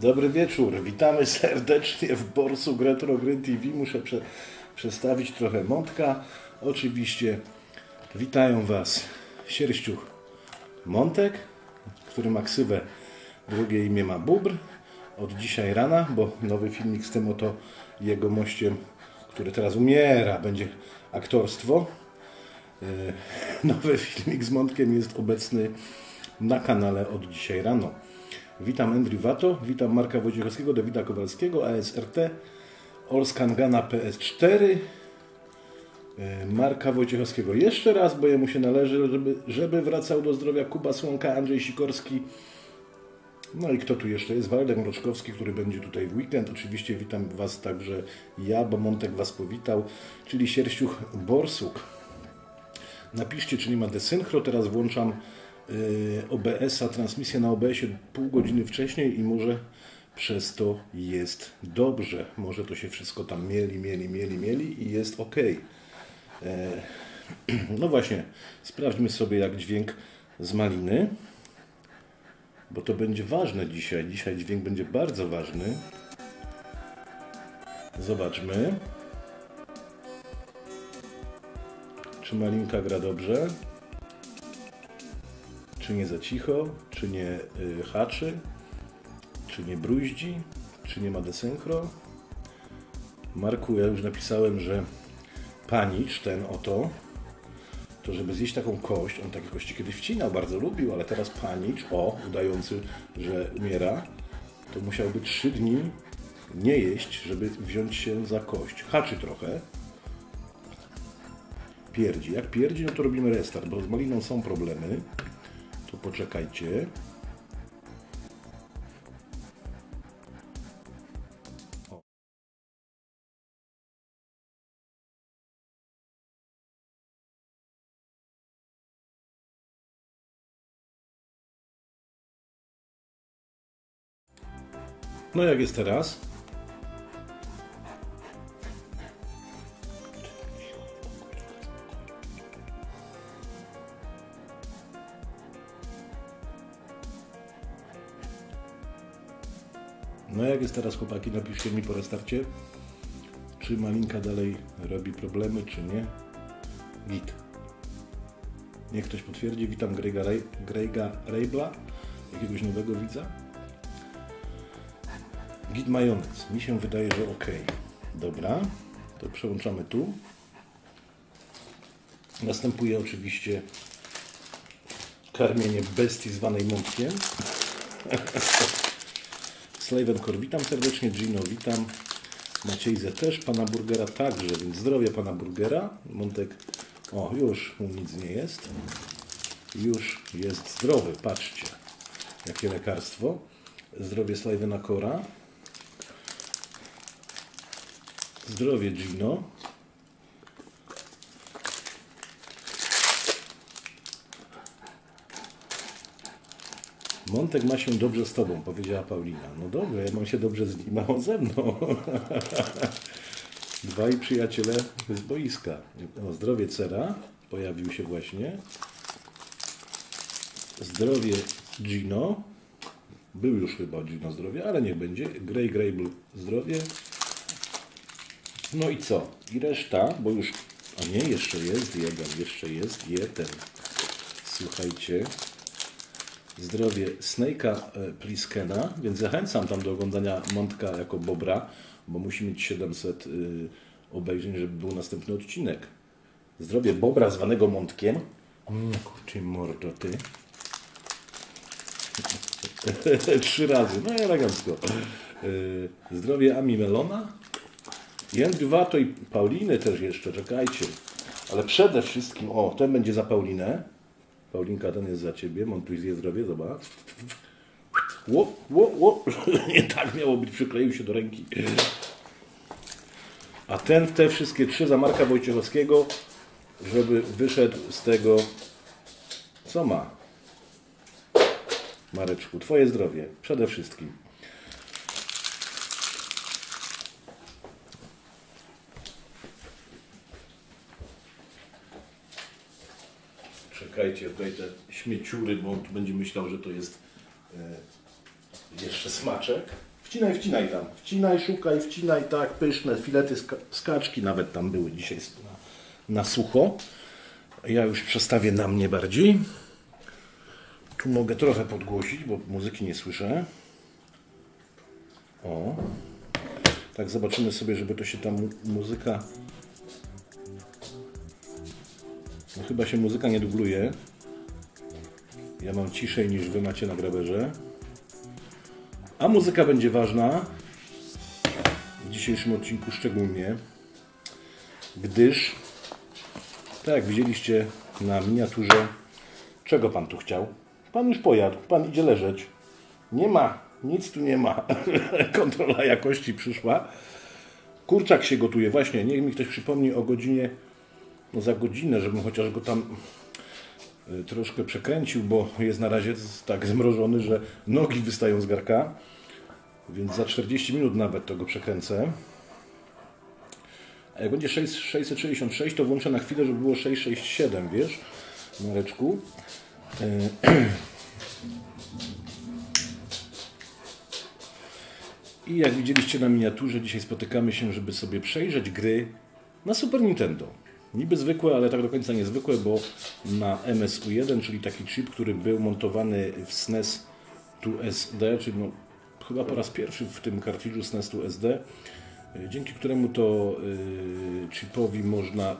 Dobry wieczór, witamy serdecznie w Borsu Retro Gry TV. Muszę prze, przestawić trochę Montka. Oczywiście witają Was Sierściuch Montek, który ma ksywę, drugie imię ma Bubr. Od dzisiaj rana, bo nowy filmik z tym oto jego mościem, który teraz umiera, będzie aktorstwo. Yy, Nowy filmik z Montkiem jest obecny na kanale od dzisiaj rano. Witam Andrew Wato, witam Marka Wojciechowskiego, Dawida Kowalskiego, ASRT, Olskangana PS4, yy, Marka Wojciechowskiego jeszcze raz, bo jemu się należy, żeby, żeby wracał do zdrowia Kuba Słonka, Andrzej Sikorski. No i kto tu jeszcze jest? Waldek Mroczkowski, który będzie tutaj w weekend. Oczywiście witam Was także ja, bo Montek Was powitał, czyli Sierściuch Borsuk. Napiszcie, czy nie ma desynchro. Teraz włączam OBS-a, transmisję na OBS-ie pół godziny wcześniej i może przez to jest dobrze. Może to się wszystko tam mieli, mieli, mieli, mieli i jest ok. No właśnie, sprawdźmy sobie jak dźwięk z maliny, bo to będzie ważne dzisiaj. Dzisiaj dźwięk będzie bardzo ważny. Zobaczmy. Czy malinka gra dobrze? Czy nie za cicho? Czy nie y, haczy? Czy nie bruździ? Czy nie ma desynchro? Marku, ja już napisałem, że panicz ten oto, to żeby zjeść taką kość, on takie kości kiedyś wcinał, bardzo lubił, ale teraz panicz, o, udający, że umiera, to musiałby trzy dni nie jeść, żeby wziąć się za kość. Haczy trochę, pierdzi. Jak pierdzi, no to robimy restart, bo z maliną są problemy. To poczekajcie. No jak jest teraz? Jak jest teraz chłopaki, napiszcie mi po restarcie, czy Malinka dalej robi problemy, czy nie. Git. Niech ktoś potwierdzi. Witam Grega, Rej, Grega jakiegoś nowego widza. Git majonez. Mi się wydaje, że ok. Dobra, to przełączamy tu. Następuje oczywiście karmienie bestii zwanej mątkiem. Slavencore, witam serdecznie, Gino, witam. Maciejze też, pana Burgera także, więc zdrowie pana Burgera. Montek, o już mu nic nie jest. Już jest zdrowy, patrzcie, jakie lekarstwo. Zdrowie Slavena Kora. Zdrowie Gino. Montek ma się dobrze z tobą, powiedziała Paulina. No dobrze, ja mam się dobrze z nim, a on ze mną. Dwaj przyjaciele z boiska. O, zdrowie Cera pojawił się właśnie. Zdrowie Gino. Był już chyba Gino zdrowie, ale niech będzie. Grey Grable zdrowie. No i co? I reszta, bo już... A nie, jeszcze jest jeden, jeszcze jest jeden. Słuchajcie, zdrowie Snake'a Pliskena, więc zachęcam tam do oglądania Montka jako Bobra, bo musi mieć 700 y, obejrzeń, żeby był następny odcinek. Zdrowie Bobra zwanego Montkiem. Kurczę mordo, ty. Trzy razy, no elegancko. Y, zdrowie Ami Melona. I Andrew i Pauliny też jeszcze, czekajcie. Ale przede wszystkim, o, ten będzie za Paulinę. Paulinka, ten jest za ciebie. Montuj zje zdrowie, zobacz. Ło, ło, ło. Nie tak miało być, przykleił się do ręki. A ten, te wszystkie trzy za Marka Wojciechowskiego, żeby wyszedł z tego, co ma. Mareczku, twoje zdrowie, przede wszystkim. Czekajcie, tutaj te śmieciury, bo on tu będzie myślał, że to jest e, jeszcze smaczek. Wcinaj, wcinaj tam. Wcinaj, szukaj, wcinaj, tak, pyszne filety ska skaczki nawet tam były dzisiaj na, na sucho. Ja już przestawię na mnie bardziej. Tu mogę trochę podgłosić, bo muzyki nie słyszę. O. Tak, zobaczymy sobie, żeby to się ta mu muzyka... Chyba się muzyka nie dubluje. Ja mam ciszej niż Wy macie na graberze. A muzyka będzie ważna w dzisiejszym odcinku szczególnie, gdyż, tak jak widzieliście na miniaturze, czego Pan tu chciał? Pan już pojadł, Pan idzie leżeć. Nie ma, nic tu nie ma. Kontrola jakości przyszła. Kurczak się gotuje. Właśnie, niech mi ktoś przypomni o godzinie, za godzinę, żebym chociaż go tam y, troszkę przekręcił, bo jest na razie tak zmrożony, że nogi wystają z garka. Więc za 40 minut nawet to go przekręcę. A jak będzie 6, 666, to włączę na chwilę, żeby było 667, wiesz, Mareczku. I jak widzieliście na miniaturze, dzisiaj spotykamy się, żeby sobie przejrzeć gry na Super Nintendo. Niby zwykłe, ale tak do końca niezwykłe, bo na MSU1, czyli taki chip, który był montowany w SNES 2SD, czyli no, chyba po raz pierwszy w tym kartridżu SNES 2SD, dzięki któremu to y, chipowi można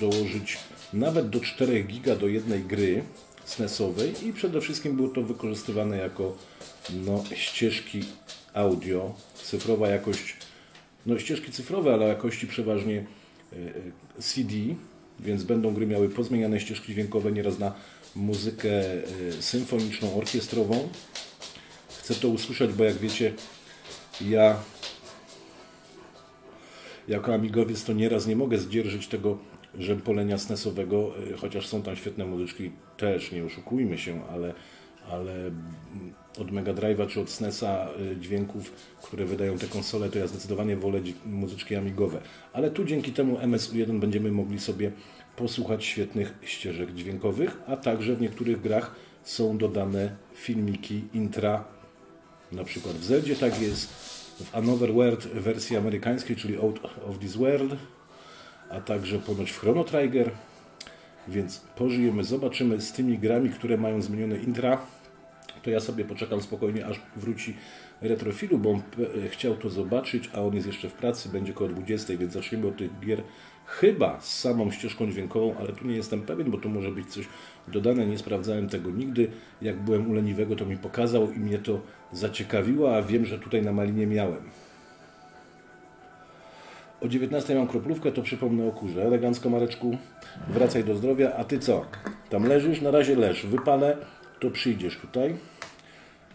dołożyć nawet do 4 giga do jednej gry SNESowej i przede wszystkim było to wykorzystywane jako no, ścieżki audio, cyfrowa jakość, no ścieżki cyfrowe, ale jakości przeważnie y, y, CD, więc będą gry miały pozmieniane ścieżki dźwiękowe nieraz na muzykę symfoniczną, orkiestrową. Chcę to usłyszeć, bo jak wiecie, ja jako amigowiec to nieraz nie mogę zdzierżyć tego rzępolenia snesowego, y, chociaż są tam świetne muzyczki, też nie oszukujmy się, ale, ale od Mega Drive'a czy od SNESa y, dźwięków, które wydają te konsole, to ja zdecydowanie wolę muzyczki amigowe. Ale tu dzięki temu MSU1 będziemy mogli sobie posłuchać świetnych ścieżek dźwiękowych, a także w niektórych grach są dodane filmiki intra, na przykład w Zeldzie tak jest, w Another World wersji amerykańskiej, czyli Out of This World, a także ponoć w Chrono Trigger. Więc pożyjemy, zobaczymy z tymi grami, które mają zmienione intra. To ja sobie poczekam spokojnie, aż wróci Retrofilu, bo on chciał to zobaczyć, a on jest jeszcze w pracy, będzie koło 20, więc zaczniemy od tych gier chyba z samą ścieżką dźwiękową, ale tu nie jestem pewien, bo to może być coś dodane, nie sprawdzałem tego nigdy. Jak byłem u leniwego, to mi pokazał i mnie to zaciekawiło, a wiem, że tutaj na Malinie miałem. O 19 mam kroplówkę, to przypomnę o kurze. Elegancko, Mareczku, wracaj do zdrowia. A Ty co? Tam leżysz? Na razie leż. Wypalę, to przyjdziesz tutaj.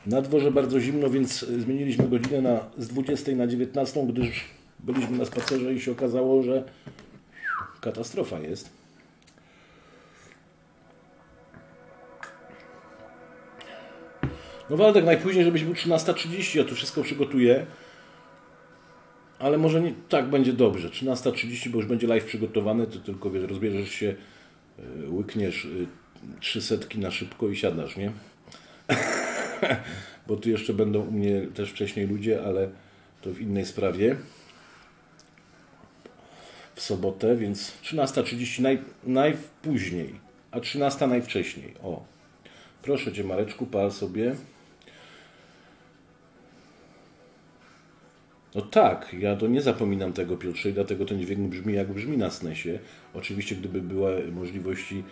Na dworze bardzo zimno, więc zmieniliśmy godzinę na, z 20 na 19, gdyż byliśmy na spacerze i się okazało, że katastrofa jest. No Waldek, najpóźniej, żebyś był 13.30, ja tu wszystko przygotuję. Ale może nie tak będzie dobrze. 13.30, bo już będzie live przygotowany, to tylko wiesz, rozbierzesz się, e, łykniesz e, trzy setki na szybko i siadasz, nie? bo tu jeszcze będą u mnie też wcześniej ludzie, ale to w innej sprawie. W sobotę, więc 13.30 naj, najpóźniej, a 13 najwcześniej. O, proszę Cię Mareczku, pal sobie. No tak, ja to nie zapominam tego Piotrze i dlatego ten dźwięk brzmi jak brzmi na SNESie. Oczywiście gdyby była możliwości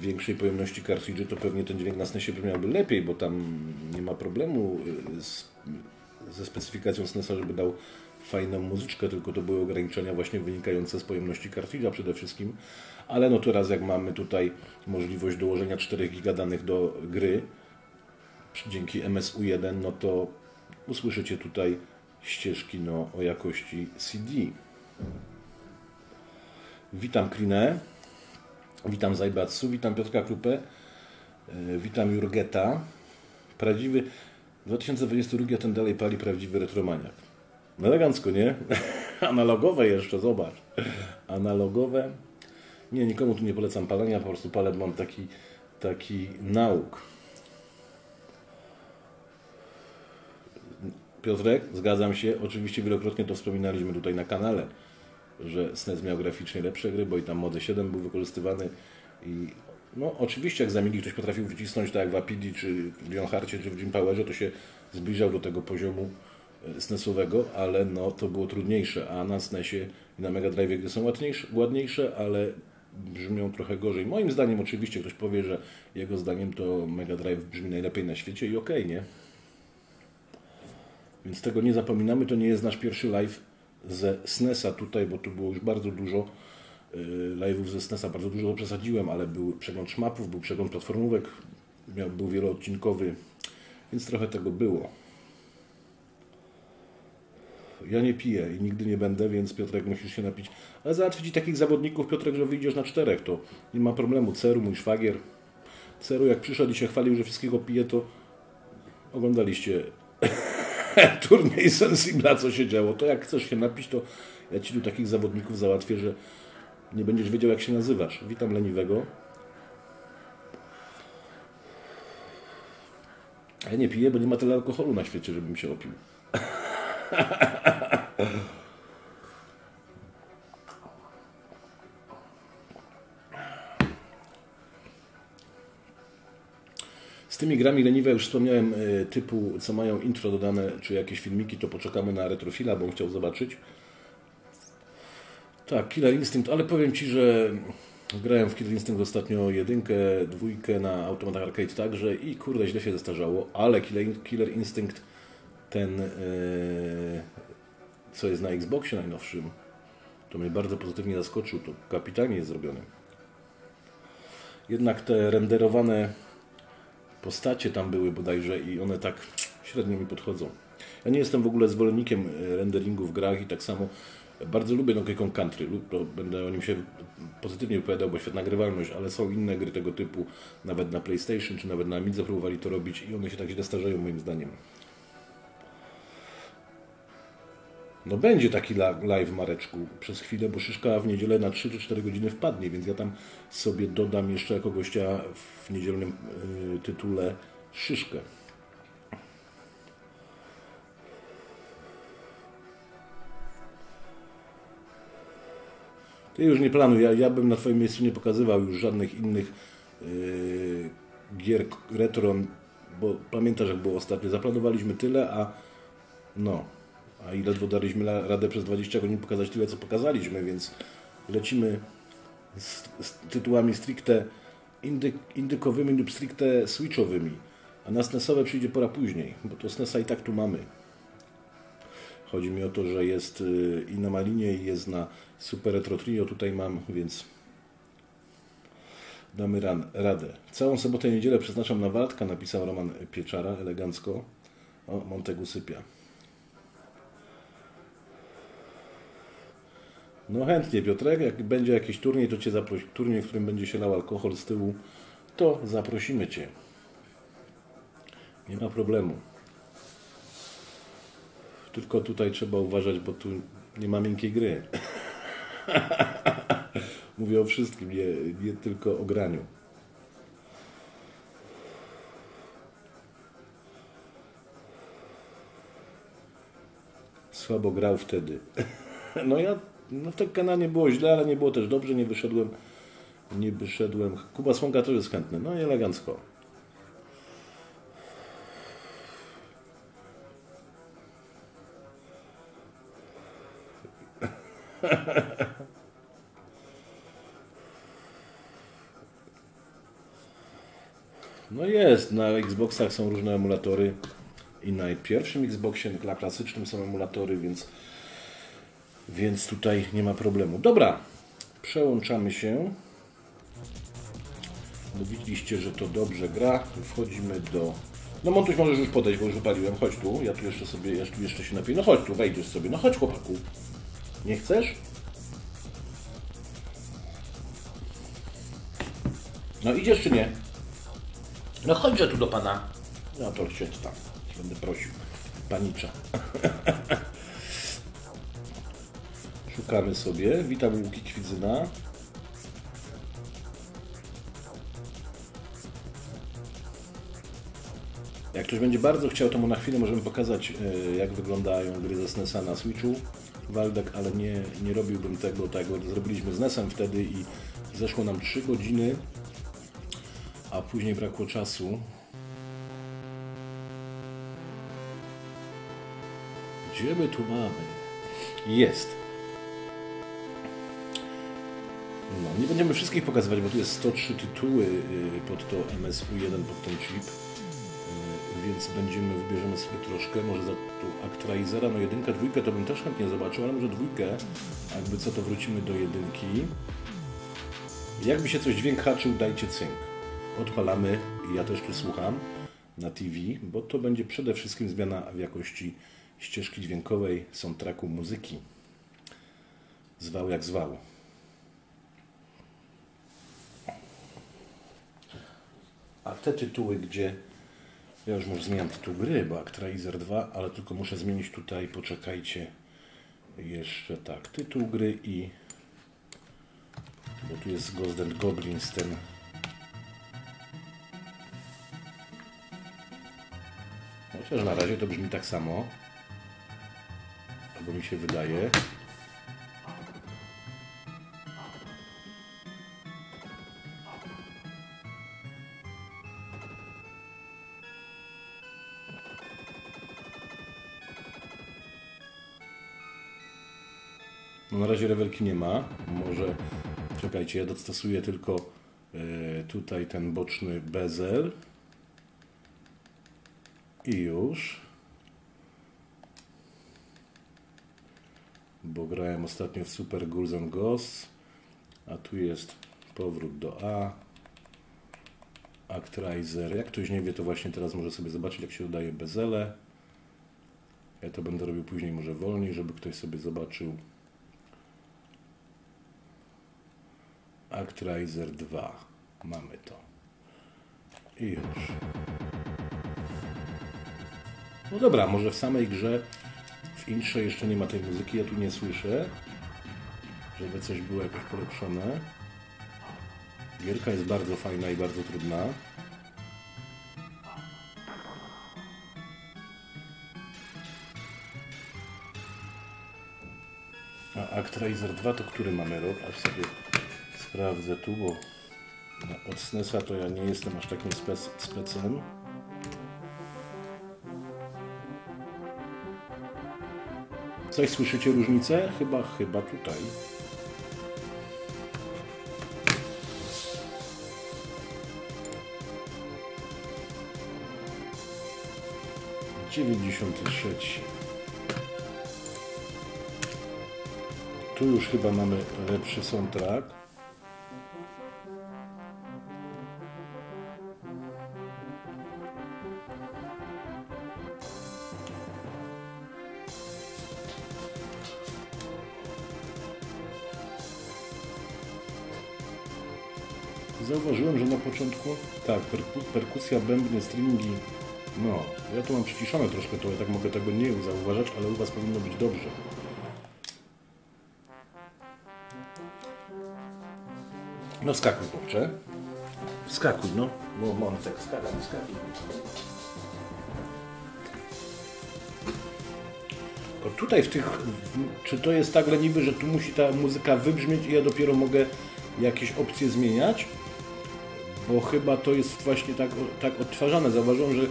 większej pojemności kartridży, to pewnie ten dźwięk na SNESie brzmiałby lepiej, bo tam nie ma problemu y, z, ze specyfikacją SNESa, żeby dał fajną muzyczkę, tylko to były ograniczenia właśnie wynikające z pojemności kartridża przede wszystkim. Ale no teraz jak mamy tutaj możliwość dołożenia 4 giga danych do gry dzięki MSU1, no to usłyszycie tutaj ścieżki no, o jakości CD. Witam Klinę, witam Zajbatsu, witam Piotrka Krupę, e, witam Jurgeta. Prawdziwy 2022 ten dalej pali prawdziwy retromaniak. No elegancko, nie? Analogowe jeszcze, zobacz. Analogowe. Nie, nikomu tu nie polecam palenia, po prostu palę, mam taki, taki nauk. Piotrek, zgadzam się. Oczywiście wielokrotnie to wspominaliśmy tutaj na kanale, że SNES miał graficznie lepsze gry, bo i tam Mode 7 był wykorzystywany i no oczywiście jak za Amigi ktoś potrafił wycisnąć tak jak w Apidi, czy w Lionhearcie, czy w Jim Powerze, to się zbliżał do tego poziomu e, SNESowego, ale no to było trudniejsze, a na SNESie i na Mega Drive gry są ładniejsze, ładniejsze, ale brzmią trochę gorzej. Moim zdaniem oczywiście ktoś powie, że jego zdaniem to Mega Drive brzmi najlepiej na świecie i okej, okay, nie? Więc tego nie zapominamy, to nie jest nasz pierwszy live ze SNESa tutaj, bo tu było już bardzo dużo y, live'ów ze SNESa, bardzo dużo przesadziłem, ale był przegląd szmapów, był przegląd platformówek, miał, był wieloodcinkowy, więc trochę tego było. Ja nie piję i nigdy nie będę, więc Piotrek musisz się napić. Ale załatwić takich zawodników, Piotrek, że wyjdziesz na czterech, to nie ma problemu. Ceru, mój szwagier. Ceru, jak przyszedł i się chwalił, że wszystkiego pije, to oglądaliście turniej Sensibla, co się działo. To jak chcesz się napić, to ja Ci tu takich zawodników załatwię, że nie będziesz wiedział, jak się nazywasz. Witam leniwego. Ja nie piję, bo nie ma tyle alkoholu na świecie, żebym się opił. Z tymi grami leniwe już wspomniałem e, typu, co mają intro dodane, czy jakieś filmiki, to poczekamy na retrofila, bo chciał zobaczyć. Tak, Killer Instinct, ale powiem Ci, że grałem w Killer Instinct ostatnio jedynkę, dwójkę na automatach arcade także i kurde, źle się zestarzało, ale Killer, Killer Instinct ten, e, co jest na Xboxie najnowszym, to mnie bardzo pozytywnie zaskoczył, to kapitalnie jest zrobione. Jednak te renderowane postacie tam były bodajże i one tak średnio mi podchodzą. Ja nie jestem w ogóle zwolennikiem e, renderingu w grach i tak samo bardzo lubię Donkey Kong Country, to będę o nim się pozytywnie opowiadał, bo świetna grywalność, ale są inne gry tego typu, nawet na PlayStation czy nawet na Amidze próbowali to robić i one się tak źle starzeją moim zdaniem. No będzie taki live Mareczku przez chwilę, bo Szyszka w niedzielę na 3 czy 4 godziny wpadnie, więc ja tam sobie dodam jeszcze jako gościa w niedzielnym y, tytule Szyszkę. Ty już nie planuj, ja, ja bym na Twoim miejscu nie pokazywał już żadnych innych yy, gier retro, bo pamiętasz jak było ostatnio, zaplanowaliśmy tyle, a no, a i ledwo daliśmy radę przez 20 godzin pokazać tyle, co pokazaliśmy, więc lecimy z, z tytułami stricte indy, indykowymi lub stricte switchowymi. A na SNESowe przyjdzie pora później, bo to SNESa i tak tu mamy. Chodzi mi o to, że jest y, i na Malinie i jest na Super Retro Trio, tutaj mam, więc damy ran, radę. Całą sobotę i niedzielę przeznaczam na Waldka, napisał Roman Pieczara elegancko. O, Montegu sypia. No chętnie Piotrek, jak będzie jakiś turniej, to Cię zaprosi. Turniej, w którym będzie się lał alkohol z tyłu, to zaprosimy Cię. Nie ma problemu. Tylko tutaj trzeba uważać, bo tu nie ma miękkiej gry. Mówię o wszystkim, nie, nie tylko o graniu. Słabo grał wtedy. No ja no tym kanale było źle, ale nie było też dobrze, nie wyszedłem. Nie wyszedłem. Kuba Słonka też jest chętny. No i elegancko. No jest, na Xboxach są różne emulatory i na pierwszym Xboxie, na klasycznym są emulatory, więc więc tutaj nie ma problemu. Dobra, przełączamy się. No widzieliście, że to dobrze gra. Wchodzimy do... No Montuś możesz już podejść, bo już upaliłem. Chodź tu, ja tu jeszcze sobie, ja tu jeszcze się napiję. No chodź tu, wejdziesz sobie. No chodź chłopaku. Nie chcesz? No idziesz czy nie? No chodźże tu do pana. No to się tam. Będę prosił. Panicza. Szukamy sobie. Witam Łuki Kwidzyna. Jak ktoś będzie bardzo chciał, to mu na chwilę możemy pokazać, e, jak wyglądają gry ze SNESa na Switchu. Waldek, ale nie, nie robiłbym tego tak, bo zrobiliśmy z NESem wtedy i zeszło nam 3 godziny, a później brakło czasu. Gdzie my tu mamy? Jest. No, nie będziemy wszystkich pokazywać, bo tu jest 103 tytuły y, pod to MSU1, pod ten chip, y, więc będziemy, wybierzemy sobie troszkę, może za tu Actraizera, no jedynkę, dwójkę to bym też chętnie zobaczył, ale może dwójkę, jakby co to wrócimy do jedynki. Jakby się coś dźwięk haczył, dajcie cynk. Odpalamy, ja też tu słucham na TV, bo to będzie przede wszystkim zmiana w jakości ścieżki dźwiękowej, soundtracku muzyki. Zwał jak zwał. A te tytuły, gdzie ja już może zmieniam tytuł gry, bo Actraiser 2, ale tylko muszę zmienić tutaj, poczekajcie, jeszcze tak, tytuł gry i bo tu jest Ghost and Goblins, ten chociaż na razie to brzmi tak samo, albo mi się wydaje. Rewelki nie ma. Może, czekajcie, ja dostosuję tylko e, tutaj ten boczny bezel. I już. Bo grałem ostatnio w Super Ghouls and Ghosts. A tu jest powrót do A. Actraiser. Jak ktoś nie wie, to właśnie teraz może sobie zobaczyć, jak się udaje bezele. Ja to będę robił później może wolniej, żeby ktoś sobie zobaczył. Actraiser 2. Mamy to. I już. No dobra, może w samej grze, w intrze jeszcze nie ma tej muzyki, ja tu nie słyszę, żeby coś było jakoś polepszone. Gierka jest bardzo fajna i bardzo trudna. A Actraiser 2 to który mamy rok? Aż sobie sprawdzę tu, bo od SNESa to ja nie jestem aż takim spec specem. Coś słyszycie różnicę? Chyba, chyba tutaj. Dziewięćdziesiąty trzeci. Tu już chyba mamy lepszy soundtrack. Tak, perku, perkusja, bębny, stringi, no, ja tu mam przyciszone troszkę to, ja tak mogę tego nie zauważać, ale u Was powinno być dobrze. No skakuj, chłopcze. Skakuj, no. No, Montek, skakaj, skakuj. Bo tutaj w tych, czy to jest tak leniwy, że tu musi ta muzyka wybrzmieć i ja dopiero mogę jakieś opcje zmieniać? Bo chyba to jest właśnie tak, tak odtwarzane. Zauważyłem, że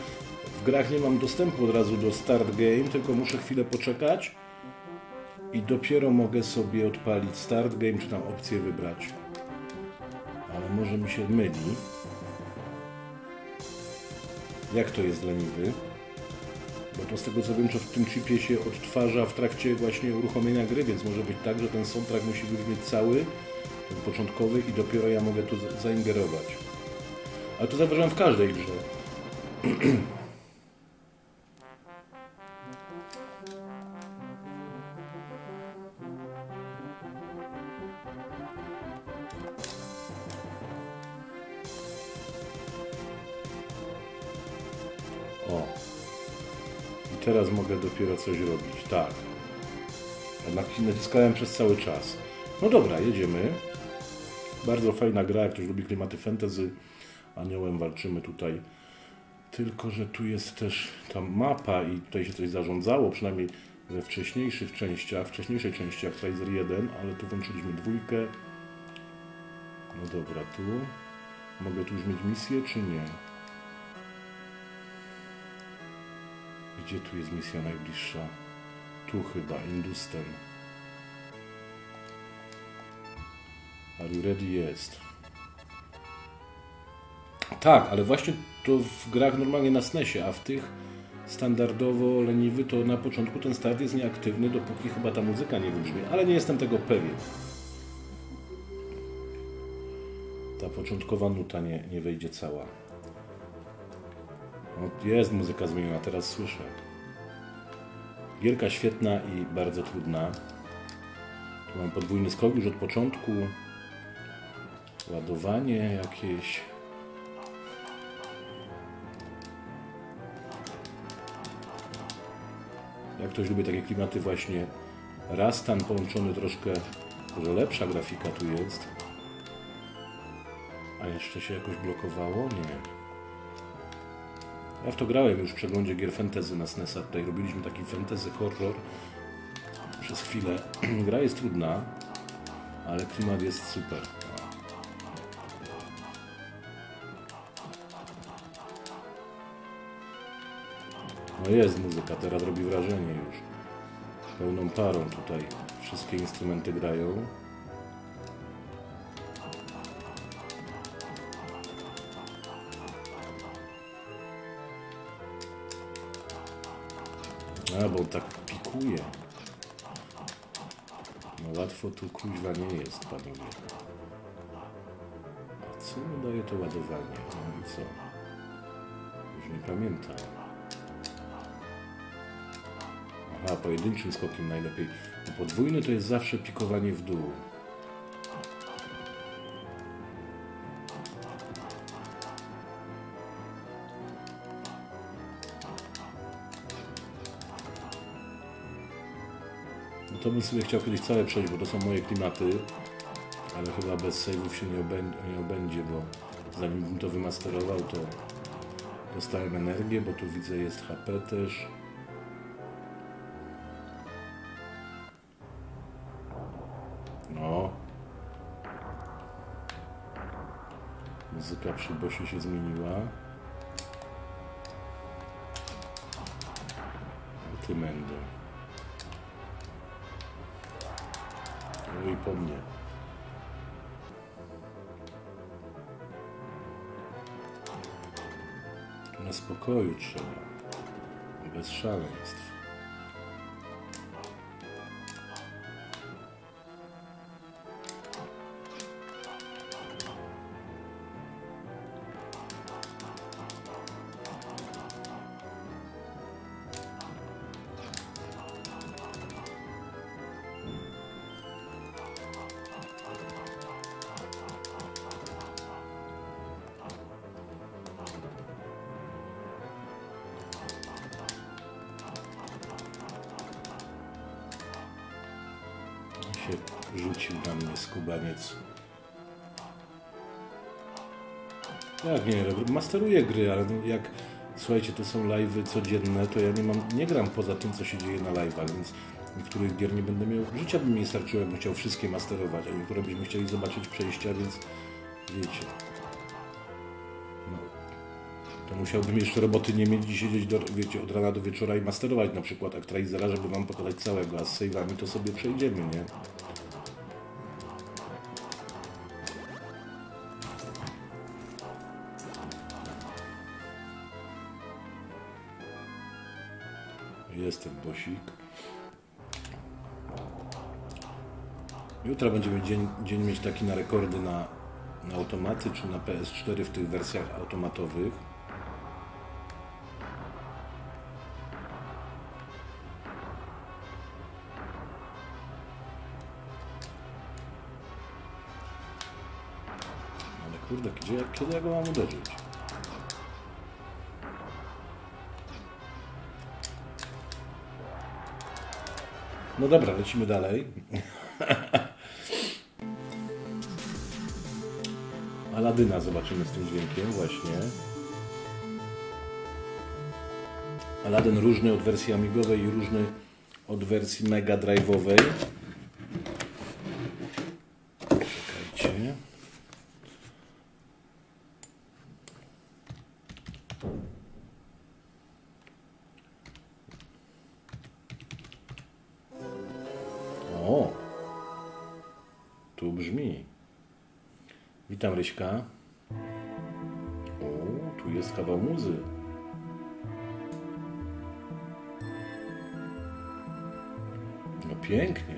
w grach nie mam dostępu od razu do start game, tylko muszę chwilę poczekać i dopiero mogę sobie odpalić start game, czy tam opcję wybrać. Ale może mi się myli. Jak to jest leniwy? Bo to z tego co wiem, że w tym chipie się odtwarza w trakcie właśnie uruchomienia gry, więc może być tak, że ten soundtrack musi wybrzmieć cały, ten początkowy i dopiero ja mogę tu zaingerować. Ale to zauważyłem w każdej grze. O. I teraz mogę dopiero coś robić. Tak. Naciskałem przez cały czas. No dobra, jedziemy. Bardzo fajna gra, jak ktoś lubi klimaty fantasy. Aniołem walczymy tutaj Tylko, że tu jest też ta mapa i tutaj się coś zarządzało, przynajmniej we wcześniejszych częściach, wcześniejszej części Actraiser 1, ale tu włączyliśmy dwójkę. No dobra, tu. Mogę tu już mieć misję, czy nie? Gdzie tu jest misja najbliższa? Tu chyba, Industen. Are you ready? Jest. Tak, ale właśnie to w grach normalnie na SNESie, a w tych standardowo leniwy to na początku ten start jest nieaktywny, dopóki chyba ta muzyka nie wybrzmi, ale nie jestem tego pewien. Ta początkowa nuta nie, nie wejdzie cała. Jest muzyka zmieniona, teraz słyszę. Gierka świetna i bardzo trudna. Tu mam podwójny skok już od początku. Ładowanie jakieś. Jak ktoś lubi takie klimaty właśnie Rastan połączony troszkę, może lepsza grafika tu jest. A jeszcze się jakoś blokowało? Nie. Ja w to grałem już w przeglądzie gier fantasy na SNESa. Tutaj robiliśmy taki fantasy horror przez chwilę. Gra jest trudna, ale klimat jest super. No jest muzyka, teraz robi wrażenie już. Pełną parą tutaj wszystkie instrumenty grają. A, bo on tak pikuje. No łatwo tu kuźwa nie jest, panowie. A co mu daje to ładowanie? No i co? Już nie pamiętam. Aha, pojedynczym skokiem najlepiej. No podwójny to jest zawsze pikowanie w dół. No to bym sobie chciał kiedyś całe przejść, bo to są moje klimaty, ale chyba bez save'ów się nie, obę nie obędzie, bo zanim bym to wymasterował, to dostałem energię, bo tu widzę jest HP też. Muzyka przy bosie się zmieniła. Antymendo. No i po mnie. Na spokoju trzeba. Bez szaleństw. Masteruję gry, ale no jak słuchajcie, to są live'y codzienne, to ja nie mam, nie gram poza tym, co się dzieje na live'ach, więc niektórych gier nie będę miał. Życia by mi nie starczyło, jakbym chciał wszystkie masterować, a niektóre byśmy chcieli zobaczyć przejścia, więc wiecie. No, to musiałbym jeszcze roboty nie mieć i siedzieć do, wiecie, od rana do wieczora i masterować na przykład Actraisera, żeby wam pokazać całego, a z save'ami to sobie przejdziemy, nie? Jutro będziemy dzień, dzień mieć taki na rekordy na, na automaty, czy na PS4 w tych wersjach automatowych. Ale kurde, gdzie, kiedy ja go mam uderzyć? No dobra, lecimy dalej. Aladyna zobaczymy z tym dźwiękiem właśnie. Aladdin różny od wersji amigowej i różny od wersji Mega Drive'owej. Witam Ryśka. O, tu jest kawał muzy. No pięknie.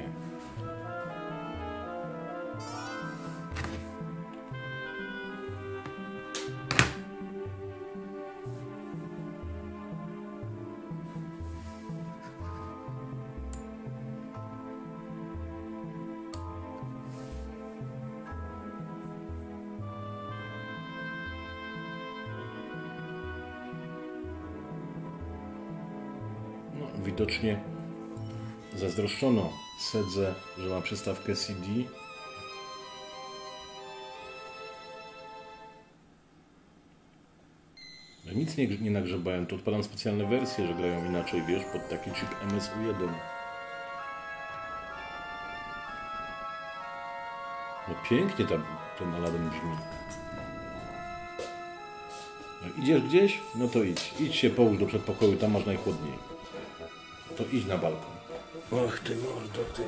Zazdroszczono Sedze, że ma przystawkę CD. Nic nie, nie nagrzebałem, to odpalam specjalne wersje, że grają inaczej, wiesz, pod taki chip MSU1. No pięknie ta, ten Aladdin brzmi. Jak idziesz gdzieś, no to idź. Idź się połóż do przedpokoju, tam masz najchłodniej. To idź na balkon. Och ty mordo, ty.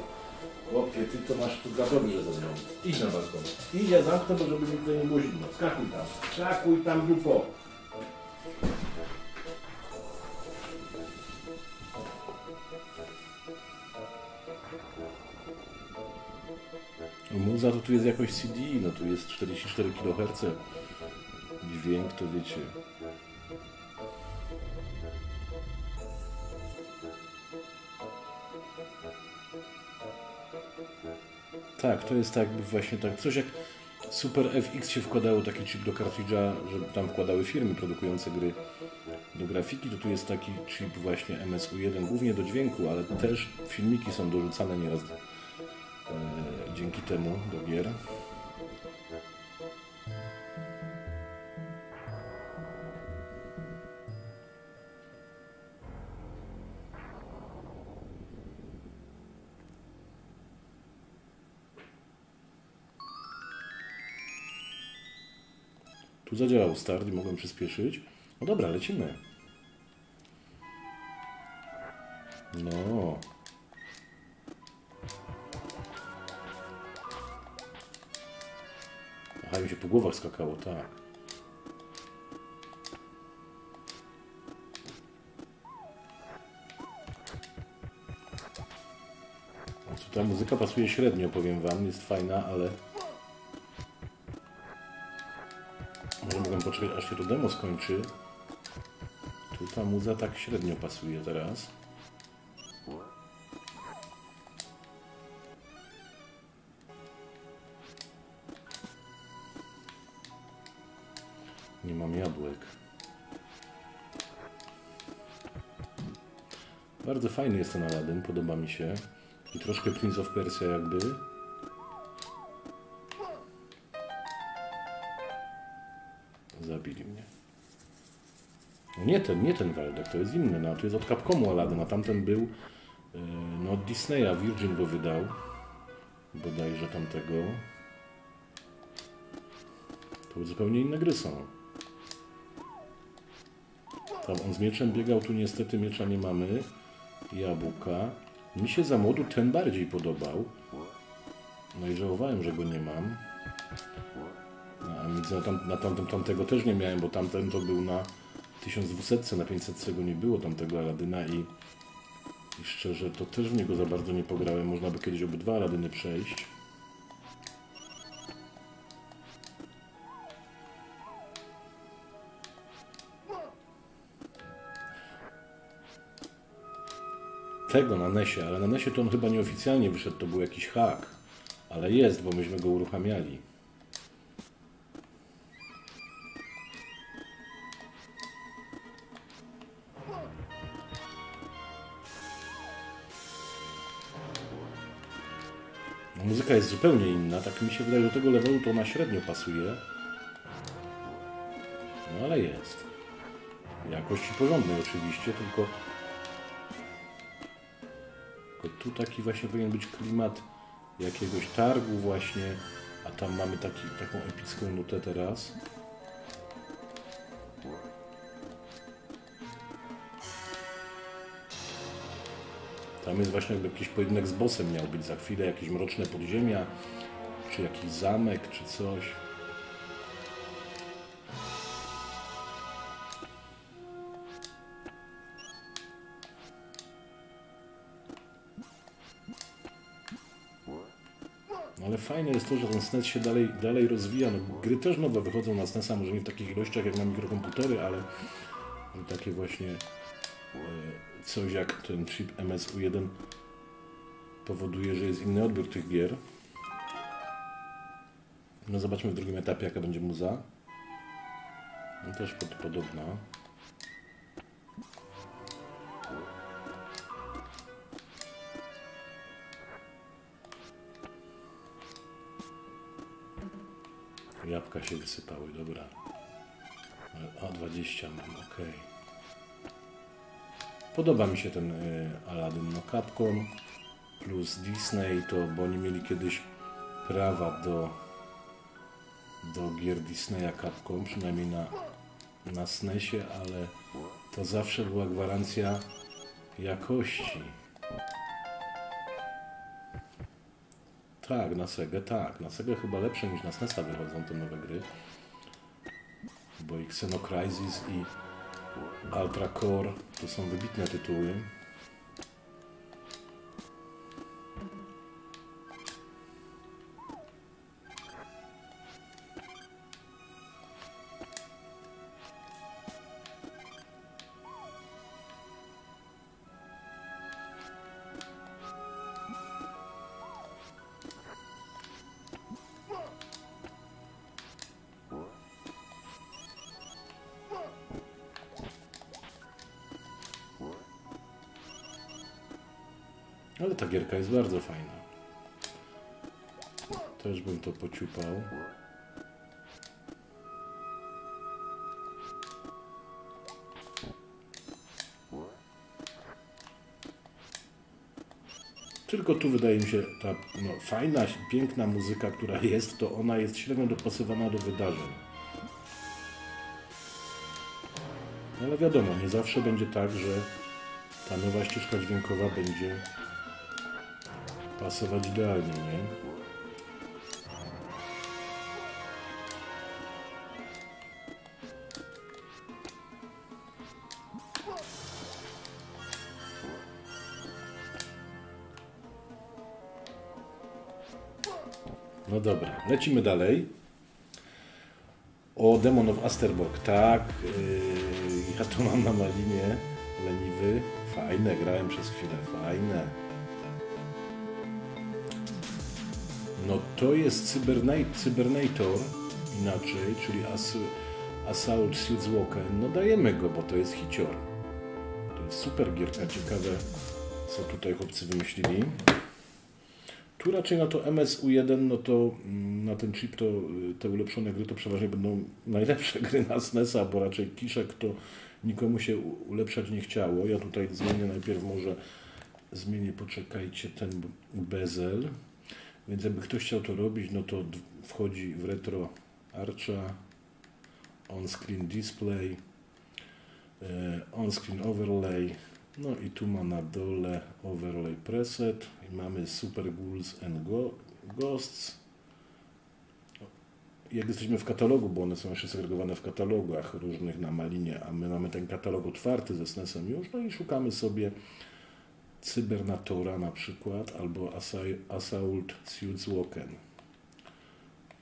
Chłopie, ty to masz tu za dobrze ze mną. Idź na balkon. Idź, ja zamknę, bo żeby mi tutaj nie było zimno. Skakuj tam. Skakuj tam, dupo. Muza to tu jest jakoś CD, no tu jest 44 kHz. Dźwięk to wiecie. Tak, to jest tak właśnie tak, coś jak Super FX się wkładało taki chip do kartridża, że tam wkładały firmy produkujące gry do grafiki, to tu jest taki chip właśnie MSU1, głównie do dźwięku, ale też filmiki są dorzucane nieraz e, dzięki temu do gier. Przyspieszyć. No dobra, lecimy. No. Aha, mi się po głowach skakało, tak. Ta muzyka pasuje średnio, powiem wam. Jest fajna, ale... poczekać, aż się to demo skończy. Tu ta muza tak średnio pasuje teraz. Nie mam jabłek. Bardzo fajny jest ten Aladdin, podoba mi się. I troszkę Prince of Persia jakby. Nie ten, nie ten Waldek, to jest inny. No, to jest od Capcomu Aladdin, a tamten był yy, no, od Disneya. Virgin go wydał. Bodajże tamtego. To zupełnie inne gry są. Tam on z mieczem biegał, tu niestety miecza nie mamy. Jabłka. Mi się za młodu ten bardziej podobał. No i żałowałem, że go nie mam. A nic na, tam, na tamtym tamtego też nie miałem, bo tamten to był na 1200, na 500 go nie było tamtego Aladyna i, i szczerze to też w niego za bardzo nie pograłem. Można by kiedyś obydwa Aladyny przejść. Tego na Nesie, ale na Nesie to on chyba nieoficjalnie wyszedł, to był jakiś hak. Ale jest, bo myśmy go uruchamiali. Muzyka jest zupełnie inna, tak mi się wydaje, do tego levelu to ona średnio pasuje. No ale jest. Jakości porządnej oczywiście, tylko, tylko tu taki właśnie powinien być klimat jakiegoś targu właśnie, a tam mamy taki, taką epicką nutę teraz. Jest właśnie jakby jakiś pojedynek z bossem miał być za chwilę, jakieś mroczne podziemia, czy jakiś zamek, czy coś. No ale fajne jest to, że ten SNES się dalej, dalej rozwija. No, gry też nowe wychodzą na SNESa, może nie w takich ilościach jak na mikrokomputery, ale takie właśnie e, coś jak ten chip MSU1 powoduje, że jest inny odbiór tych gier. No zobaczmy w drugim etapie jaka będzie muza. No też pod, podobna. Jabłka się wysypały, dobra. A 20 mam, ok. Podoba mi się ten y, Aladdin, no Capcom plus Disney, to bo oni mieli kiedyś prawa do, do gier Disneya Capcom, przynajmniej na, na SNESie, ale to zawsze była gwarancja jakości. Tak, na Sega, tak. Na Sega chyba lepsze niż na SNESa wychodzą te nowe gry. Bo i Xenocrisis i Ultra Core to są wybitne tytuły. Ale ta gierka jest bardzo fajna. Też bym to pociupał. Tylko tu wydaje mi się ta no, fajna, piękna muzyka, która jest, to ona jest średnio dopasowana do wydarzeń. Ale wiadomo, nie zawsze będzie tak, że ta nowa ścieżka dźwiękowa będzie pasować idealnie, nie? No dobra, lecimy dalej. O Demon of Asterborg, tak. Yy, ja to mam na malinie. Leniwy. Fajne, grałem przez chwilę. Fajne. No to jest Cybernator inaczej, czyli As, Assault Walker. No dajemy go, bo to jest hicior. To jest super gierka, ciekawe co tutaj chłopcy wymyślili. Tu raczej na to MSU1, no to mm, na ten chip to y, te ulepszone gry to przeważnie będą najlepsze gry na SNESa, bo raczej kiszek to nikomu się ulepszać nie chciało. Ja tutaj zmienię najpierw może zmienię, poczekajcie, ten bezel. Więc jakby ktoś chciał to robić, no to wchodzi w retro Archa, on-screen display, e, on-screen overlay, no i tu ma na dole overlay preset i mamy super ghouls and ghosts. Jak jesteśmy w katalogu, bo one są jeszcze segregowane w katalogach różnych na malinie, a my mamy ten katalog otwarty ze SNESem już, no i szukamy sobie Cybernatora na przykład, albo Assault Suits Woken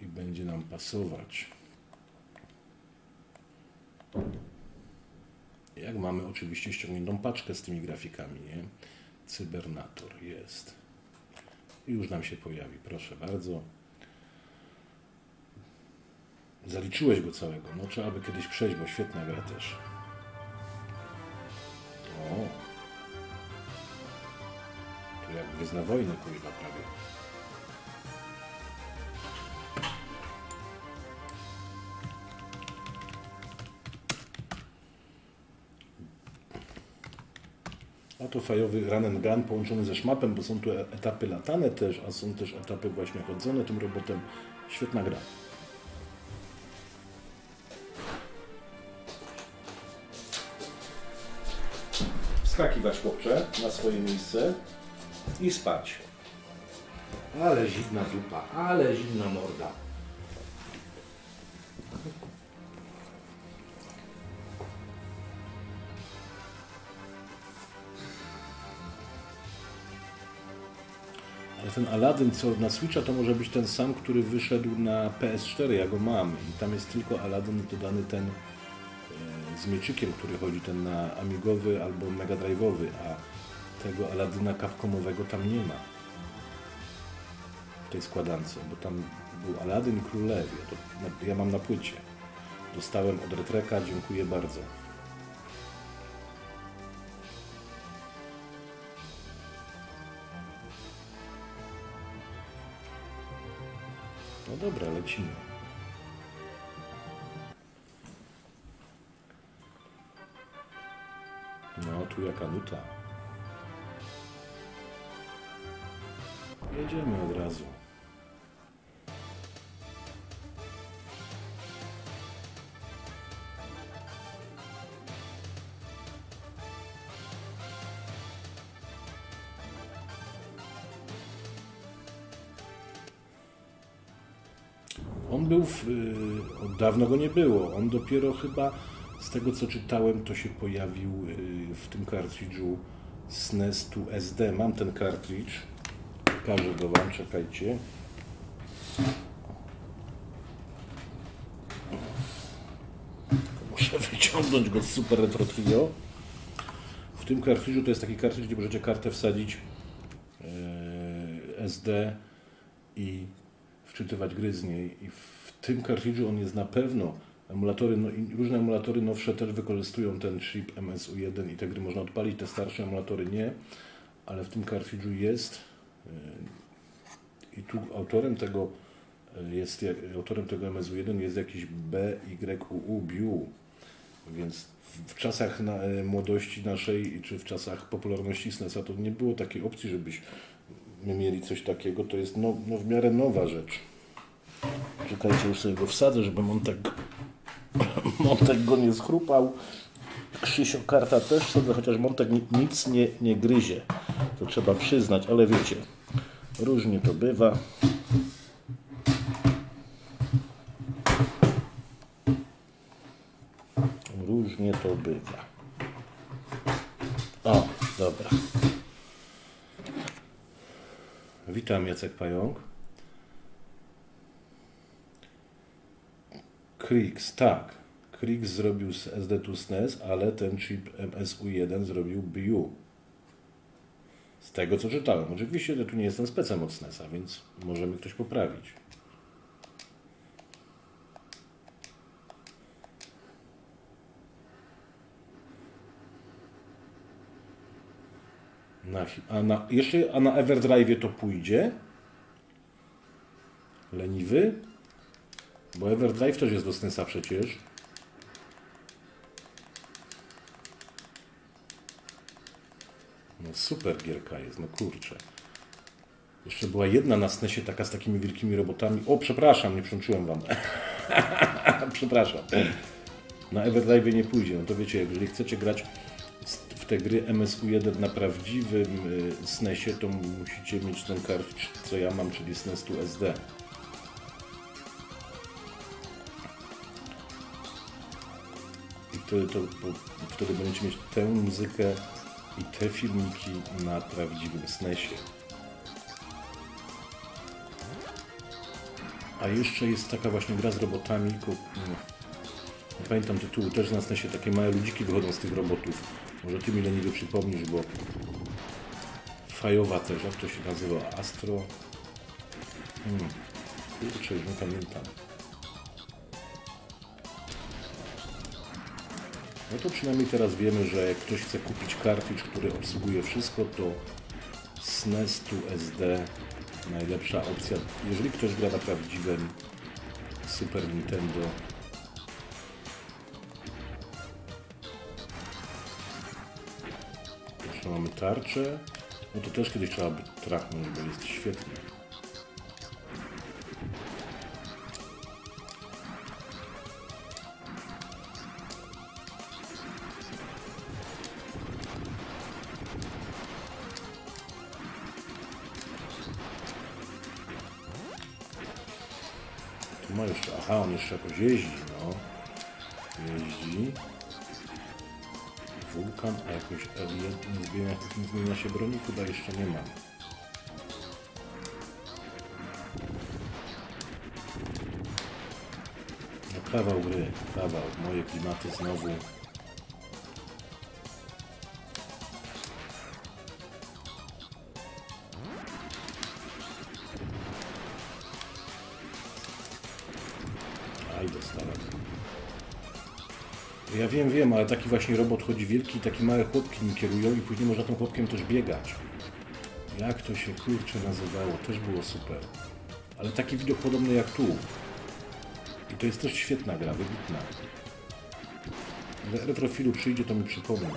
i będzie nam pasować. Jak mamy oczywiście ściągniętą paczkę z tymi grafikami, nie? Cybernator jest. I już nam się pojawi, proszę bardzo. Zaliczyłeś go całego. No trzeba by kiedyś przejść, bo świetna gra też. O. To jak Gwiezdna Wojna, kuźwa, prawie. A to fajowy run and gun połączony ze szmapem, bo są tu e- etapy latane też, a są też etapy właśnie chodzone tym robotem. Świetna gra. Wskakiwać chłopcze na swoje miejsce i spać. Ale zimna dupa, ale zimna morda. Ale ten Aladdin, co na Switcha, to może być ten sam, który wyszedł na PS4, ja go mam. I tam jest tylko Aladdin dodany ten e, z mieczykiem, który chodzi, ten na Amigowy albo Mega Drive'owy, a tego Aladyna Capcomowego tam nie ma. W tej składance, bo tam był Aladdin i Królewie. To ja mam na płycie. Dostałem od Retreka, dziękuję bardzo. No dobra, lecimy. No, tu jaka nuta. Jedziemy od razu. On był, w, y, od dawno go nie było. On dopiero chyba, z tego co czytałem, to się pojawił y, w tym kartridżu SNES tu SD. Mam ten kartridż. Pokażę go Wam, czekajcie. Muszę wyciągnąć go z Super Retro Trio. W tym kartridżu to jest taki kartridż, gdzie możecie kartę wsadzić e, SD i wczytywać gry z niej. I w tym kartridżu on jest na pewno. Emulatory, no, różne emulatory nowsze też wykorzystują ten chip MSU1 i te gry można odpalić, te starsze emulatory nie, ale w tym kartridżu jest. E, I tu autorem tego e, jest autorem tego MSU1 jest jakiś BYUU Biu. Więc w, czasach na, e, młodości naszej, czy w czasach popularności SNESa, to nie było takiej opcji, żebyśmy mieli coś takiego. To jest no, no w miarę nowa rzecz. Czekajcie, już sobie go wsadzę, żeby Montek, Montek go nie schrupał. Krzysio karta też sobie, chociaż Montek ni- nic nie, nie gryzie. To trzeba przyznać, ale wiecie, różnie to bywa. Różnie to bywa. O, dobra. Witam, Jacek Pająk. Krix, tak. Krix zrobił z SD2 SNES, ale ten chip MSU1 zrobił BU. Z tego co czytałem. Oczywiście ja tu nie jestem specem od SNESa, więc może mi ktoś poprawić. Na, a na, jeszcze, a na Everdrive to pójdzie? Leniwy? Bo Everdrive też jest do SNESa przecież. No super gierka jest, no kurczę. Jeszcze była jedna na SNESie taka z takimi wielkimi robotami. O, przepraszam, nie przyłączyłem wam. przepraszam. Na Everdrive nie pójdzie. No to wiecie, jeżeli chcecie grać w te gry MSU1 na prawdziwym y, SNESie, to musicie mieć ten kartridż, co ja mam, czyli SNES tu SD. I wtedy, to, wtedy będziecie mieć tę muzykę i te filmiki na prawdziwym SNESie. A jeszcze jest taka właśnie gra z robotami. mm, Nie pamiętam tytułu, też na SNESie takie małe ludziki wychodzą z tych robotów. Może ty mi leniwy przypomnisz, bo fajowa też, jak to się nazywa? Astro... Hmm. Kurczę, nie pamiętam. No to przynajmniej teraz wiemy, że jak ktoś chce kupić kartridż, który obsługuje wszystko, to SNES tu SD najlepsza opcja. Jeżeli ktoś gra na prawdziwym Super Nintendo, Jeszcze mamy tarczę. No to też kiedyś trzeba by trachnąć, bo jest świetnie. Ma jeszcze, aha, on jeszcze jakoś jeździ, no. Jeździ. Wulkan, a jakoś L1 nie zmienia, zmienia się broni? Chyba jeszcze nie ma. No kawał gry, kawał. Moje klimaty znowu. Wiem, wiem, ale taki właśnie robot chodzi wielki takie małe chłopki nim kierują i później można tym chłopkiem też biegać. Jak to się kurczę nazywało, też było super. Ale taki widok podobny jak tu. I to jest też świetna gra, wybitna. Retrofilu przyjdzie, to mi przypomni.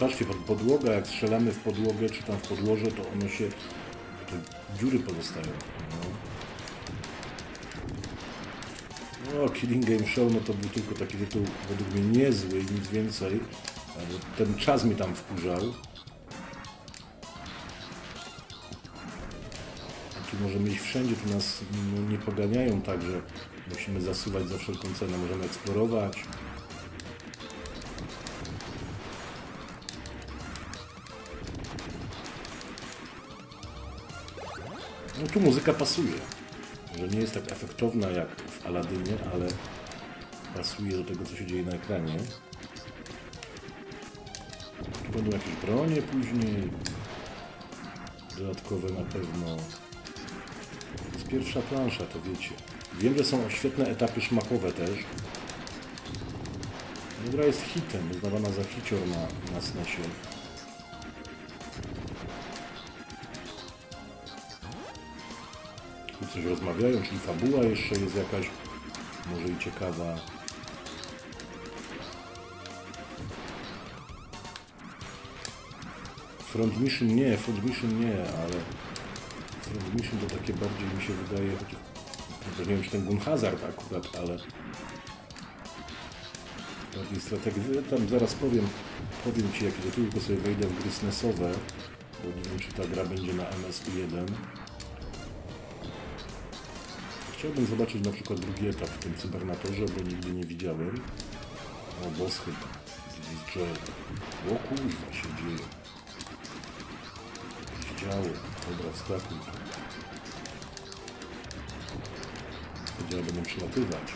Patrzcie, pod podłoga, jak strzelamy w podłogę, czy tam w podłoże, to one się, te dziury pozostają. No. no, Killing Game Show, no to był tylko taki tytuł według mnie niezły i nic więcej. Ten czas mi tam wkurzał. A tu możemy iść wszędzie, tu nas no, nie poganiają tak, że musimy zasuwać za wszelką cenę. Możemy eksplorować. Tu muzyka pasuje. Że nie jest tak efektowna jak w Aladynie, ale pasuje do tego, co się dzieje na ekranie. Tu będą jakieś bronie później. Dodatkowe na pewno. To jest pierwsza plansza, to wiecie. Wiem, że są świetne etapy szmakowe też. Gra jest hitem, uznawana za hicior na, na SNESie. Coś rozmawiają, czyli fabuła jeszcze jest jakaś, może i ciekawa. Front Mission nie, Front Mission nie, ale Front Mission to takie bardziej mi się wydaje, chociaż nie wiem czy ten Gun Hazard akurat, ale bardziej strategiczny. Tam zaraz powiem, powiem Ci jakie to tylko sobie wejdę w gry SNESowe, bo nie wiem czy ta gra będzie na MSU1. Chciałbym zobaczyć na przykład drugi etap w tym cybernatorze, bo nigdy nie widziałem. O, boss chyba. Gdzieś drzewo. O kurwa się dzieje. Działo. Dobra, wskakuj tu. Powiedziała, będą przylatywać.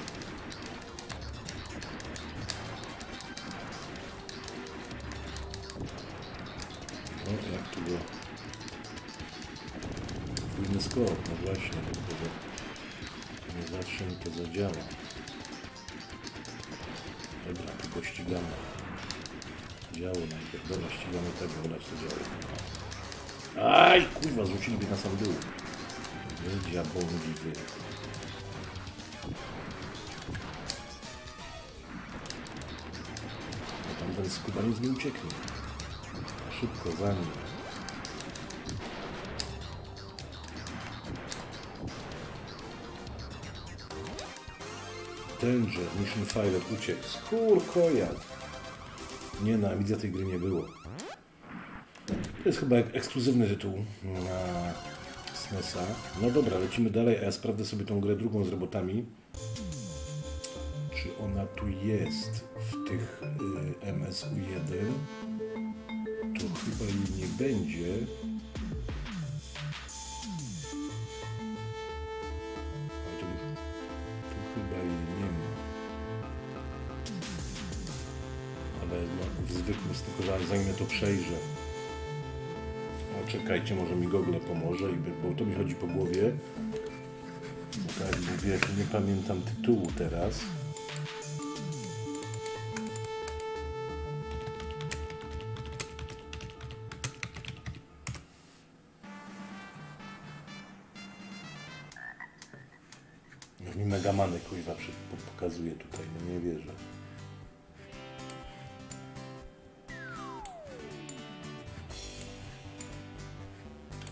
O, jak tu go... Podwójny skok, no właśnie, tylko nie mi to zadziała. Dobra, go ścigamy. Działo najpierw. Dobra, ścigamy tego, olać to działo. Aj, kurwa, zrzucili mnie na sam dół. Wy diabądliwy. No tamten skubaniec mi ucieknie. Szybko za nim. Danger, Mission Failed, uciekł. Skurkojad. Nie no, widzę tej gry nie było. To jest chyba ek- ekskluzywny tytuł na SNESa. No dobra, lecimy dalej, a ja sprawdzę sobie tą grę drugą z robotami. Czy ona tu jest w tych y, MSU1? To chyba jej nie będzie. No, przejrzę. Poczekajcie, może mi Google pomoże, bo to mi chodzi po głowie. Bo tak mówię, nie pamiętam tytułu teraz. Mi Megamany kuźwa pokazuje tutaj, no nie wierzę.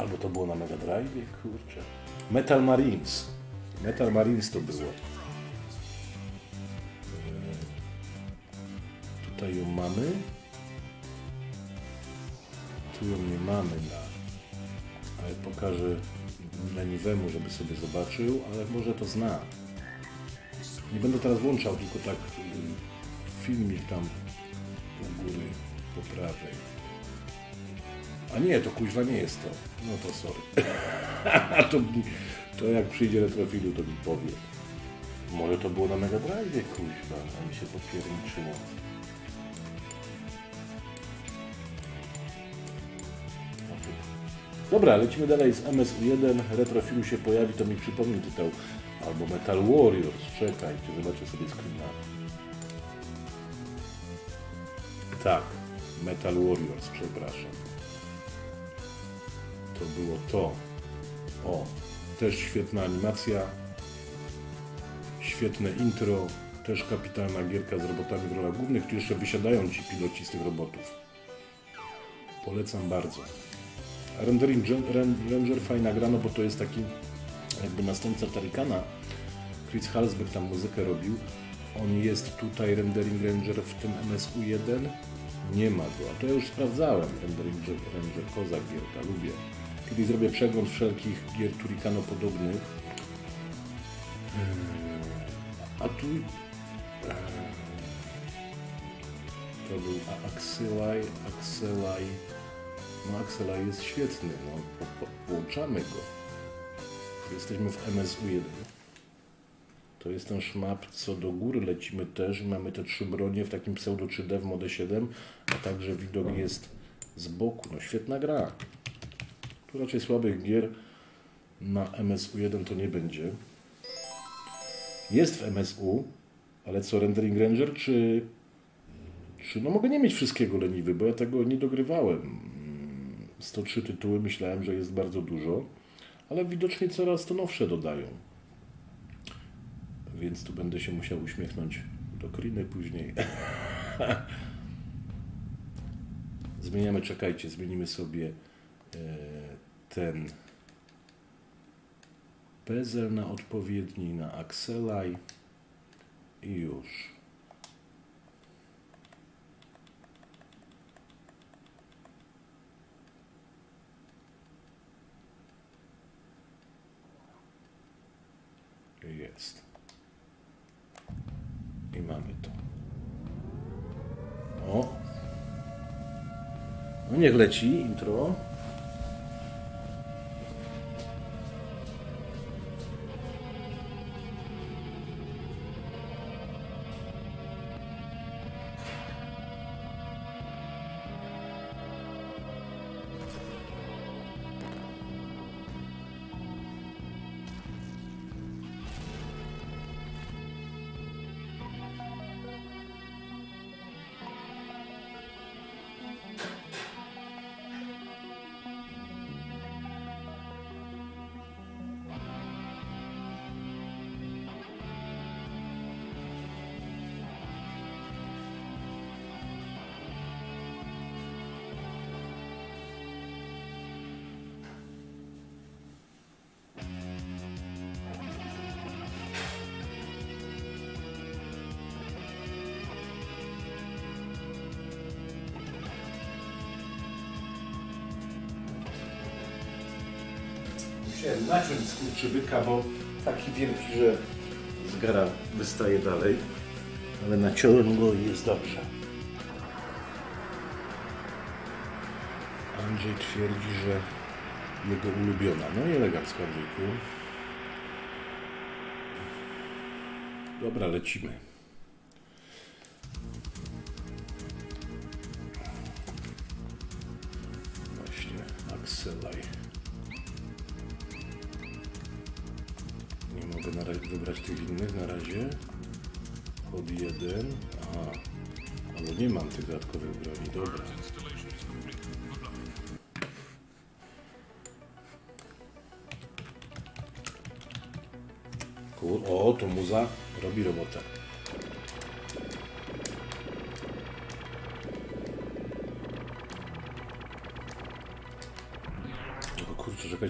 Albo to było na Mega Drive, kurczę. Metal Marines. Metal Marines to było. Eee, Tutaj ją mamy. Tu ją nie mamy na. Ale pokażę leniwemu, żeby sobie zobaczył, ale może to zna. Nie będę teraz włączał, tylko tak y, filmik tam u góry po prawej. A nie, to kuźwa nie jest to. No to sorry. to, to jak przyjdzie retrofilu, to mi powie. Może to było na Mega Drive, kuźwa, a mi się popierniczyło. Dobra, lecimy dalej z MSU1. Retrofilu się pojawi, to mi przypomni tytuł. Albo Metal Warriors. Czekajcie, zobaczę sobie screena. Tak, Metal Warriors, przepraszam. To było to. O, też świetna animacja. Świetne intro. Też kapitalna gierka z robotami w rolach głównych. Tu jeszcze wysiadają ci piloci z tych robotów. Polecam bardzo. Rendering Gen- Ren- Ranger fajna gra, no bo to jest taki jakby następca Tarikana. Chris Halsberg tam muzykę robił. On jest tutaj Rendering Ranger w tym MSU1. Nie ma go, a to ja już sprawdzałem. Rendering Ranger, kozak gierka, lubię. Kiedyś zrobię przegląd wszelkich gier Turikano podobnych. A tu... eee, To był A- Axelai, Axelai... No Axelai jest świetny, no po, po, połączamy go. Jesteśmy w MSU1. To jest ten szmap, co do góry lecimy też. Mamy te trzy bronie w takim pseudo 3D w mode 7, a także widok jest z boku. No świetna gra. Tu raczej słabych gier na MSU1 to nie będzie. Jest w MSU, ale co, Rendering Ranger, czy... czy no mogę nie mieć wszystkiego leniwy, bo ja tego nie dogrywałem. Mm, 103 tytuły, myślałem, że jest bardzo dużo, ale widocznie coraz to nowsze dodają. Więc tu będę się musiał uśmiechnąć do Kriny później. Zmieniamy, czekajcie, zmienimy sobie e, ten bezel na odpowiedni, na Axelai i już. Jest. I mamy to. O! No niech leci intro. Skurczybyka, bo taki wielki, że z gara wystaje dalej. Ale naciąłem go i jest dobrze. Andrzej twierdzi, że jego ulubiona. No i elegancko, Andrzejku. Dobra, lecimy.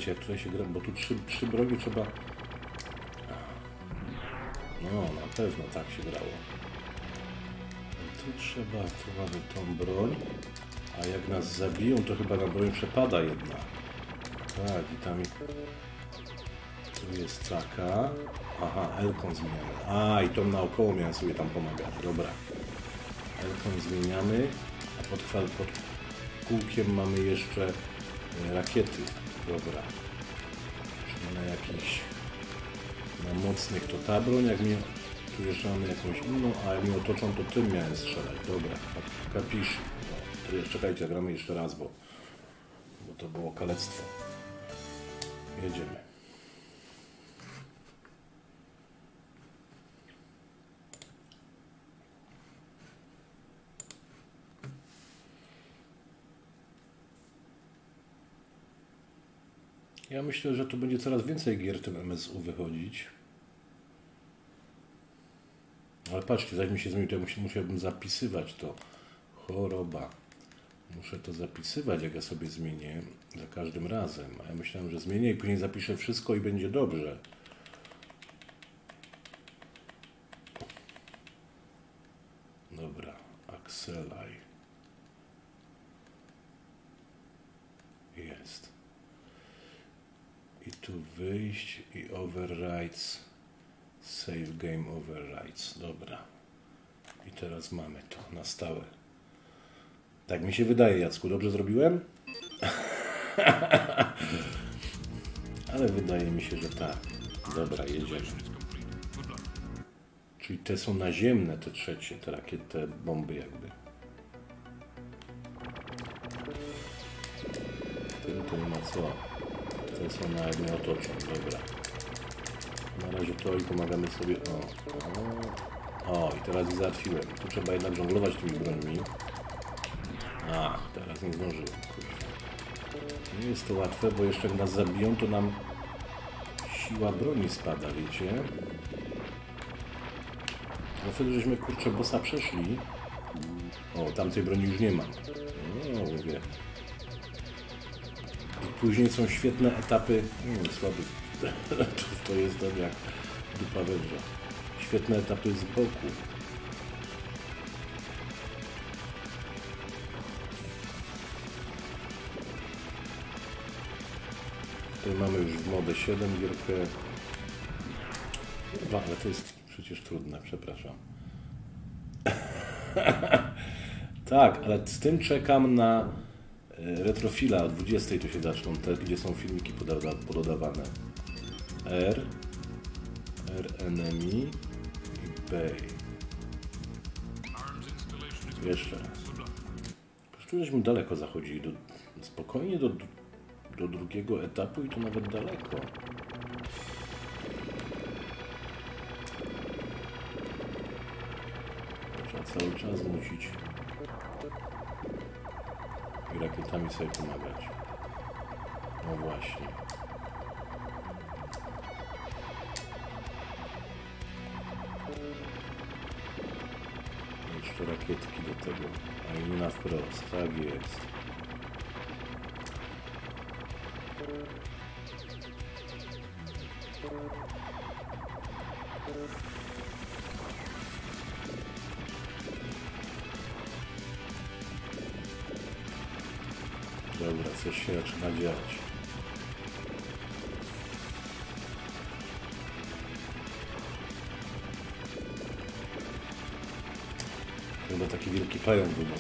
Jak tutaj się gra, bo tu trzy, trzy bronie trzeba... No, na pewno tak się grało. Tu trzeba, tu mamy tą broń, a jak nas zabiją, to chyba na broń przepada jedna. Tak, i tam... Tu jest taka. Aha, Elkon zmieniamy. A, i tą naokoło miałem sobie tam pomagać. Dobra. Elkon zmieniamy, a pod, pod kółkiem mamy jeszcze e, rakiety. Dobra. Czyli na jakiś... Na mocnych to ta broń, jak mnie... Tu jeszcze mamy jakąś inną, a jak mnie otoczą, to tym miałem strzelać. Dobra, kap- kapisz. No, to jeszcze, czekajcie, gramy jeszcze raz, bo, bo to było kalectwo. Jedziemy. Ja myślę, że tu będzie coraz więcej gier tym MSU wychodzić. Ale patrzcie, zanim się zmieni, to musiałbym zapisywać to. Choroba. Muszę to zapisywać, jak ja sobie zmienię za każdym razem. A ja myślałem, że zmienię i później zapiszę wszystko i będzie dobrze. Dobra, Axelaj. Jest. I tu wyjść i overrides. Game overrides. Dobra. I teraz mamy to na stałe. Tak mi się wydaje, Jacku. Dobrze zrobiłem? Ale wydaje mi się, że tak. Dobra, jedziemy. Czyli te są naziemne, te trzecie, te rakiety, te bomby jakby. Tym to nie ma co. Te są na otoczą, dobra. Na razie to i pomagamy sobie. O, o, o i teraz ich załatwiłem. Tu trzeba jednak żonglować tymi brońmi. Ach, teraz nie zdążyłem. Nie jest to łatwe, bo jeszcze jak nas zabiją, to nam siła broni spada, wiecie? No wtedy żeśmy kurczę bossa przeszli. O, tamtej broni już nie mam. No, mówię. I później są świetne etapy. Nie słaby. to, jest tam jak dupa węża. Świetne etapy z boku. Tutaj mamy już w modę 7 gierkę. Dwa, ale to jest przecież trudne, przepraszam. tak, ale z tym czekam na e, retrofila. O 20 to się zaczną, te gdzie są filmiki pododa, pododawane. R, R enemy i Bay. Jeszcze raz. Żeśmy daleko zachodzili. Do, spokojnie do, do drugiego etapu i to nawet daleko. Trzeba cały czas musić i rakietami sobie pomagać. No właśnie. Rakietki do tego, a i na wprost, tak jest.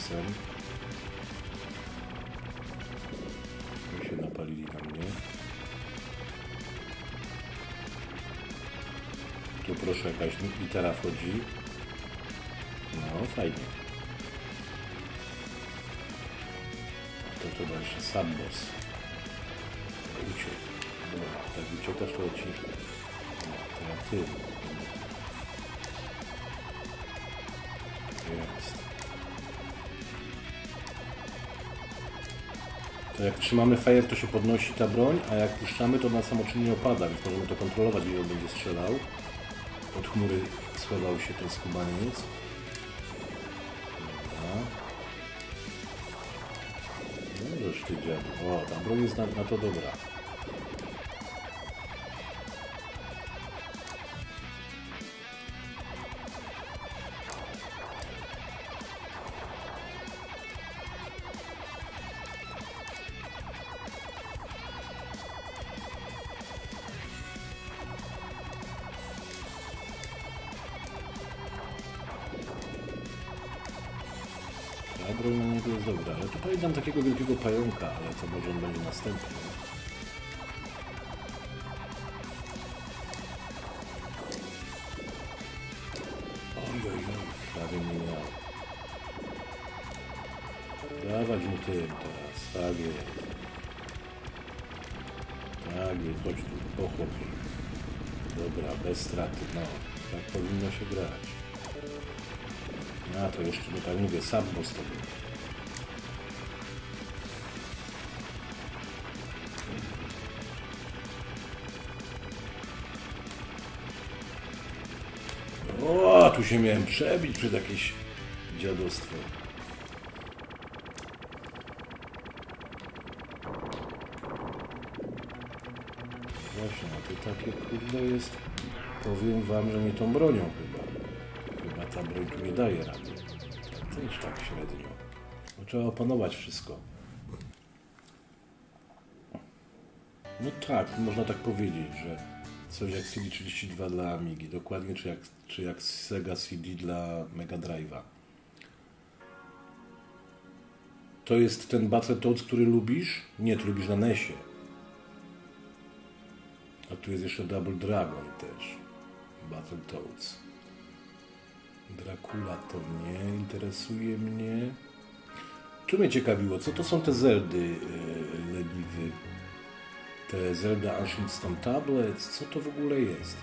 Nosem. Oni się napalili na mnie. Tu proszę jakaś litera wchodzi. No, fajnie. A to chyba jeszcze subboss. Uciekł. Dobra, tak uciekasz to ci. No, Kreatywny. Jest. Jak trzymamy fire, to się podnosi ta broń, a jak puszczamy, to ona samoczynnie opada, więc możemy to kontrolować, gdzie on będzie strzelał. Od chmury schował się ten skubaniec. No żeż ty dziadu. O, ta broń jest na, na to dobra. Takiego wielkiego pająka, ale to może on będzie następny. Oj, oj, oj, prawie mnie miał. Dawać mu tym teraz, tak jest. Tak jest, chodź tu, pochłop. Dobra, bez straty, no. Tak powinno się grać. A to jeszcze nie tak mówię, sam z tobą. Tu się miałem przebić przed jakieś dziadostwo. Właśnie, a to takie kurde jest. Powiem wam, że nie tą bronią chyba. Chyba ta broń tu nie daje rady. To też tak średnio. No, trzeba opanować wszystko. No tak, można tak powiedzieć, że coś jak CD32 dla Amigi, dokładnie, czy jak, czy jak Sega CD dla Mega Drive'a. To jest ten Battletoads, który lubisz? Nie, ty lubisz na NESie. A tu jest jeszcze Double Dragon też. Battletoads. Dracula to nie interesuje mnie. Tu mnie ciekawiło, co to są te Zeldy yy, leniwy? Te Zelda Ancient Stone Tablets? Co to w ogóle jest?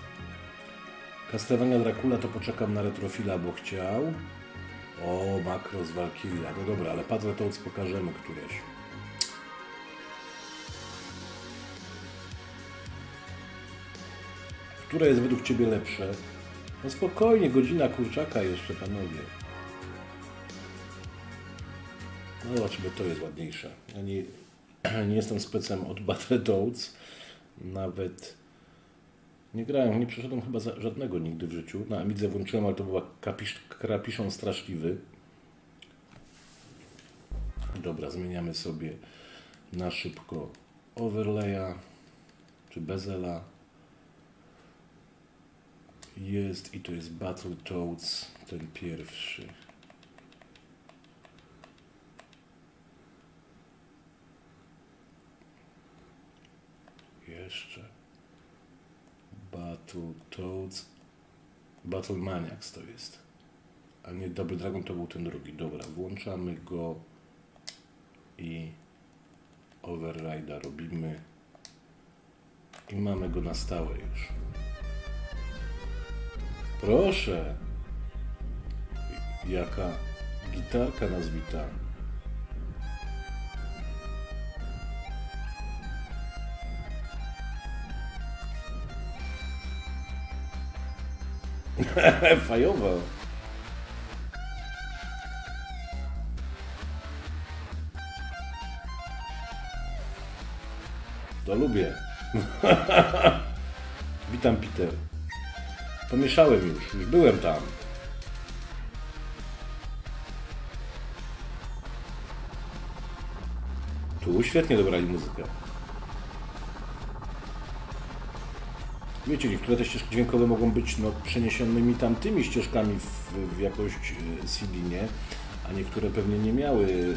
Castlevania Dracula to poczekam na retrofila, bo chciał. O, Macross Valkyria. No dobra, ale Battletoads pokażemy któreś. Które jest według Ciebie lepsze? No spokojnie, godzina kurczaka jeszcze, panowie. No zobaczymy, to jest ładniejsze. Ja nie, jestem specem od Battletoads. Nawet nie grałem, nie przeszedłem chyba żadnego nigdy w życiu. Na Amidze włączyłem, ale to była kapisz, krapiszon straszliwy. Dobra, zmieniamy sobie na szybko overlaya, czy bezela. Jest i to jest Battletoads, ten pierwszy. Jeszcze. Battletoads. Battle Maniacs to jest. A nie Double Dragon to był ten drugi. Dobra, włączamy go i override'a robimy. I mamy go na stałe już. Proszę. Jaka gitarka nas wita. Fajowa. To lubię. Witam Peter. Pomieszałem już, już byłem tam. Tu świetnie dobrali muzykę. Wiecie, niektóre te ścieżki dźwiękowe mogą być no, przeniesionymi tamtymi ścieżkami w, w jakość CD, nie? A niektóre pewnie nie miały y,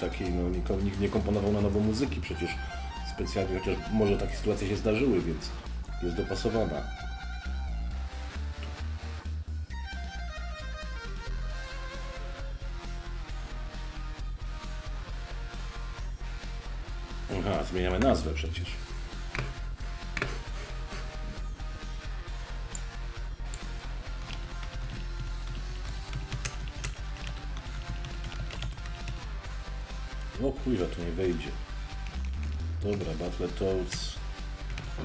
takiej, no nikt, nikt nie komponował na nowo muzyki przecież specjalnie, chociaż może takie sytuacje się zdarzyły, więc jest dopasowana. Aha, zmieniamy nazwę przecież. O kurwa, to nie wejdzie. Dobra, Battletoads,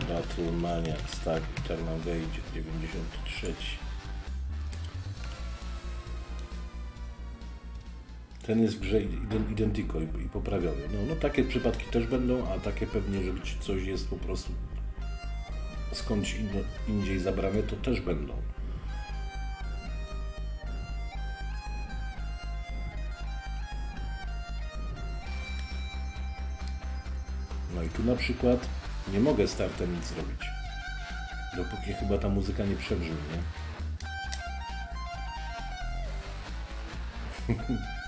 Battle Maniacs, tak, i tak nam wejdzie. 93. Ten jest w grze iden- Identico i, poprawiony. No, no takie przypadki też będą, a takie pewnie, że coś jest po prostu skądś indziej zabrane, to też będą. Tu na przykład nie mogę startem nic zrobić. Dopóki chyba ta muzyka nie przebrzmi, nie?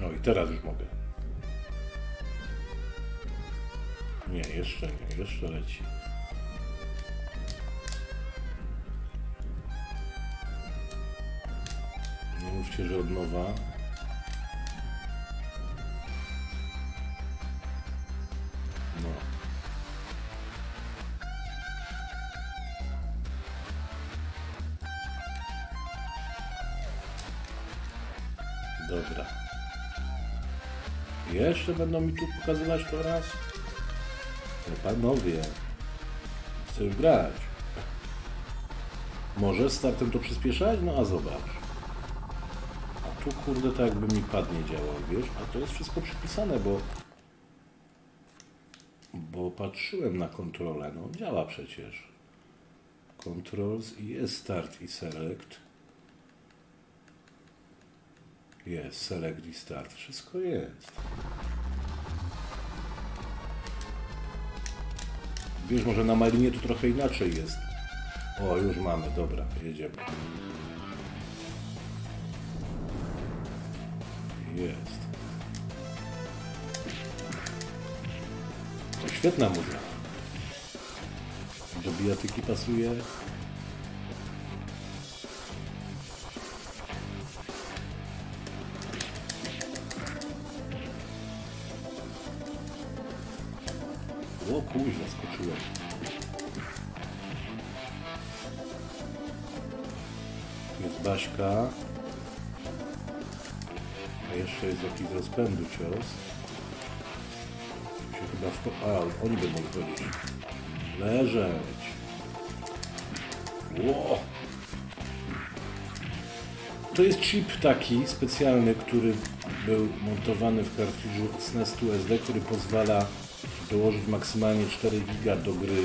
No i teraz już mogę. Nie, jeszcze nie, jeszcze leci. Mówcie, że od nowa. No. Dobra. Jeszcze będą mi tu pokazywać to raz? No panowie, chcę już grać. Może startem to przyspieszać? No a zobacz. Tu kurde tak jakby mi padnie działał, wiesz? A to jest wszystko przypisane, bo bo patrzyłem na kontrolę, no działa przecież. Controls i jest start i select. Jest, select i start. Wszystko jest. Wiesz, może na Malinie to trochę inaczej jest. O, już mamy, dobra, jedziemy. Jest. Świetna muzyka. Do bijatyki pasuje. O kuźwa, skoczyłem. Jest Baśka. Jeszcze jest jakiś rozpędu cios. Się chyba wcho... A, oni będą wchodzić. Leżeć. Ło! To jest chip taki specjalny, który był montowany w kartridżu SNES 2 SD, który pozwala dołożyć maksymalnie 4 giga do gry.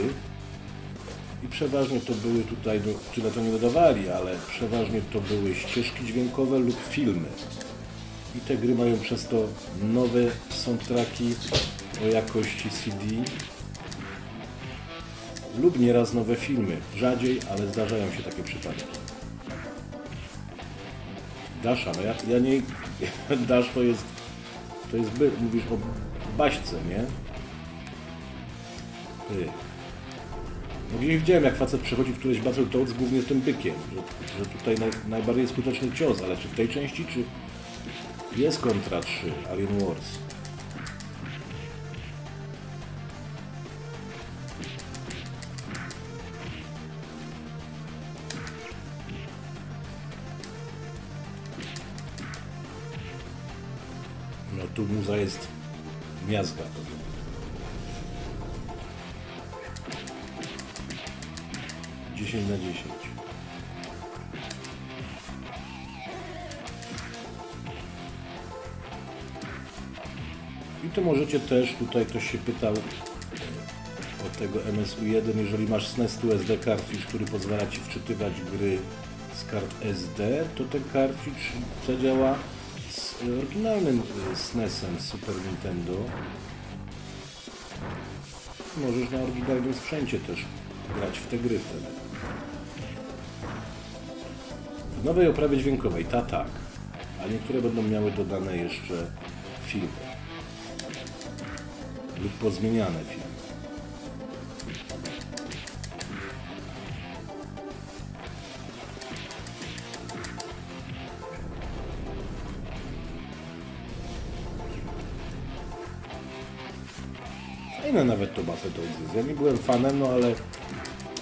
I przeważnie to były tutaj, no, tyle to nie dodawali, ale przeważnie to były ścieżki dźwiękowe lub filmy. I te gry mają przez to nowe soundtracki o jakości CD lub nieraz nowe filmy. Rzadziej, ale zdarzają się takie przypadki. Dasza, no ja, ja nie... Dasz to jest... To jest... By, mówisz o baśce, nie? Ty. No gdzieś widziałem, jak facet przechodzi w któreś Battletoads głównie tym bykiem, że, że tutaj naj, najbardziej skuteczny cios, ale czy w tej części, czy jest kontra 3, Alien Wars? No tu muza jest miazga. 10 na 10. to możecie też, tutaj ktoś się pytał o tego MSU1, jeżeli masz SNES tu SD kartridż, który pozwala Ci wczytywać gry z kart SD, to ten kartridż zadziała z oryginalnym SNESem z Super Nintendo. Możesz na oryginalnym sprzęcie też grać w te gry wtedy. W nowej oprawie dźwiękowej, ta tak, a niektóre będą miały dodane jeszcze filmy lub pozmieniane filmy. Fajne nawet to Battletoads jest. Ja nie byłem fanem, no ale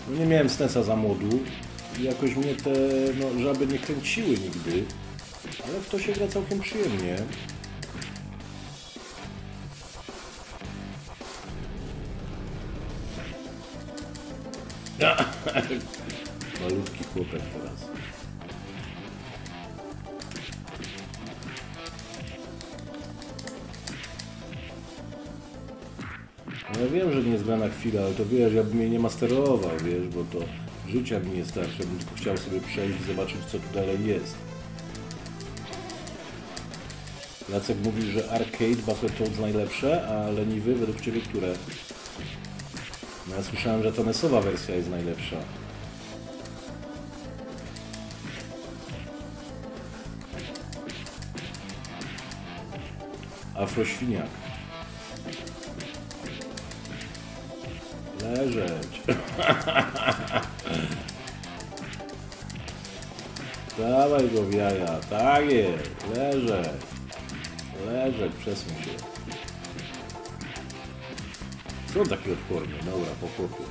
no nie miałem SNESa za młodu, i jakoś mnie te no, żaby nie kręciły nigdy, ale w to się gra całkiem przyjemnie. Chwilę, ale to wiesz, ja bym jej nie masterował, wiesz, bo to życia mi nie starczy, ja bym tylko chciał sobie przejść i zobaczyć, co tu dalej jest. Jacek mówi, że Arcade Battletoads najlepsze, a leniwy według Ciebie które? No ja słyszałem, że to NES-owa wersja jest najlepsza. Afroświniak. Leżeć. Dawaj go w jaja. Tak jest. Leżeć. Leżeć. Przesuń się. On taki odporny? Dobra, po chłopie.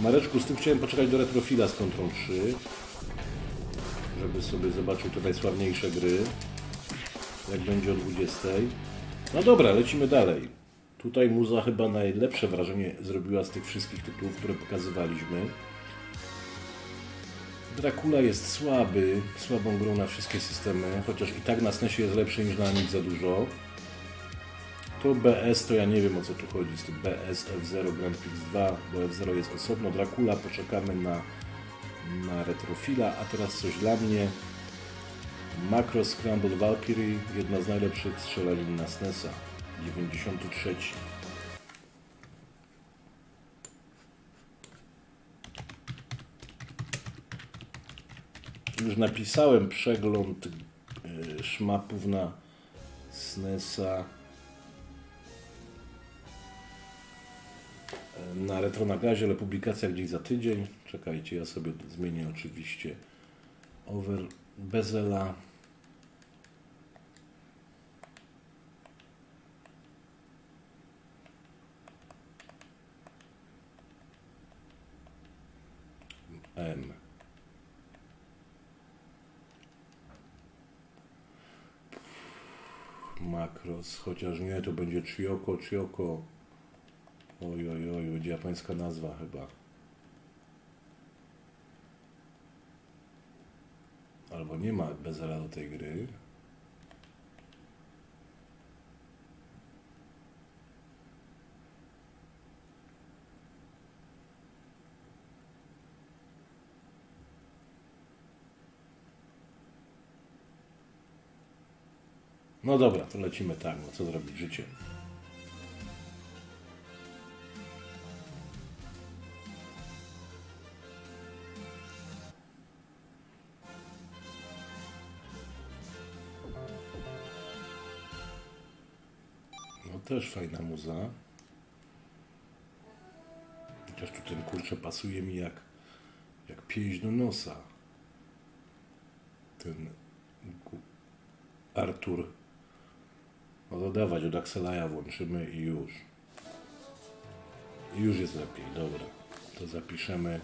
Mareczku, z tym chciałem poczekać do Retrofila z Control 3 żeby sobie zobaczył te najsławniejsze gry jak będzie o 20. No dobra, lecimy dalej. Tutaj muza chyba najlepsze wrażenie zrobiła z tych wszystkich tytułów, które pokazywaliśmy. Dracula jest słaby, słabą grą na wszystkie systemy, chociaż i tak na SNESie jest lepszy niż na nic za dużo. To BS to ja nie wiem o co tu chodzi z BS F0 Grand Prix 2, bo F0 jest osobno. Dracula poczekamy na, na Retrofila, a teraz coś dla mnie. Macro Scrambled Valkyrie, jedna z najlepszych strzelanin na SNESa, 93. Już napisałem przegląd y, szmapów na SNESa y, na Retronagazie, ale publikacja gdzieś za tydzień. Czekajcie, ja sobie zmienię oczywiście over bezela. M. Makros, chociaż nie, to będzie Chioko, Chioko. Oj, oj, oj, będzie japońska nazwa chyba. Albo nie ma bezela do tej gry. No dobra, to lecimy tak, no co zrobić życie. Też fajna muza. Chociaż tu ten kurczę pasuje mi jak, jak pięść do nosa. Ten Artur. No dodawać od Axelaja włączymy i już. I już jest lepiej, dobra. To zapiszemy.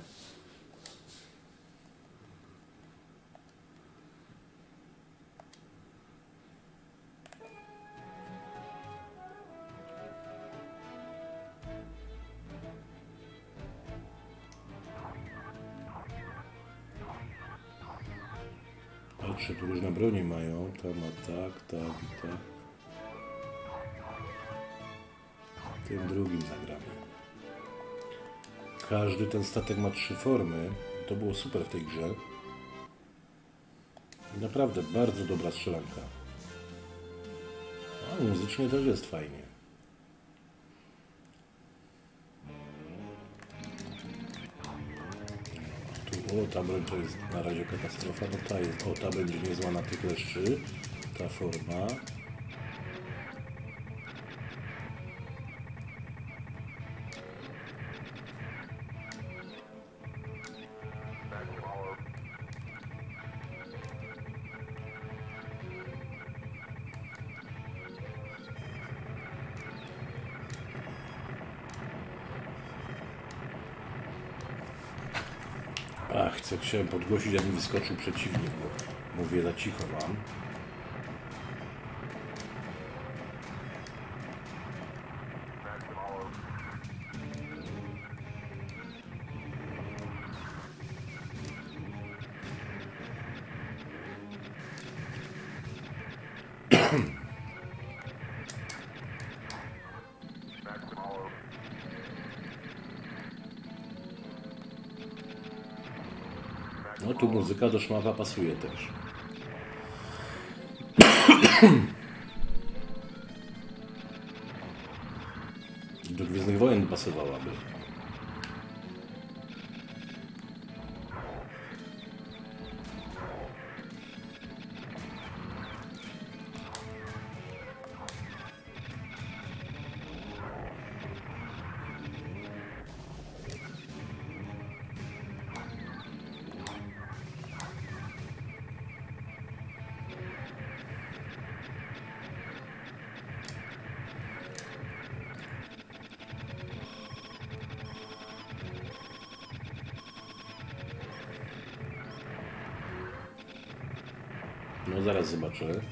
Tak, tak i tak. Tym drugim zagramy. Każdy ten statek ma trzy formy. To było super w tej grze. Naprawdę bardzo dobra strzelanka. A muzycznie też jest fajnie. O, ta broń to jest na razie katastrofa. No ta jest, o, ta będzie niezła na tych leszczy ta. Ach, chcę, chciałem podgłosić, aby mi skoczył przeciwnik, bo mówię na cicho mam. Muzyka do szmawa pasuje też. Do Gwiezdnych Wojen pasowałaby. Zaraz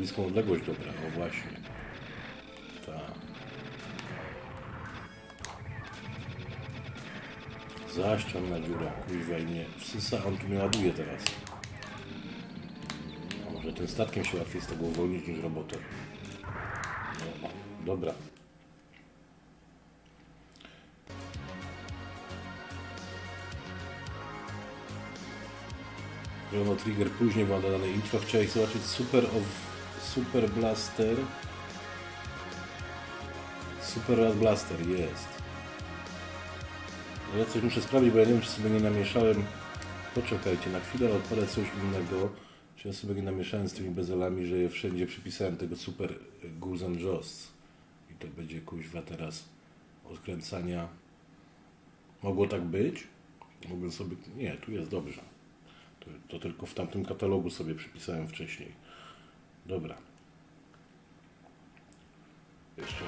bliską odległość, dobra, o właśnie. Tak. Zaścian dziura, kuźwa i mnie wsysa, on tu mnie ładuje teraz. No, może tym statkiem się łatwiej z tego uwolnić niż robotem. No, dobra. Chrono Trigger później ma dodane intro. Chciałeś zobaczyć Super of Super Blaster. Super Raz Blaster jest. Ja coś muszę sprawdzić, bo ja nie wiem, czy sobie nie namieszałem. Poczekajcie, na chwilę odpalę coś innego. Czy ja sobie nie namieszałem z tymi bezelami, że je wszędzie przypisałem tego Super Goose and Joss. I to będzie kuźwa teraz odkręcania. Mogło tak być? Mogłem sobie... Nie, tu jest dobrze. To, to tylko w tamtym katalogu sobie przypisałem wcześniej. Dobra. Jeszcze.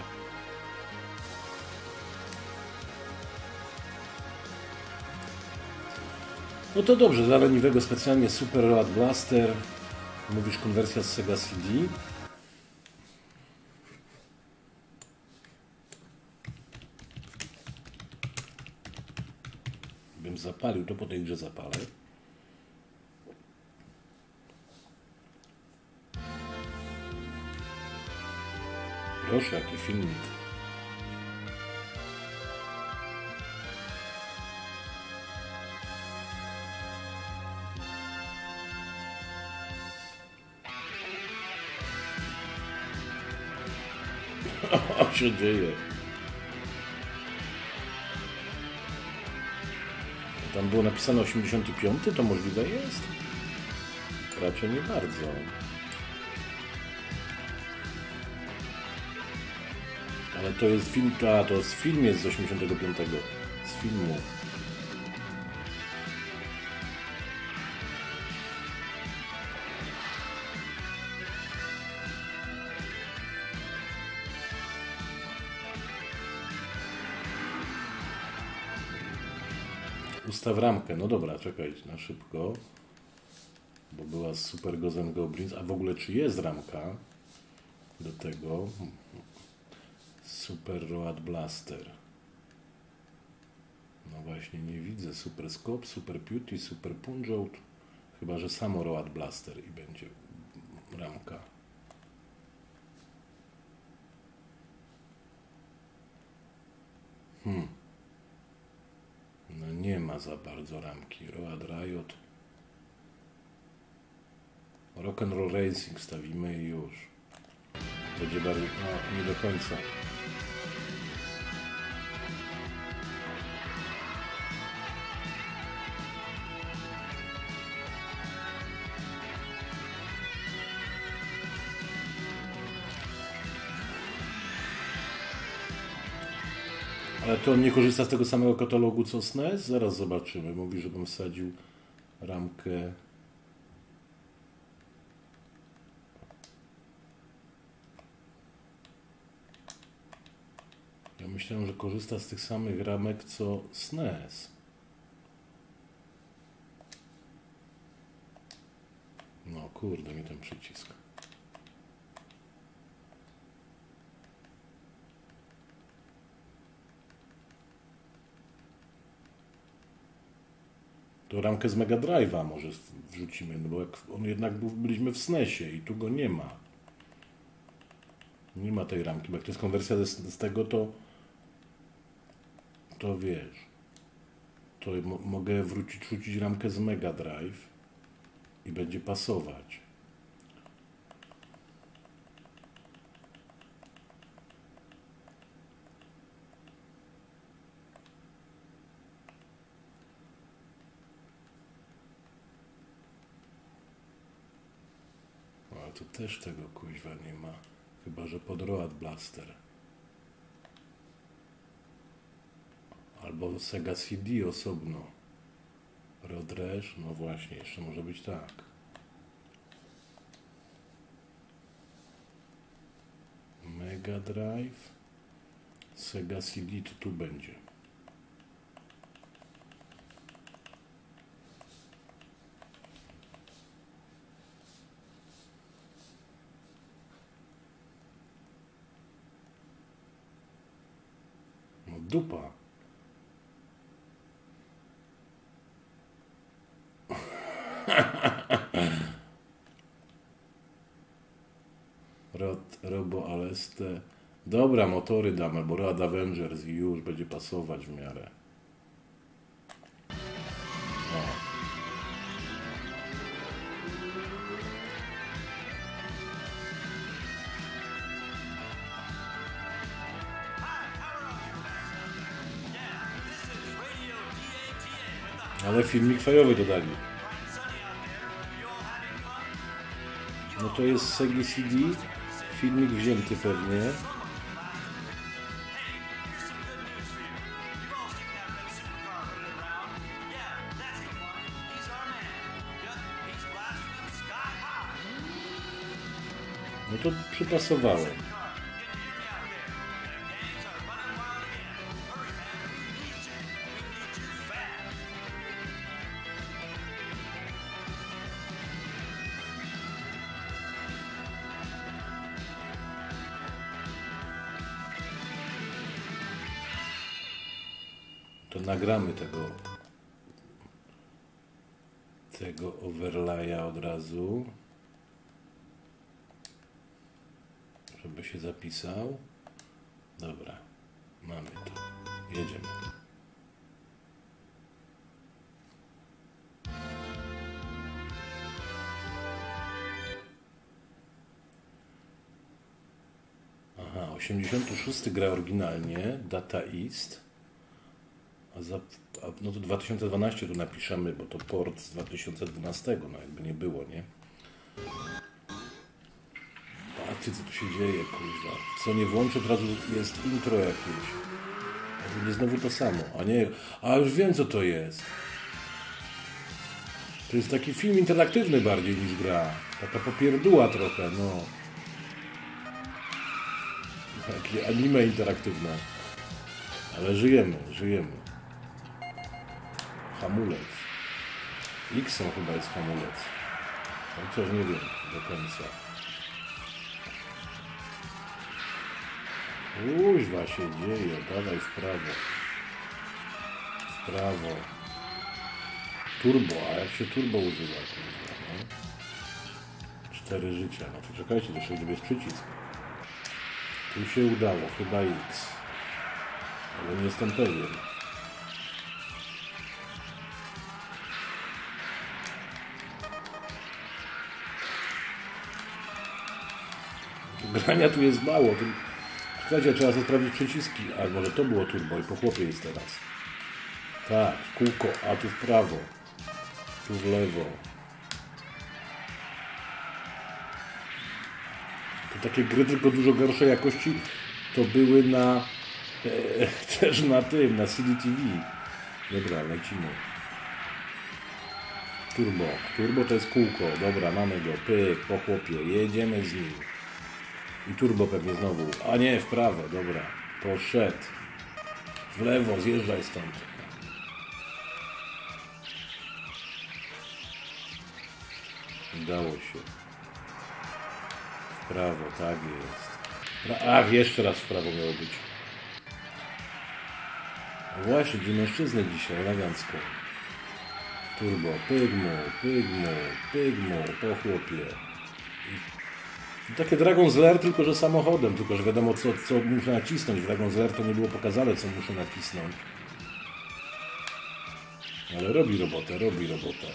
No to dobrze, dla leniwego specjalnie Super Road Blaster. Mówisz konwersja z Sega CD. Bym zapalił, to po tej grze zapalę. Proszę, jaki filmik. Co się dzieje? Tam było napisane 85, to możliwe jest? Raczej nie bardzo. Ale to jest film, a to z film jest z 85. Z filmu. Ustaw ramkę. No dobra, czekaj na szybko. Bo była Super Gozen Goblins. A w ogóle czy jest ramka do tego? Super Road Blaster. No właśnie, nie widzę. Super Scope, Super Beauty, Super Punch-Out. Chyba, że samo Road Blaster i będzie ramka. No nie ma za bardzo ramki. Road Riot. Rock and Roll Racing stawimy i już. Będzie bardziej... No, nie do końca. To on nie korzysta z tego samego katalogu co SNES? Zaraz zobaczymy. Mówi, żebym wsadził ramkę. Ja myślałem, że korzysta z tych samych ramek co SNES. No kurde, mi ten przycisk. To ramkę z Mega Drive'a może wrzucimy, no bo jak on jednak był, byliśmy w SNESie i tu go nie ma. Nie ma tej ramki, bo jak to jest konwersja z, z tego, to to wiesz, to mo mogę wrócić, wrzucić ramkę z Mega Drive i będzie pasować. Ale tu też tego kuźwa nie ma. Chyba, że pod Road Blaster. Albo Sega CD osobno. Road Rash, no właśnie, jeszcze może być tak. Mega Drive. Sega CD to tu będzie. No dupa. Rod, Robo Aleste. Dobra, motory damy, albo Rad Avengers już będzie pasować w miarę. Filmik fajowy dodali. No to jest Segi CD. Filmik wzięty pewnie. No to przypasowałem. Zapisał. Dobra, mamy to. Jedziemy. Aha, 86 gra oryginalnie, Data East. A, za, a no to 2012 tu napiszemy, bo to port z 2012, no jakby nie było, nie? Patrzcie, co tu się dzieje, kurwa. Co nie włączę, od razu jest intro jakieś. A nie znowu to samo. A nie, a już wiem, co to jest. To jest taki film interaktywny bardziej niż gra. Taka popierdła trochę, no. Takie anime interaktywne. Ale żyjemy, żyjemy. Hamulec. X chyba jest hamulec. Chociaż nie wiem do końca. Kuźwa się dzieje, dawaj w prawo. W prawo. Turbo, a jak się turbo używa, kurwa, no? Cztery życia, no to czekajcie, to jeszcze jest przycisk. Tu się udało, chyba X. Ale nie jestem pewien. Grania tu jest mało. Słuchajcie, trzeba sprawdzić przyciski. A może to było turbo i po chłopie jest teraz. Tak, kółko, a tu w prawo. Tu w lewo. To takie gry tylko dużo gorszej jakości to były na e, też na tym, na CDTV. Dobra, lecimy. Turbo. Turbo to jest kółko. Dobra, mamy go. Pyk, po chłopie. Jedziemy z nim. I turbo pewnie znowu. A nie, w prawo. Dobra. Poszedł. W lewo, zjeżdżaj stąd. Udało się. W prawo, tak jest. Pra- Ach, jeszcze raz w prawo miało być. No właśnie, dzień mężczyzny dzisiaj, elegancko. Turbo, pygmu, pygmu, pygmu, po chłopie. I takie Dragon's Lair, tylko że samochodem, tylko że wiadomo co, co muszę nacisnąć. W Dragon's Lair to nie było pokazane, co muszę nacisnąć. Ale robi robotę, robi robotę.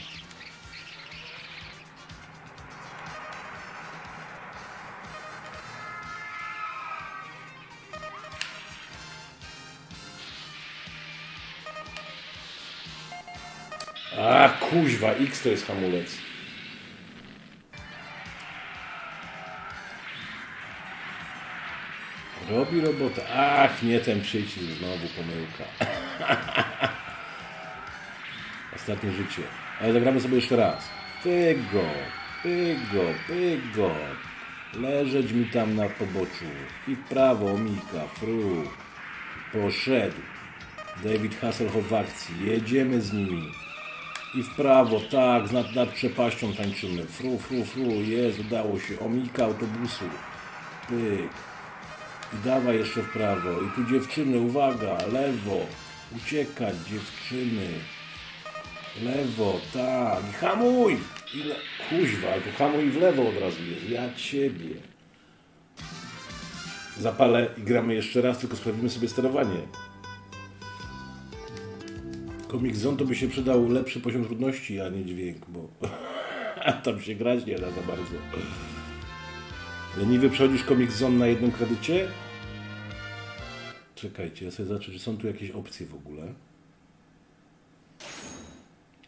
A kuźwa, X to jest hamulec. Robi robotę. Ach, nie ten przycisk, znowu pomyłka. Ostatnie życie. Ale zagramy sobie jeszcze raz. Pygo, pygo, pygo. Leżeć mi tam na poboczu. I w prawo, Mika, fru. Poszedł. David Hasselhoff w akcji. Jedziemy z nimi. I w prawo, tak, nad, nad przepaścią tańczymy. Fru, fru, fru, jest, udało się. Omika autobusu. Pyk. I dawaj jeszcze w prawo. I tu dziewczyny, uwaga, lewo. Uciekać, dziewczyny. Lewo, tak. I hamuj! I le... Kuźwa, ale hamuj w lewo od razu jest. Ja ciebie. Zapalę i gramy jeszcze raz, tylko sprawdzimy sobie sterowanie. Comic Zone to by się przydał lepszy poziom trudności, a nie dźwięk, bo tam się grać nie da za bardzo. Leniwy przechodzisz Comic Zone na jednym kredycie? Czekajcie, ja sobie zobaczę, czy są tu jakieś opcje w ogóle.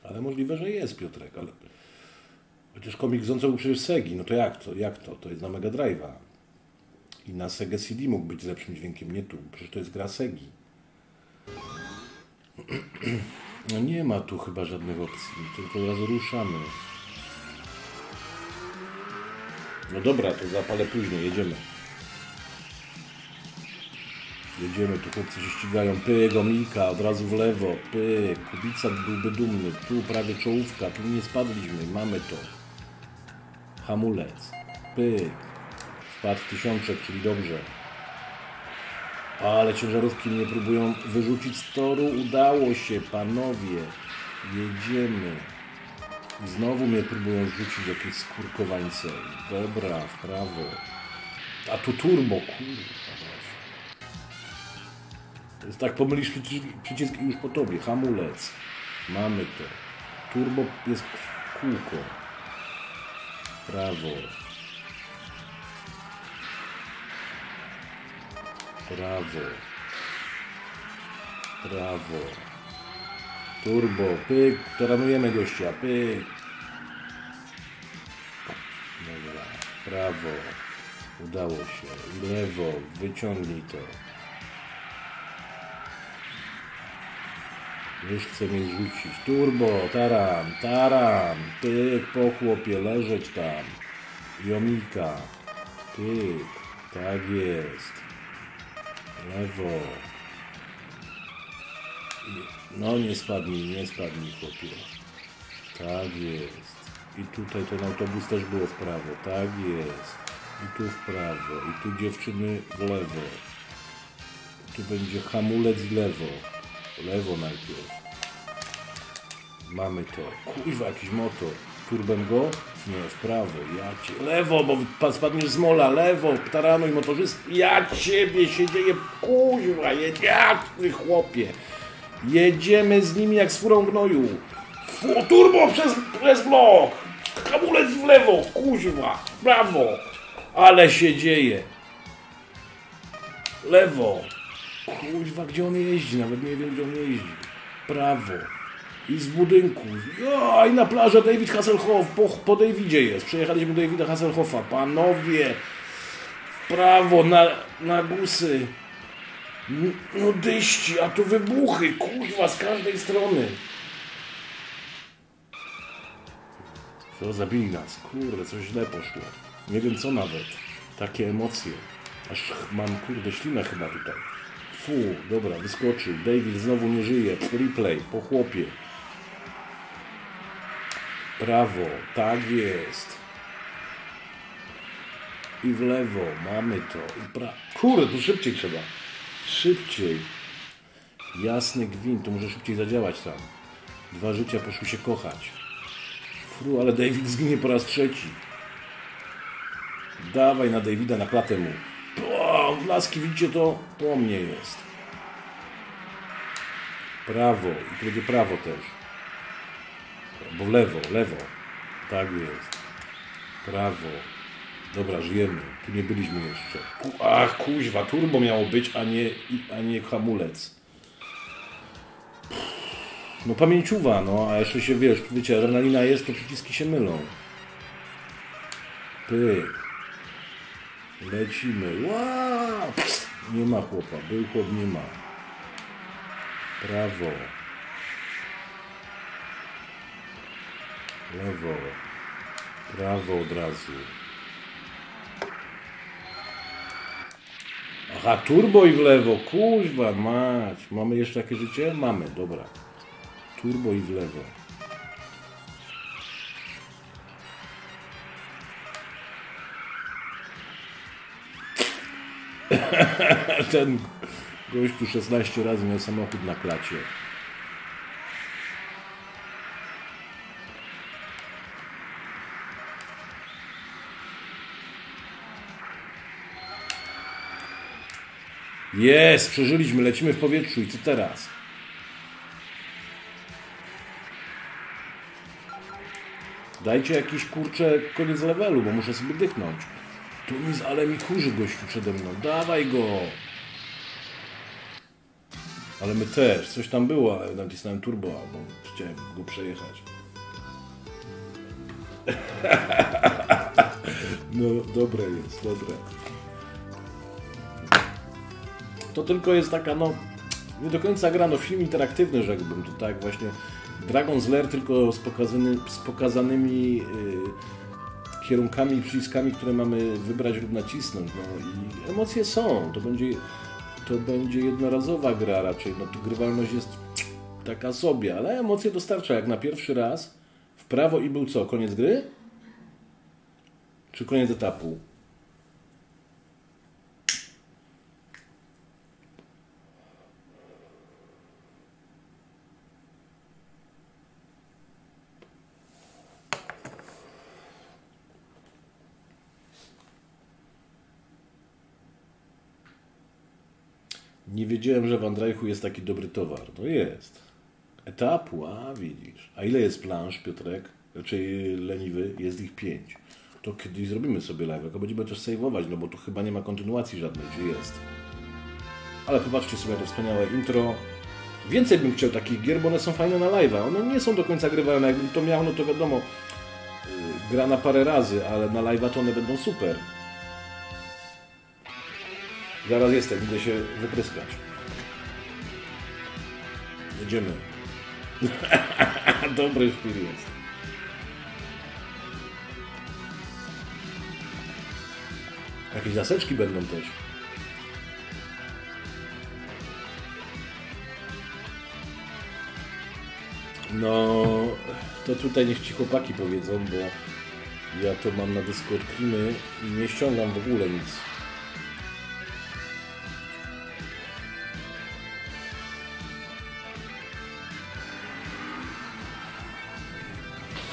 Ale możliwe, że jest Piotrek, ale... Chociaż Comic Zone to był przecież Segi, no to jak to? Jak to? To jest na Mega Drive'a. I na Sega CD mógł być lepszym dźwiękiem, nie tu. Przecież to jest gra Segi. No nie ma tu chyba żadnych opcji, tylko od razu ruszamy. No dobra, to zapalę później, jedziemy. Jedziemy, tu chłopcy się ścigają, pyk, omika, od razu w lewo, pyk, Kubica byłby dumny, tu prawie czołówka, tu nie spadliśmy, mamy to. Hamulec, pyk, wpadł tysiączek, czyli dobrze. Ale ciężarówki mnie próbują wyrzucić z toru. Udało się, panowie. Jedziemy. Znowu mnie próbują rzucić jakieś skurkowańce. Dobra, w prawo. A tu turbo, kurwa. Tak, pomylisz przycisk, już po tobie. Hamulec. Mamy to. Turbo jest kółko. Prawo. Prawo. Prawo. Turbo. Pyk. Taranujemy gościa. Pyk. Dobra. Prawo. Udało się. Lewo. Wyciągnij to. Już chce mnie rzucić. Turbo. Taran. Taran. Pyk. Po chłopie. Leżeć tam. Jomika. Pyk. Tak jest. Lewo. No nie spadnij, nie spadnij chłopie. Tak jest. I tutaj ten autobus też było w prawo. Tak jest. I tu w prawo. I tu dziewczyny w lewo. Tu będzie hamulec w lewo. Lewo najpierw. Mamy to. Kuźwa, jakiś motor. turbem go? Nie, w prawo, ja cię... Lewo, bo pa- spadniesz z mola, lewo, taranuj motorzyst. Ja ciebie się dzieje, kuźwa, jedziemy chłopie. Jedziemy z nimi jak z furą gnoju. Fu, turbo przez, przez blok. Hamulec w lewo, kuźwa, brawo. Ale się dzieje. Lewo. Kuźwa, gdzie on jeździ? Nawet nie wiem, gdzie on jeździ. Prawo. I z budynku. Jo, i na plażę David Hasselhoff. Po, po Davidzie jest. Przejechaliśmy Davida Hasselhoffa. Panowie. W prawo, na, na gusy. N- No dyści, a tu wybuchy. Kurwa, z każdej strony. Co, zabili nas. Kurde, coś źle poszło. Nie wiem co nawet. Takie emocje. Aż mam, kurde, ślinę chyba tutaj. Fu, dobra, wyskoczył. David znowu nie żyje. Replay, po chłopie. Prawo, tak jest. I w lewo, mamy to. I pra... Kurde, tu szybciej trzeba. Szybciej. Jasny gwint, to może szybciej zadziałać tam. Dwa życia poszły się kochać. Fru, ale David zginie po raz trzeci. Dawaj na Davida, na klatę mu. O, laski, widzicie to? Po mnie jest. Prawo. I tu będzie prawo też. Bo lewo, lewo. Tak jest. Prawo. Dobra, żyjemy. Tu nie byliśmy jeszcze. Ku- Ach, kuźwa, turbo miało być, a nie, a nie hamulec. No pamięciuwa, no, a jeszcze się, wiesz, wiecie, adrenalina jest, to przyciski się mylą. Pyk. Lecimy. Wow! Nie ma chłopa. Był chłop, nie ma. Prawo. Lewo. Prawo od razu. Aha, turbo i w lewo. Kuźwa, mać. Mamy jeszcze jakieś życie? Mamy, dobra. Turbo i w lewo. Ten gościu 16 razy miał samochód na klacie. Jest, przeżyliśmy, lecimy w powietrzu i co teraz? Dajcie jakiś kurczę koniec levelu, bo muszę sobie dychnąć. Tu z- ale mi kurzy gościu przede mną. Dawaj go! Ale my też. Coś tam było, ale nacisnąłem turbo, bo chciałem go przejechać. No, dobre jest, dobre. To tylko jest taka, no, nie do końca gra, no, film interaktywny, rzekłbym. To tak właśnie Dragon's Lair tylko z, pokazany, z pokazanymi yy, kierunkami i przyciskami, które mamy wybrać lub nacisnąć. No i emocje są. To będzie, to będzie jednorazowa gra raczej. No tu grywalność jest taka sobie, ale emocje dostarcza jak na pierwszy raz. W prawo i był co? Koniec gry? Czy koniec etapu? Nie wiedziałem, że w Andrzejchu jest taki dobry towar. No jest. Etapu, a widzisz. A ile jest plansz, Piotrek? Raczej leniwy? Jest ich pięć. To kiedyś zrobimy sobie live, tylko będziemy też saveować, no bo tu chyba nie ma kontynuacji żadnej, czy jest. Ale popatrzcie sobie to wspaniałe intro. Więcej bym chciał takich gier, bo one są fajne na live'a. One nie są do końca grywalne. Jakbym to miał, no to wiadomo, yy, gra na parę razy, ale na live'a to one będą super. Zaraz jestem, idę się wypryskać. Jedziemy. Dobry szpil jest. Jakieś zaseczki będą też. No, to tutaj niech ci chłopaki powiedzą, bo ja to mam na Discord i nie ściągam w ogóle nic.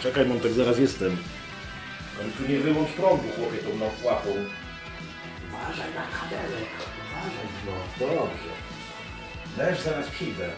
Czekaj, mam tak zaraz jestem. Ale tu nie wyłącz prądu, chłopie, tą no- łapą. Uważaj na kabelek. Uważaj, no. Dobrze. Też zaraz przyjdę.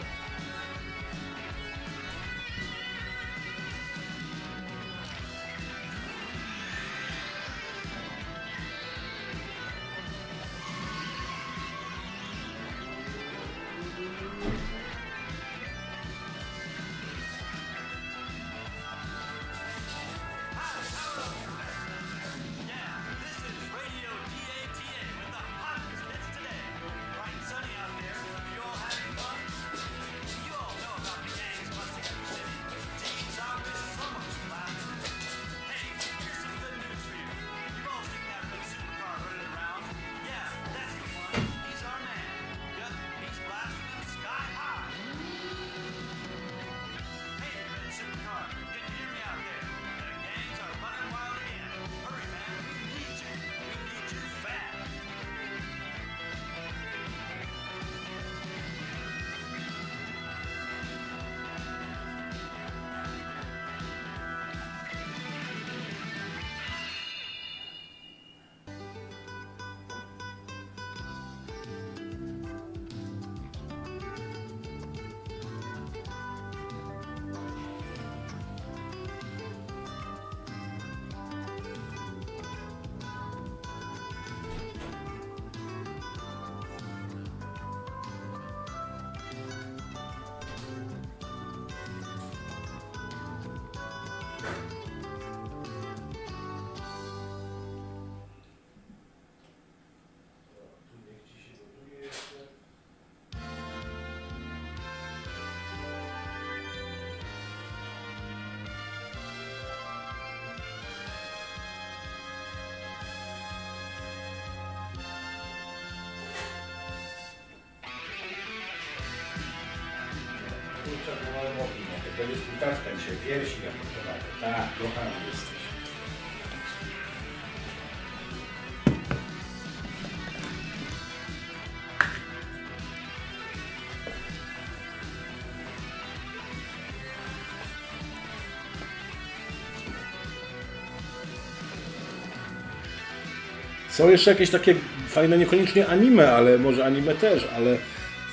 Piersi to Tak, kochany jesteś. Są jeszcze jakieś takie fajne, niekoniecznie anime, ale może anime też, ale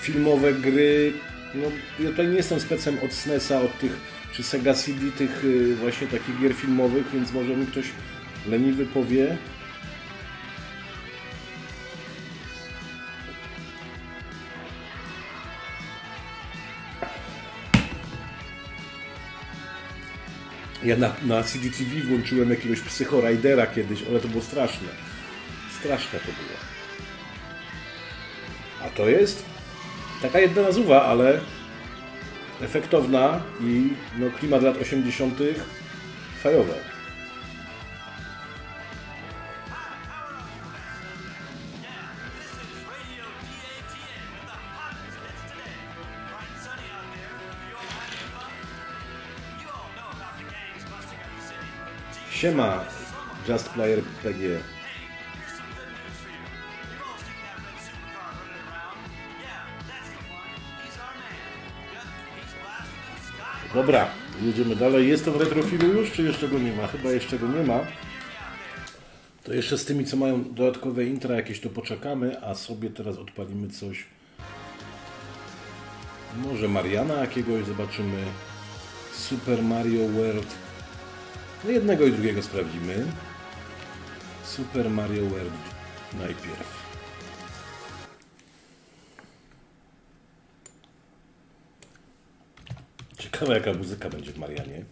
filmowe gry. No, ja tutaj nie jestem specem od SNESa, od tych, czy Sega CD, tych y, właśnie takich gier filmowych, więc może mi ktoś leniwy powie. Ja na, na CDTV włączyłem jakiegoś Psychoridera kiedyś, ale to było straszne. Straszne to było. A to jest taka jedna nazwa, ale efektowna i no, klimat lat 80. fajowe. This is Radio DATA Dobra, jedziemy dalej. Jest w retrofilu już, czy jeszcze go nie ma? Chyba jeszcze go nie ma. To jeszcze z tymi, co mają dodatkowe intra jakieś, to poczekamy, a sobie teraz odpalimy coś. Może Mariana jakiegoś, zobaczymy. Super Mario World. No jednego i drugiego sprawdzimy. Super Mario World najpierw. Ciekawe jaka muzyka będzie w Marianie.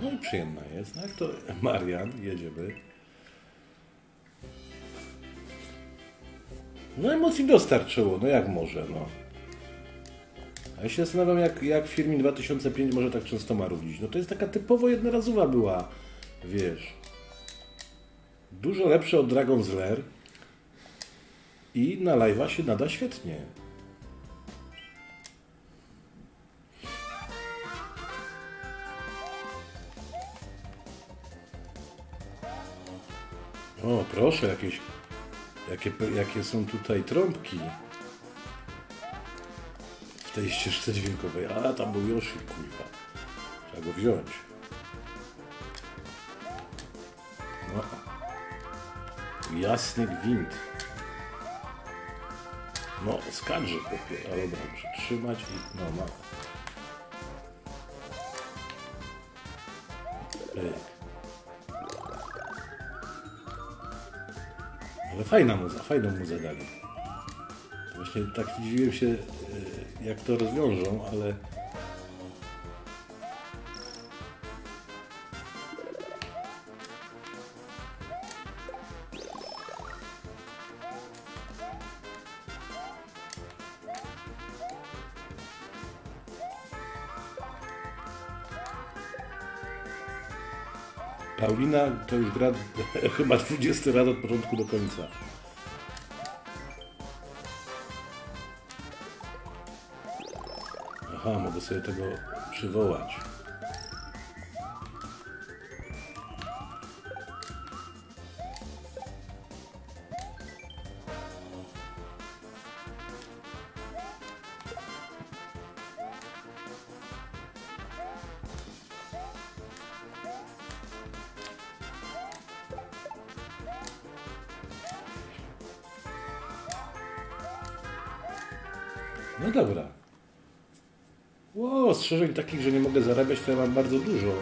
No i przyjemna jest. No jak to Marian, jedziemy. No emocji dostarczyło, no jak może, no. Ja się zastanawiam, jak, jak w firmie 2005 może tak często ma równić. No to jest taka typowo jednorazowa była, wiesz. Dużo lepsze od Dragon's Lair i na live'a się nada świetnie. O, proszę, jakieś, jakie, jakie są tutaj trąbki w tej ścieżce dźwiękowej. A, tam był Yoshi, kurwa. Trzeba go wziąć. No. Jasny gwint. No, skarży chłopie, ale dobra, muszę trzymać i no ma. Pyk. Ale fajna muza, fajną muzę dali. Właśnie tak dziwiłem się, e, jak to rozwiążą, ale Paulina to już gra chyba 20 lat od początku do końca. Mogę sobie tego przywołać. Takich, że nie mogę zarabiać, to ja mam bardzo dużo.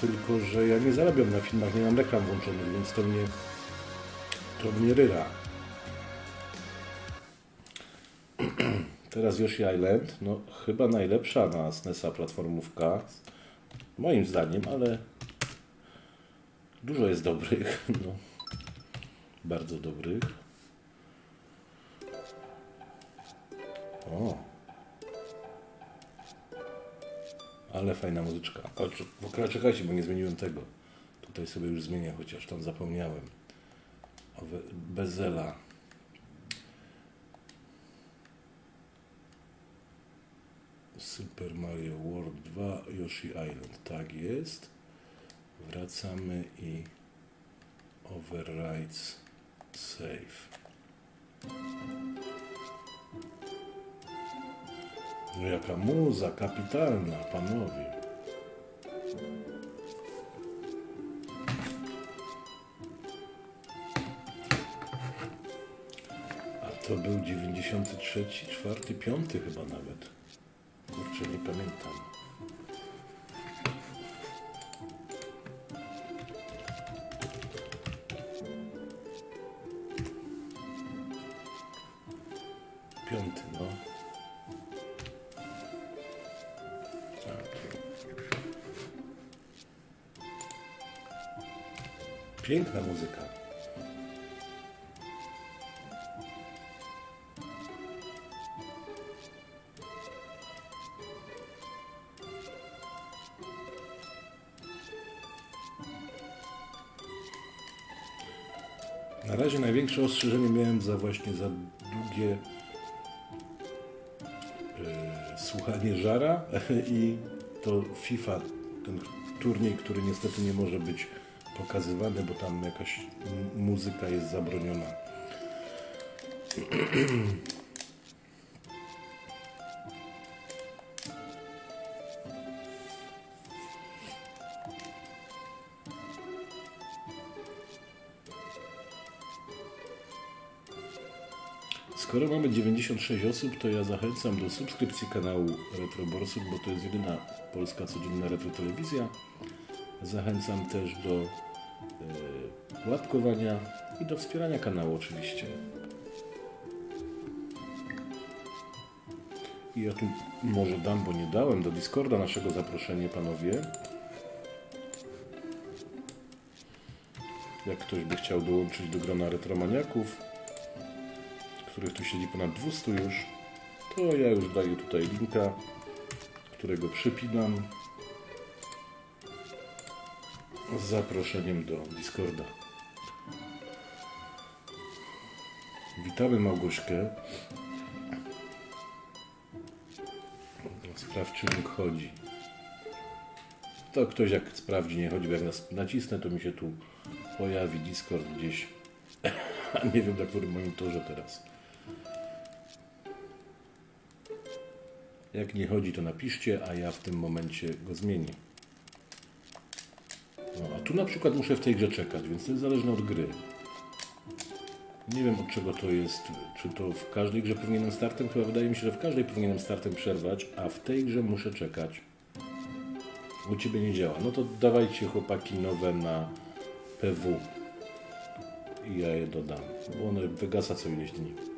Tylko, że ja nie zarabiam na filmach, nie mam reklam włączonych, więc to mnie, to mnie ryra. Teraz Yoshi Island, no chyba najlepsza na SNESa platformówka, moim zdaniem, ale dużo jest dobrych, no, bardzo dobrych. O. Ale fajna muzyczka. O, czekajcie, bo nie zmieniłem tego. Tutaj sobie już zmienię, chociaż tam zapomniałem. O, Bezela. Super Mario World 2 Yoshi Island. Tak jest. Wracamy i overrides save. No jaka muza kapitalna, panowie. A to był 93, 4, 5 chyba nawet. Kurczę, nie pamiętam. Piękna muzyka. Na razie największe ostrzeżenie miałem za właśnie za długie e, słuchanie żara i to FIFA, ten turniej, który niestety nie może być pokazywany, bo tam jakaś muzyka jest zabroniona. Skoro mamy 96 osób, to ja zachęcam do subskrypcji kanału Retroborsuk, bo to jest jedyna polska codzienna retro telewizja. Zachęcam też do e, łapkowania i do wspierania kanału oczywiście. I ja tu może dam, bo nie dałem do Discorda naszego zaproszenie, panowie. Jak ktoś by chciał dołączyć do grona retromaniaków, których tu siedzi ponad 200 już, to ja już daję tutaj linka, którego przypinam z zaproszeniem do Discorda. Witamy Małgośkę. Sprawdź, czy link chodzi. To ktoś jak sprawdzi, nie chodzi, bo jak nas nacisnę, to mi się tu pojawi Discord gdzieś. Nie wiem na którym monitorze teraz. Jak nie chodzi, to napiszcie, a ja w tym momencie go zmienię. Tu na przykład muszę w tej grze czekać, więc to jest zależne od gry. Nie wiem od czego to jest. Czy to w każdej grze powinienem startem? Chyba wydaje mi się, że w każdej powinienem startem przerwać, a w tej grze muszę czekać. U Ciebie nie działa. No to dawajcie chłopaki nowe na PW. I ja je dodam, bo one wygasa co ileś dni.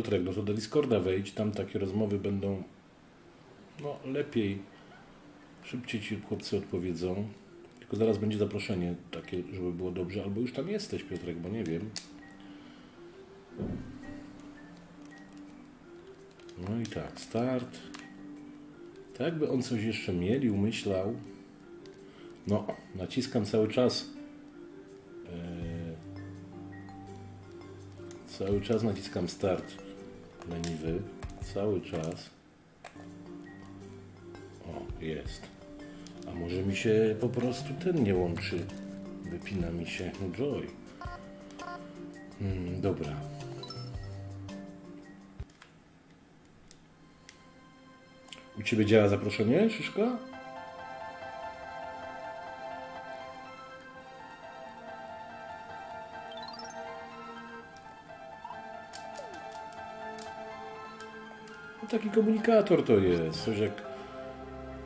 Piotrek, no to do Discorda wejdź, tam takie rozmowy będą no lepiej, szybciej ci chłopcy odpowiedzą. Tylko zaraz będzie zaproszenie takie, żeby było dobrze, albo już tam jesteś Piotrek, bo nie wiem. No i tak, start. Tak jakby on coś jeszcze mielił, myślał. No, naciskam cały czas. Eee, Cały czas naciskam start leniwy. Cały czas. O, jest. A może mi się po prostu ten nie łączy? Wypina mi się Joy. Hmm, dobra. U Ciebie działa zaproszenie, Szyszka? Taki komunikator to jest. Coś jak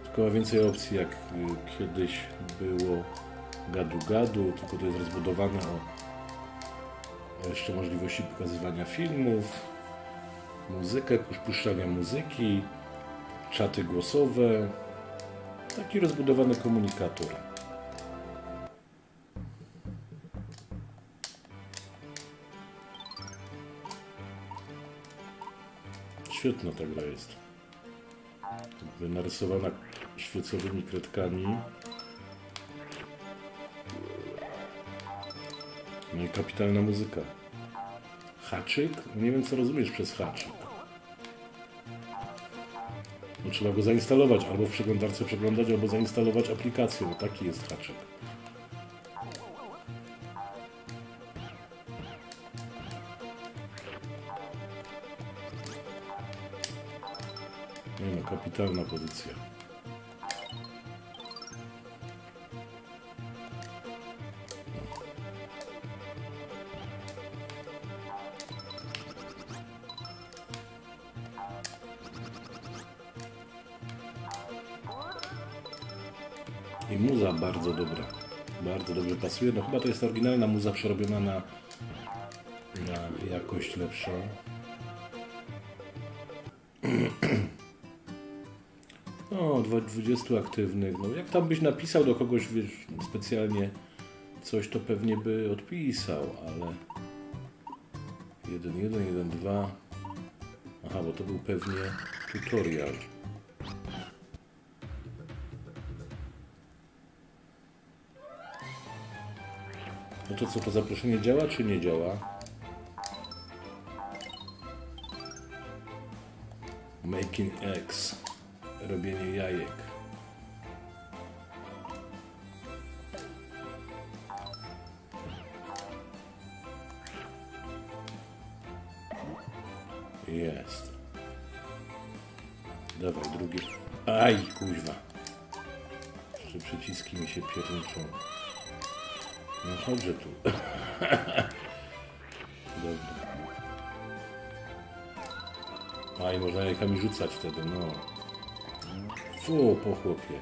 tylko ma więcej opcji jak y, kiedyś było gadu gadu, tylko to jest rozbudowane o jeszcze możliwości pokazywania filmów, muzykę, puszczania muzyki, czaty głosowe. Taki rozbudowany komunikator. Świetna ta gra jest. Narysowana świecowymi kredkami. No i kapitalna muzyka. Haczyk? Nie wiem, co rozumiesz przez haczyk. No, trzeba go zainstalować, albo w przeglądarce przeglądać, albo zainstalować aplikację, taki jest haczyk. Kapitalna pozycja. I muza bardzo dobra. Bardzo dobrze pasuje. No chyba to jest oryginalna muza przerobiona na, na jakość lepszą. No, dwa- 20 aktywnych. No, jak tam byś napisał do kogoś, wiesz, specjalnie coś, to pewnie by odpisał, ale 1, 1, 1, 2. Aha, bo to był pewnie tutorial. No to co, to zaproszenie działa czy nie działa? Making eggs. Robienie jajek. Jest. Dawaj, drugie. Aj, kuźwa. Jeszcze przyciski mi się pierniczą. No chodźże tu. Dobra. A i można jajkami rzucać wtedy, no. Fu, po chłopie.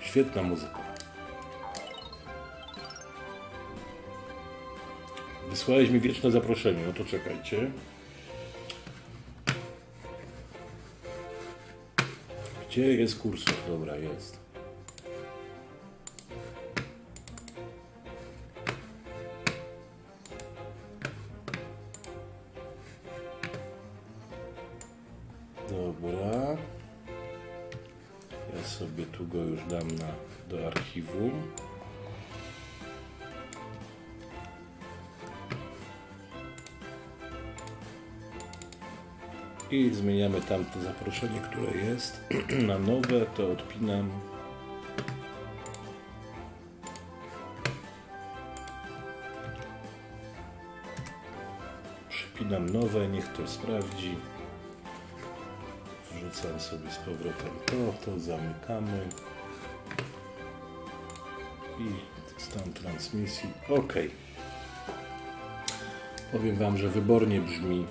Świetna muzyka. Wysłałeś mi wieczne zaproszenie, no to czekajcie. Gdzie jest kursor? Dobra, jest. Dobra. Ja sobie tu go już dam na, do archiwum. I zmieniamy tamto zaproszenie, które jest na nowe, to odpinam. Przypinam nowe, niech to sprawdzi. Wrzucam sobie z powrotem to, to zamykamy. I stan transmisji. OK. Powiem Wam, że wybornie brzmi.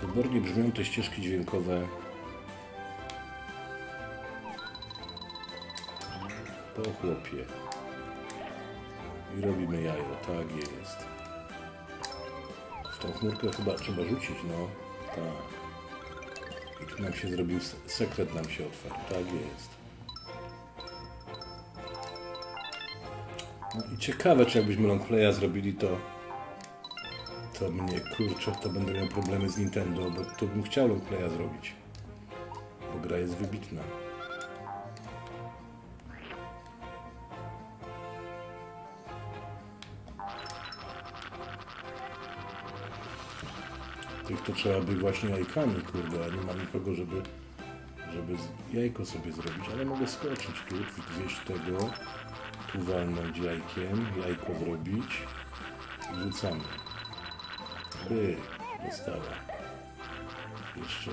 Wybornie brzmią te ścieżki dźwiękowe. Po chłopie. I robimy jajo, tak jest. W tą chmurkę chyba trzeba rzucić, no. Tak. Nam się zrobił, sekret nam się otwarł, tak jest. No i ciekawe, czy jakbyśmy longplaya zrobili, to to mnie, kurczę, to będę miał problemy z Nintendo, bo to bym chciał longplaya zrobić. Bo gra jest wybitna. To trzeba by właśnie jajkami, kurde, a nie mam nikogo, żeby, żeby jajko sobie zrobić, ale mogę skoczyć tu, zjeść tego, tu walnąć jajkiem, jajko zrobić i rzucamy. By, dostała. Jeszcze,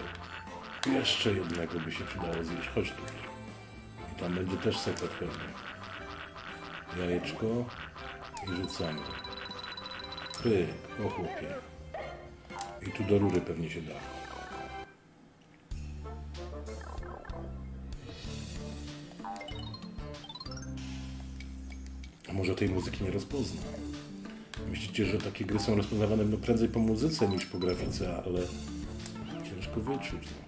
jeszcze jednego by się przydało zjeść. Chodź tu. I tam będzie też sekret pewnie. Jajeczko i rzucamy. Pyk, o chłopie. I tu do rury pewnie się da. A Może tej muzyki nie rozpozna. Myślicie, że takie gry są rozpoznawane no prędzej po muzyce niż po grafice, ale ciężko wyczuć. No.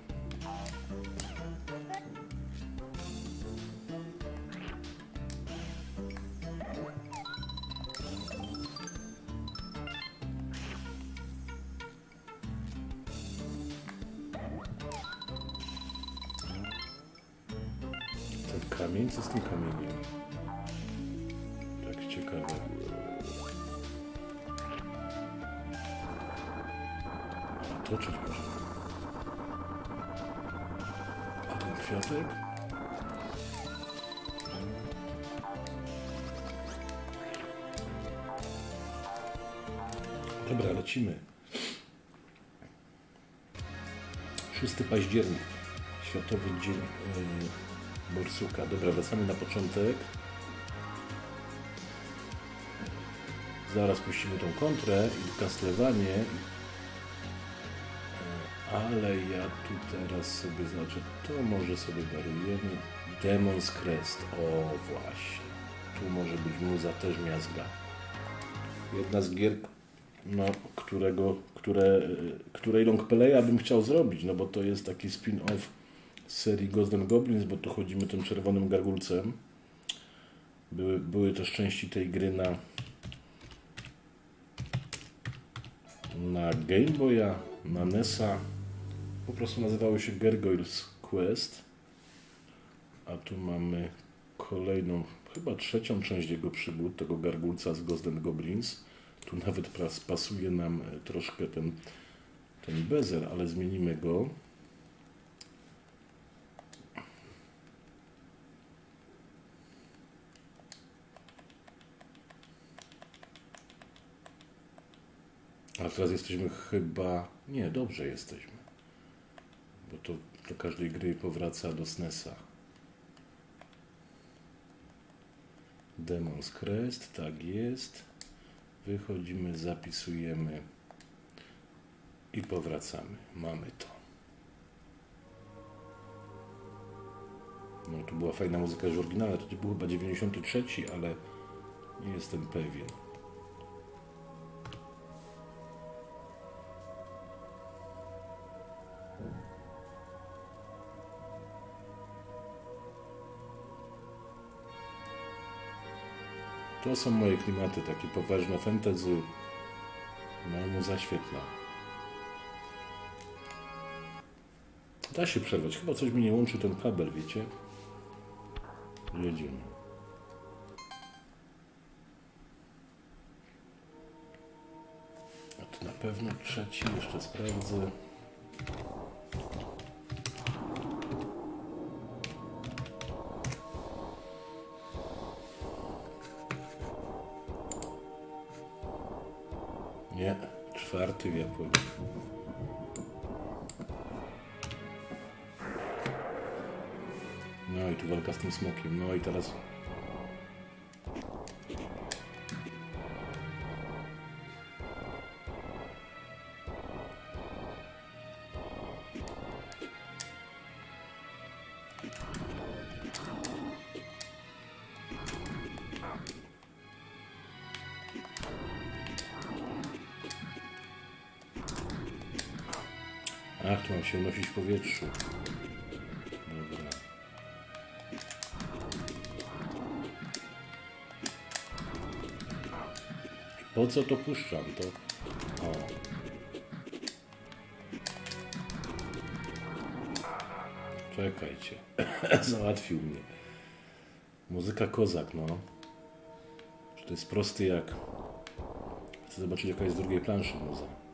Wracamy na początek. Zaraz puścimy tą kontrę i kastlewanie. E, Ale ja tu teraz sobie znaczy, to może sobie darujemy Demon's Crest. O właśnie. Tu może być muza też miazga. Jedna z gier, no, którego, które, e, której longplaya bym chciał zrobić, no bo to jest taki spin-off serii Ghost Goblins, bo tu chodzimy tym czerwonym gargulcem. Były, były też części tej gry na na Game Boya, na NESa. Po prostu nazywały się Gargoyles Quest. A tu mamy kolejną, chyba trzecią część jego przygód, tego gargulca z Ghost Goblins. Tu nawet pas- pasuje nam e, troszkę ten, ten bezer, ale zmienimy go. A teraz jesteśmy chyba... Nie, dobrze jesteśmy. Bo to do każdej gry powraca do SNESa. Demon's Crest, tak jest. Wychodzimy, zapisujemy i powracamy. Mamy to. No tu była fajna muzyka już oryginalna, to był chyba 93, ale nie jestem pewien. To są moje klimaty, takie poważne fantasy. No mu zaświetla. Da się przerwać. Chyba coś mi nie łączy ten kabel, wiecie? Jedziemy. A to na pewno trzeci, jeszcze sprawdzę. W Japonii. No i tu walka z tym smokiem. No i teraz... się unosić w powietrzu. Dobra. Po co to puszczam? To... O. Czekajcie. Załatwił mnie. Muzyka kozak, no. To jest prosty jak... Chcę zobaczyć jaka jest z drugiej planszy muza.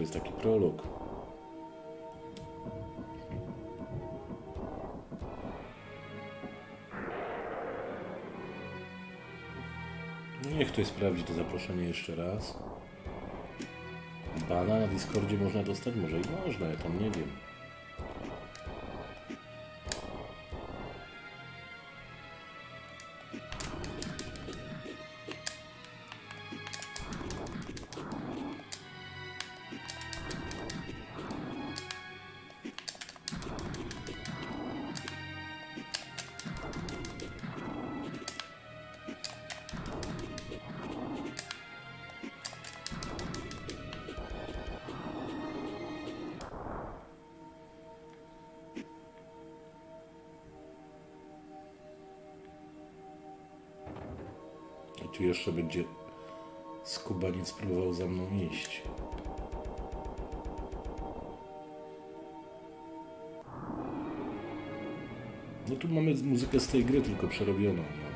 To jest taki prolog. No niech ktoś sprawdzi to zaproszenie jeszcze raz. Bana na Discordzie można dostać? Może i można, ja tam nie wiem. Tej gry tylko przerobioną. No.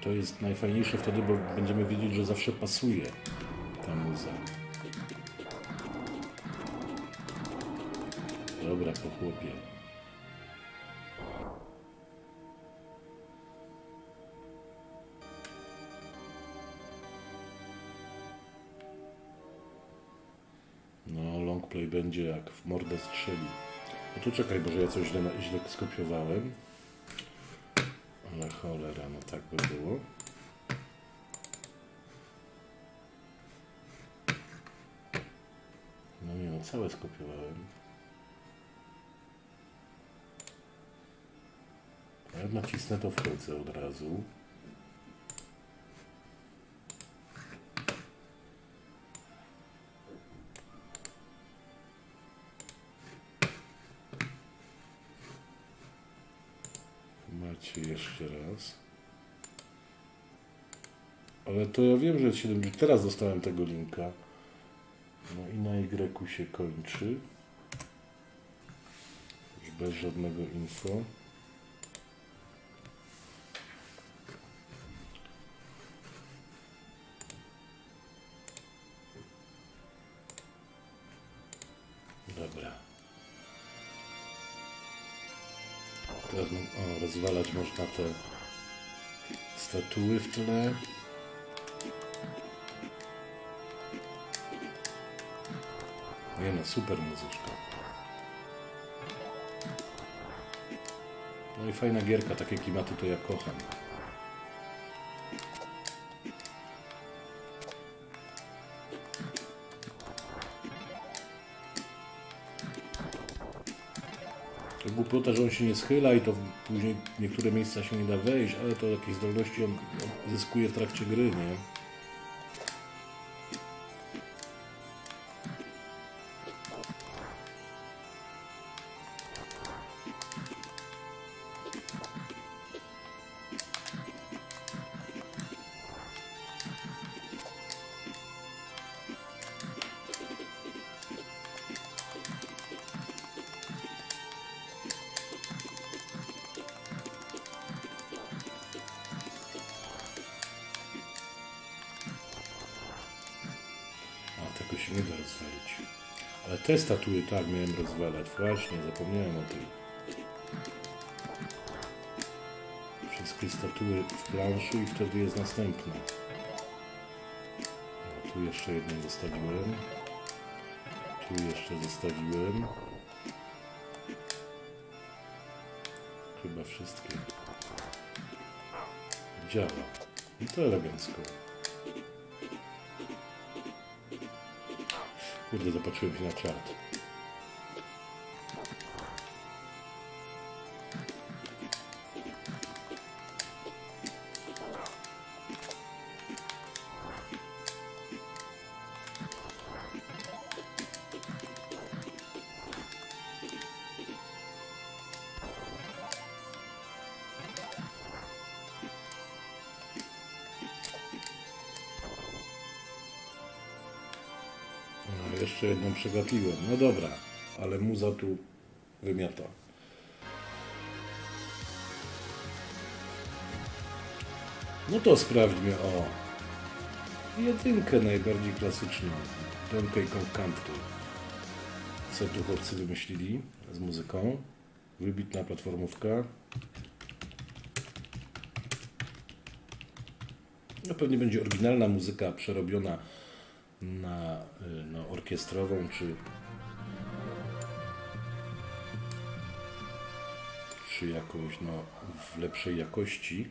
To jest najfajniejsze wtedy, bo będziemy wiedzieć, że zawsze pasuje ta muza. Dobra, po chłopie. No, longplay będzie jak w mordę strzeli. No tu czekaj, bo że ja coś źle, źle skopiowałem. Ale cholera, no tak by było. No nie, no całe skopiowałem. A Jak nacisnę, to wchodzę od razu. Jeszcze raz. Ale to ja wiem, że jest 7. Teraz dostałem tego linka. No i na Y się kończy. Już bez żadnego info. Rozwalać można te statuły w tle. Nie no, super muzyczka. No i fajna gierka, takie klimaty to ja kocham. Głupota, że on się nie schyla i to później w niektóre miejsca się nie da wejść, ale to jakieś zdolności on zyskuje w trakcie gry, nie? Te statuły tak miałem rozwalać. Właśnie, zapomniałem o tym. Wszystkie statuły w planszu i wtedy jest następna. No, tu jeszcze jedną zostawiłem. Tu jeszcze zostawiłem. Chyba wszystkie. Działa. I to elegancko. Kurde, zapatrzyłem się na czat. Przegapiłem. No dobra, ale muza tu wymiata. No to sprawdźmy o jedynkę najbardziej klasyczną. Donkey Kong Country. Co tu chłopcy wymyślili z muzyką? Wybitna platformówka. No pewnie będzie oryginalna muzyka przerobiona na, na orkiestrową czy czy jakąś no, w lepszej jakości.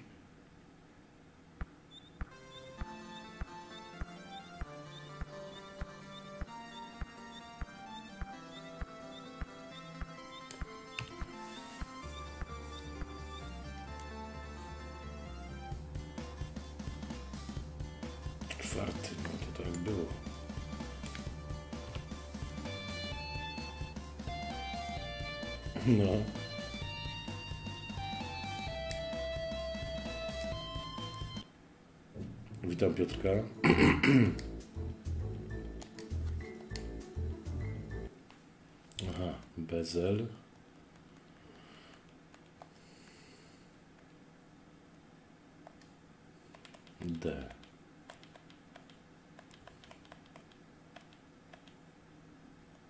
Piotrka. Aha, bezel. D.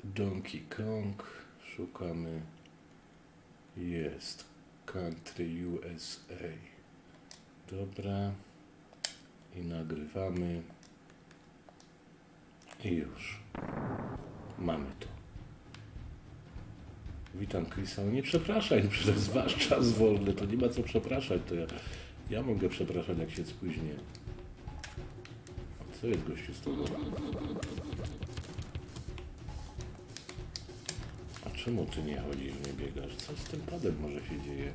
Donkey Kong. Szukamy. Jest. Country USA. Dobra. I nagrywamy. I już. Mamy to. Witam. No Nie przepraszaj, przez wasz czas wolny. To nie ma co przepraszać. To ja, ja mogę przepraszać, jak się spóźnię. Co jest gościu z tobą? A czemu ty nie chodzisz, nie biegasz? Co z tym padem może się dzieje?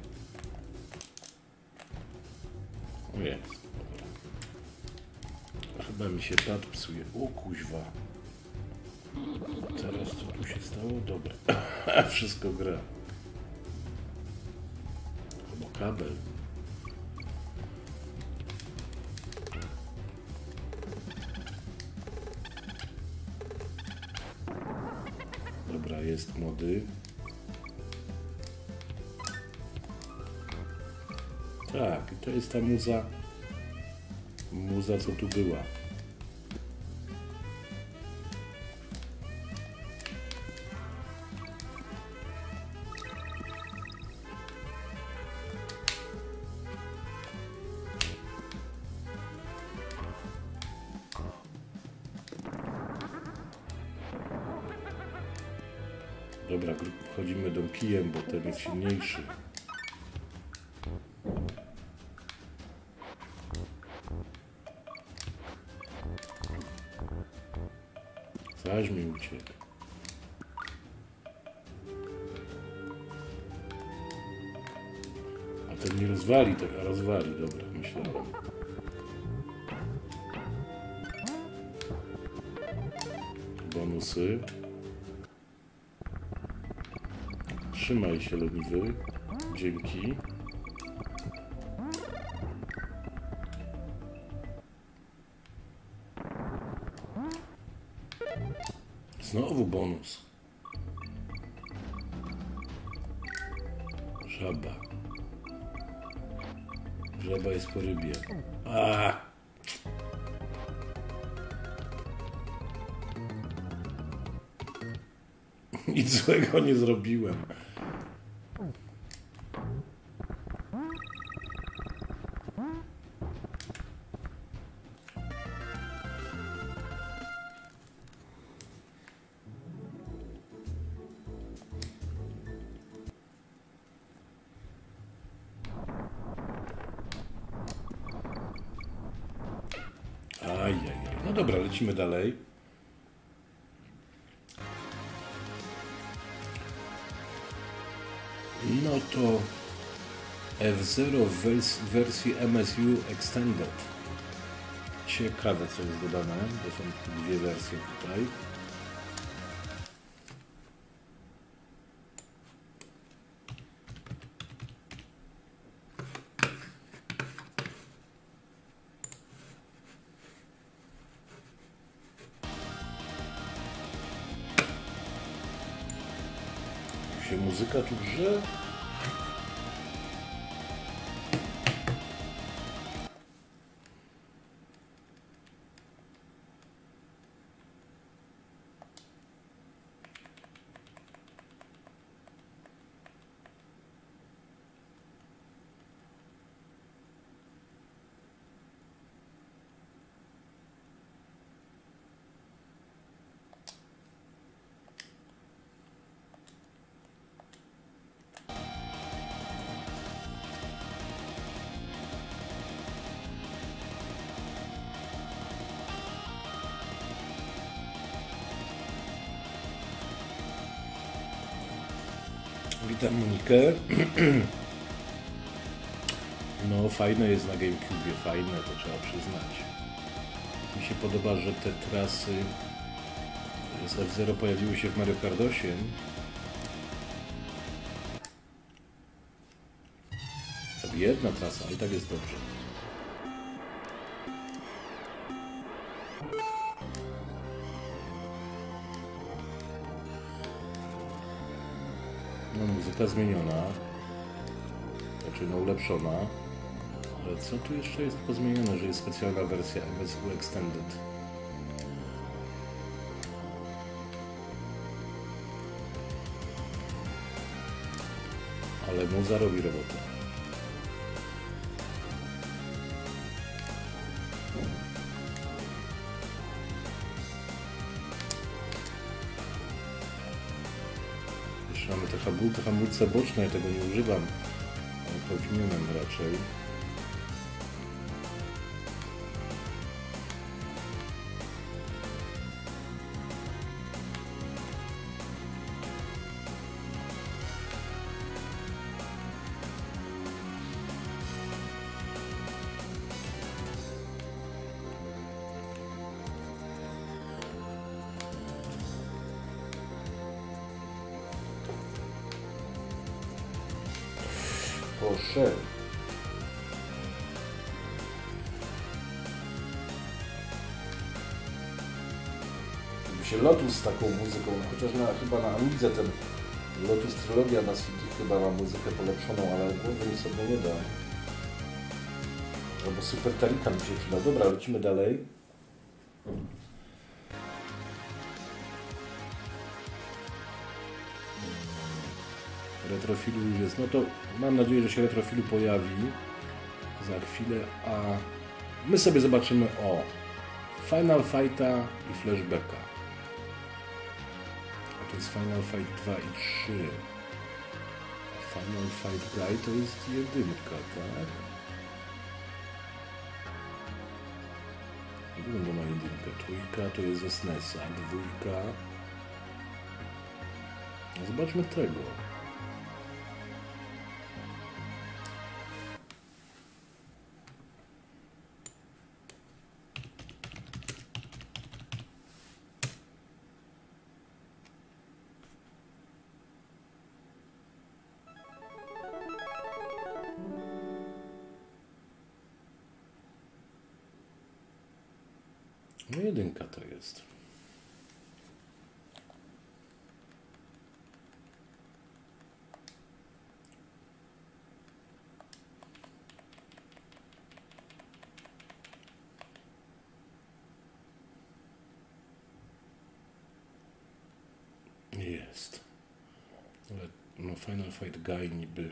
Chyba mi się pad psuje. O kuźwa. Teraz co tu się stało? Dobra. Wszystko gra. Albo kabel. Dobra, jest młody. Tak, i to jest ta muza. Muza, co tu była. Kijem, bo ten jest silniejszy. Zaś mi uciekł. A ten nie rozwali tego, rozwali, dobra, myślałem. Bonusy. Trzymaj się, leniwy. Dzięki. Znowu bonus. Żaba. Żaba jest po rybie. A! Nic złego nie zrobiłem. F0 w wers- w wersji MSU Extended. Ciekawe co jest dodane, bo są dwie wersje tutaj. muzyka tu grze. Witam Monikę. No fajne jest na Gamecube, fajne, to trzeba przyznać. Mi się podoba, że te trasy z F-Zero pojawiły się w Mario Kart 8. To jedna trasa, i tak jest dobrze. Muzyka zmieniona. Znaczy, no ulepszona. Ale co tu jeszcze jest pozmienione, że jest specjalna wersja MSU Extended? Ale muza robi robotę. Hamulce, boczne, tego nie używam. Powinienem raczej. Lotus z taką muzyką, chociaż na, chyba na Amidze ten Lotus Trylogia na CD chyba ma muzykę polepszoną, ale głowy mi sobie nie da. Albo Super Tarika mi się przyda. Dobra, lecimy dalej. Retrofilu już jest. No to mam nadzieję, że się retrofilu pojawi za chwilę, a my sobie zobaczymy o Final Fighta i Flashbacka. Jest Final Fight 2 i 3. A Final Fight Guy to jest jedynka, tak? Wygląda na jedynkę. Trójka to jest ze SNES-a, dwójka. No Zobaczmy tego. Fight Guy niby,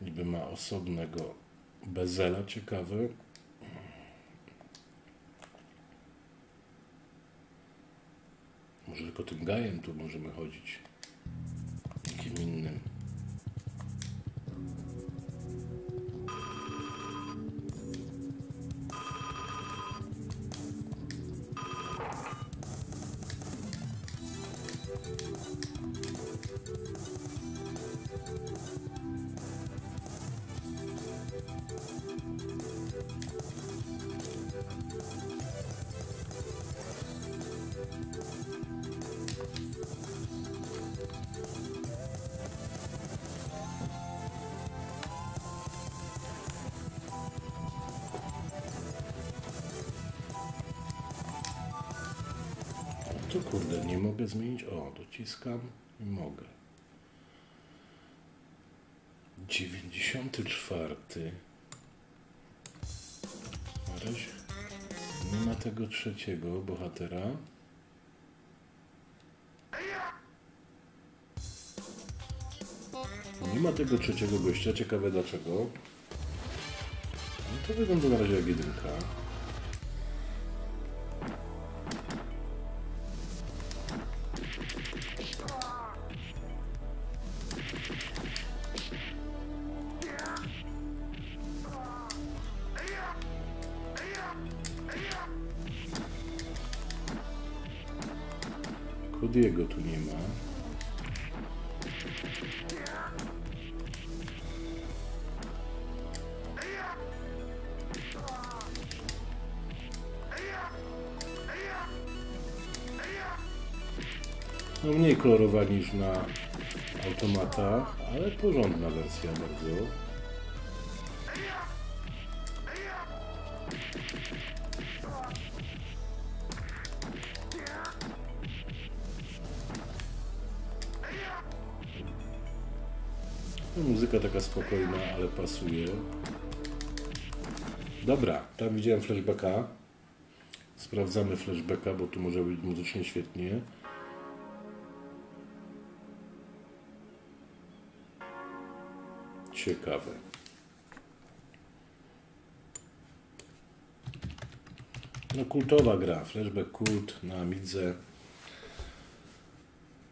niby ma osobnego bezela, ciekawe. Może tylko tym gajem tu możemy chodzić. Zmienić. O, dociskam i mogę. 94. Na razie nie ma tego trzeciego bohatera. Nie ma tego trzeciego gościa. Ciekawe dlaczego. No to wygląda na razie jak jedynka. Niż na automatach, ale porządna wersja bardzo. No, muzyka taka spokojna, ale pasuje. Dobra, tam widziałem flashbacka. Sprawdzamy flashbacka, bo tu może być muzycznie świetnie. Ciekawe. No kultowa gra, flashback kult na Amidze.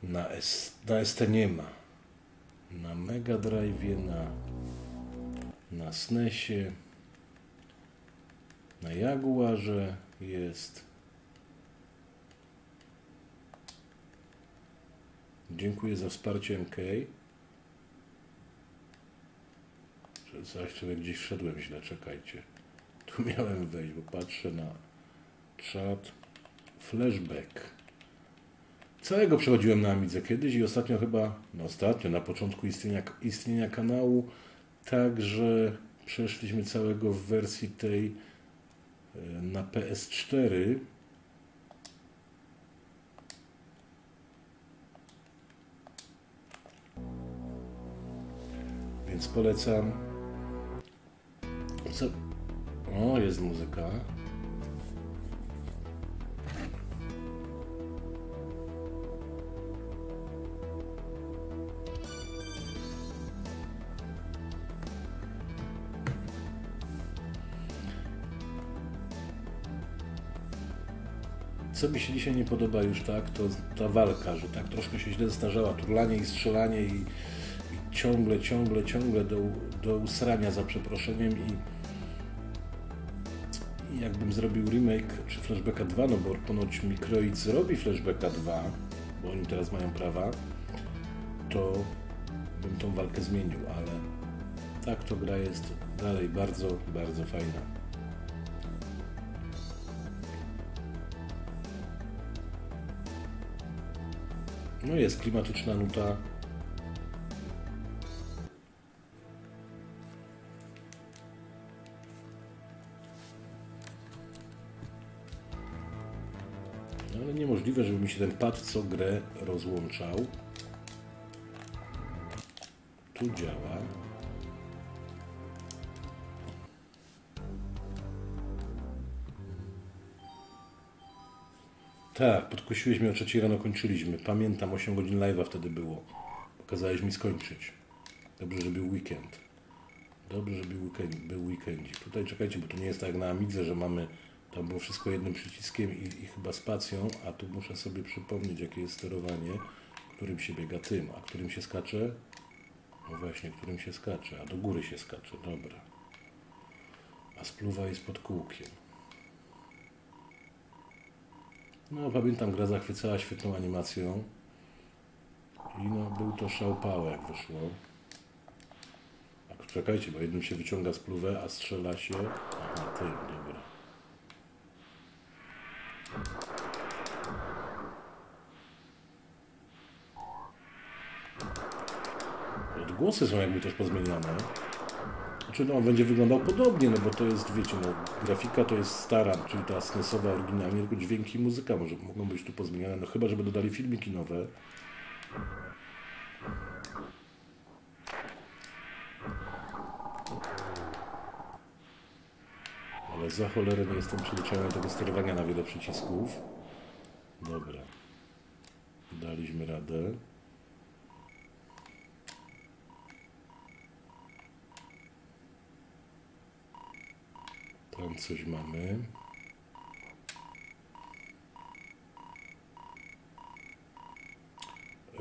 Na, S, na ST nie ma. Na Mega Drive, na, na SNESie, na Jaguarze jest. Dziękuję za wsparcie MK. Że Zaś sobie gdzieś wszedłem źle, czekajcie. Tu miałem wejść, bo patrzę na czat. Flashback. Całego przechodziłem na Amidze kiedyś i ostatnio chyba, no ostatnio, na początku istnienia, istnienia kanału, także przeszliśmy całego w wersji tej e, na PS4. Więc polecam. Co? O, jest muzyka. Co mi się dzisiaj nie podoba już tak, to ta walka, że tak troszkę się źle zestarzała, turlanie i strzelanie i, i ciągle, ciągle, ciągle do, do usrania za przeproszeniem i, i jakbym zrobił remake czy Flashbacka 2, no bo ponoć Microid zrobi Flashbacka 2, bo oni teraz mają prawa, to bym tą walkę zmienił, ale tak to gra jest dalej bardzo, bardzo fajna. No jest klimatyczna nuta. Mi się ten pad co grę rozłączał. Tu działa. Tak, podkusiłeś mnie o trzeciej rano kończyliśmy. Pamiętam, 8 godzin live'a wtedy było. Pokazałeś mi skończyć. Dobrze, że był weekend. Dobrze, że był, weekend, był weekendzik. Tutaj czekajcie, bo to nie jest tak jak na Amidze, że mamy tam było wszystko jednym przyciskiem i, i chyba spacją, a tu muszę sobie przypomnieć, jakie jest sterowanie, którym się biega tym, a którym się skacze. No właśnie, którym się skacze, a do góry się skacze, dobra. A spluwa jest pod kółkiem. No, pamiętam, gra zachwycała świetną animacją. I no, był to szałpał, jak wyszło. A czekajcie, bo jednym się wyciąga spluwę, a strzela się... Na tym, Odgłosy są jakby też pozmieniane. Znaczy, no, on będzie wyglądał podobnie, no bo to jest, wiecie, no, grafika to jest stara, czyli ta SNESowa oryginalnie, tylko dźwięki i muzyka może mogą być tu pozmieniane, no chyba, żeby dodali filmiki nowe. Ale za cholerę nie jestem przyzwyczajony tego sterowania na wiele przycisków. Dobra. Daliśmy radę. Tam coś mamy.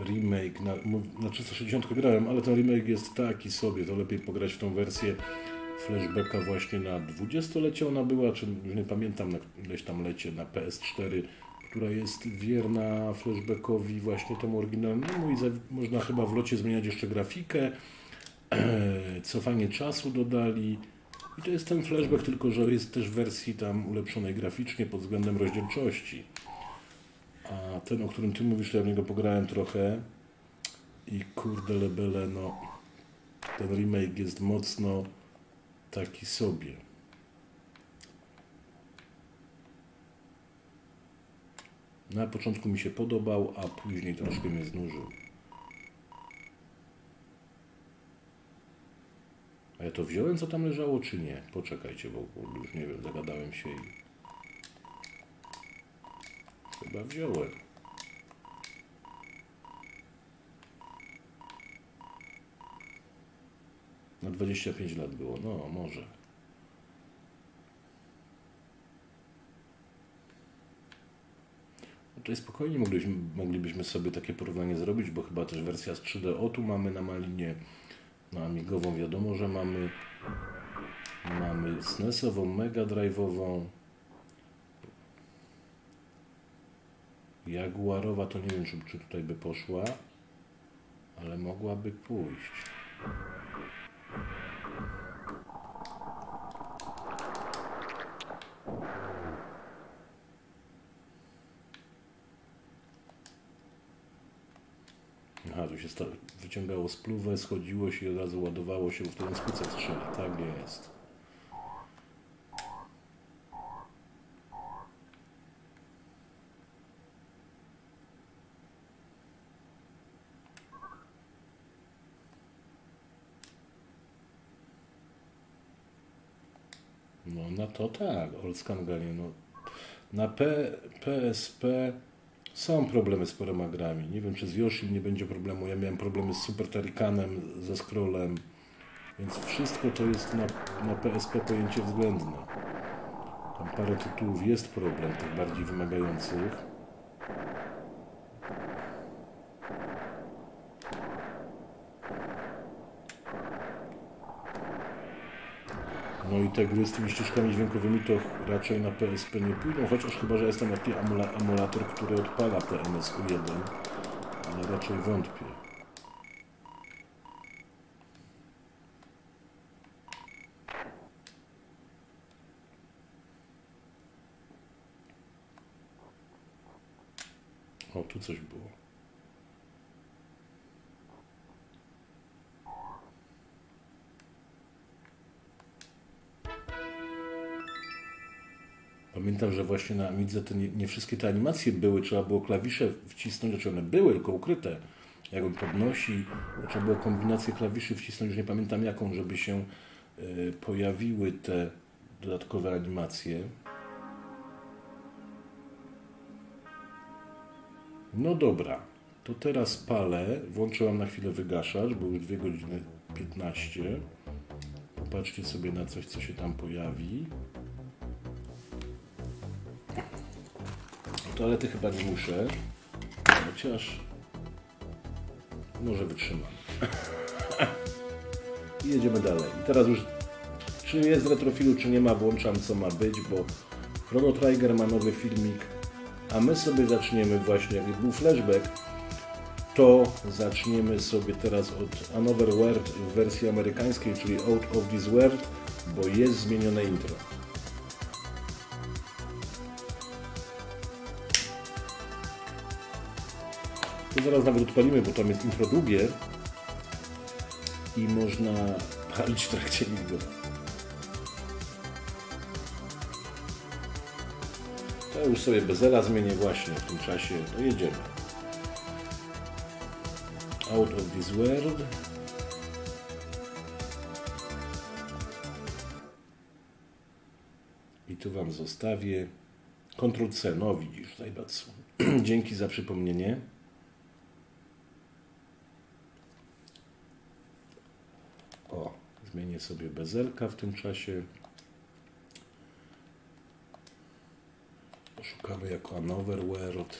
Remake na, na 360 grałem, ale ten remake jest taki sobie, to lepiej pograć w tą wersję flashbacka właśnie na 20-lecie ona była, czy już nie pamiętam na ileś tam lecie, na PS4, która jest wierna flashbackowi właśnie temu oryginalnemu i za, można chyba w locie zmieniać jeszcze grafikę, cofanie czasu dodali i to jest ten flashback, tylko że jest też w wersji tam ulepszonej graficznie pod względem rozdzielczości. A ten, o którym ty mówisz, to ja w niego pograłem trochę i kurde lebele, no ten remake jest mocno taki sobie. Na początku mi się podobał, a później troszkę mnie znużył. A ja to wziąłem, co tam leżało, czy nie? Poczekajcie, bo już nie wiem, zagadałem się i... Chyba wziąłem. Na 25 lat było, no może. No Tutaj spokojnie moglibyśmy, moglibyśmy sobie takie porównanie zrobić, bo chyba też wersja z 3DO tu mamy na malinie. Na Amigową wiadomo, że mamy. Mamy SNESową, Mega Drive'ową. Jaguarowa to nie wiem, czy, czy tutaj by poszła, ale mogłaby pójść. Aha, tu się wyciągało spluwę, schodziło się i od razu ładowało się, w ten spłucek strzela. Tak jest. No na to tak, Old Scanganie, no. Na P, PSP są problemy z paroma grami. Nie wiem, czy z Yoshim nie będzie problemu. Ja miałem problemy z Super Tarikanem, ze scrollem, więc wszystko to jest na, na PSP pojęcie względne. Tam parę tytułów jest problem, tych bardziej wymagających. No i te gry z tymi ścieżkami dźwiękowymi to raczej na PSP nie pójdą, chociaż chyba, że jest tam jakiś emula- emulator, który odpala te MSU1, ale raczej wątpię. O, tu coś było. Pamiętam, że właśnie na Amidze to nie, nie wszystkie te animacje były, trzeba było klawisze wcisnąć, znaczy one były, tylko ukryte. Jak on podnosi, trzeba było kombinację klawiszy wcisnąć, już nie pamiętam jaką, żeby się y, pojawiły te dodatkowe animacje. No dobra, to teraz palę. Włączyłam na chwilę wygaszacz, bo już 2 godziny 15. Popatrzcie sobie na coś, co się tam pojawi. Toalety chyba nie muszę, chociaż może wytrzymam. I jedziemy dalej. I teraz już, czy jest retrofilu, czy nie ma, włączam co ma być, bo Chrono Trigger ma nowy filmik, a my sobie zaczniemy właśnie, jak był flashback, to zaczniemy sobie teraz od Another World w wersji amerykańskiej, czyli Out of This World, bo jest zmienione intro. To zaraz nawet odpalimy, bo tam jest intro długie i można palić w trakcie niego. To już sobie bezela zmienię właśnie w tym czasie, to jedziemy. Out of this world. I tu Wam zostawię. Ctrl C, no widzisz, Zajbatsu. Dzięki za przypomnienie. O, zmienię sobie bezelka w tym czasie. Poszukamy jako Another World.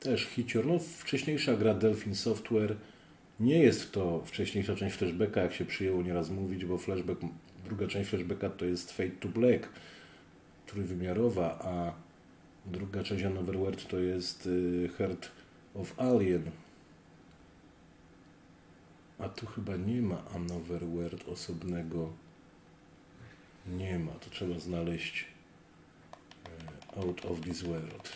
Też hicior. No, wcześniejsza gra Delphin Software. Nie jest to wcześniejsza część flashbacka, jak się przyjęło nieraz mówić, bo flashback, druga część flashbacka to jest Fade to Black, trójwymiarowa, a druga część Another World to jest y, Heart of Alien. A tu chyba nie ma Another World osobnego. Nie ma, to trzeba znaleźć y, Out of this World.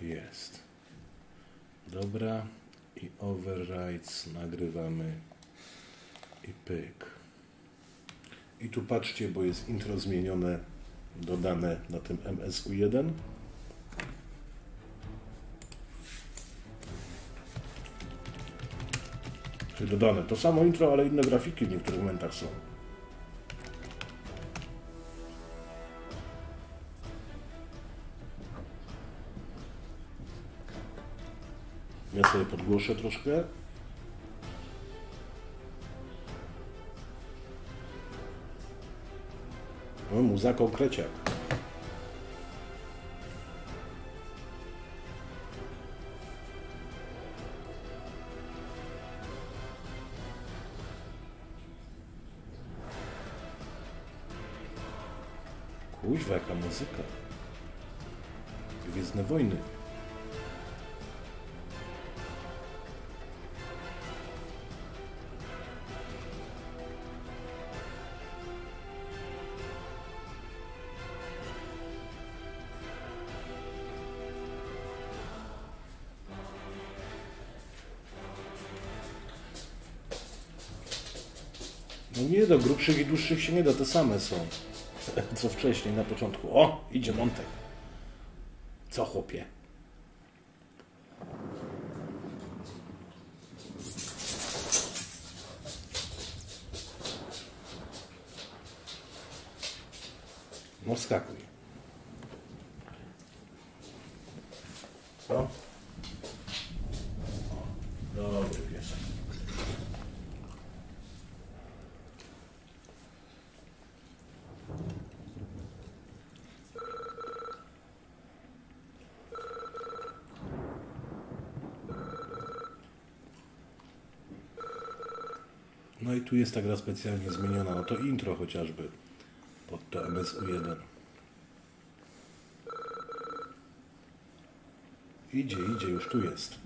Jest. Dobra. I overrides nagrywamy. I pyk. I tu patrzcie, bo jest intro zmienione, dodane na tym MSU1. Czyli dodane to samo intro, ale inne grafiki w niektórych momentach są. Ja sobie podgłoszę troszkę. No, muza konkreciak. Kuźwa, jaka muzyka. Gwiezdne wojny. Do grubszych i dłuższych się nie da, te same są. Co wcześniej, na początku. O, idzie Montek. Co chłopie? No skakuj. Co? Dobry piesek. No i tu jest ta gra specjalnie zmieniona, no to intro chociażby pod to MSU1. Idzie, idzie, już tu jest.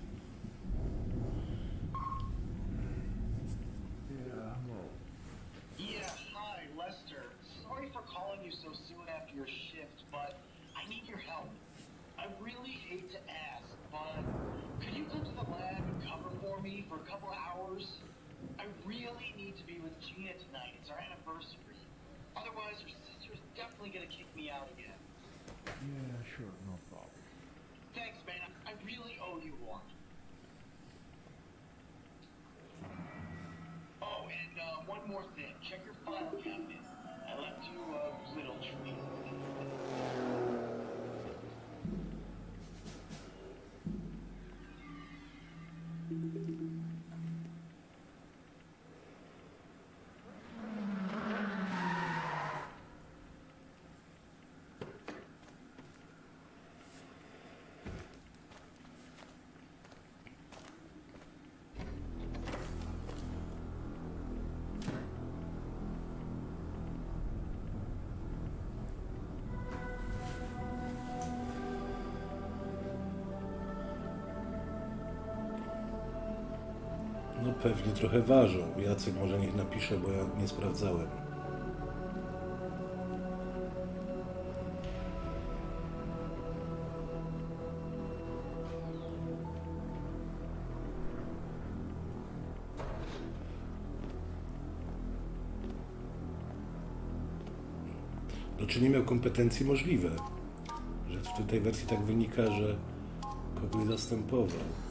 Trochę ważą. Jacek może niech napisze, bo ja nie sprawdzałem. No czy nie miał kompetencji możliwe? Że w tej wersji tak wynika, że kogoś zastępował.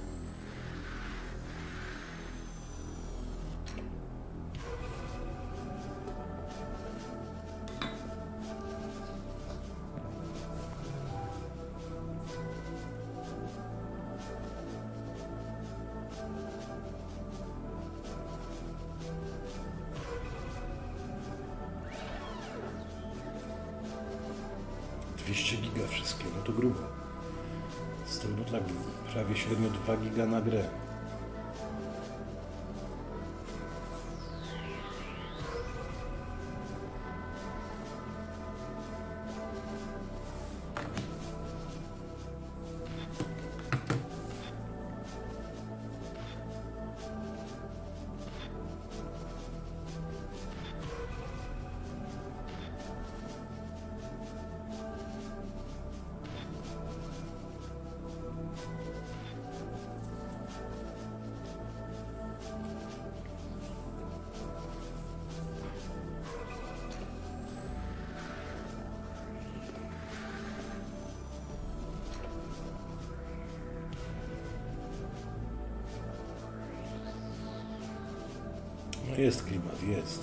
Jest klimat, jest.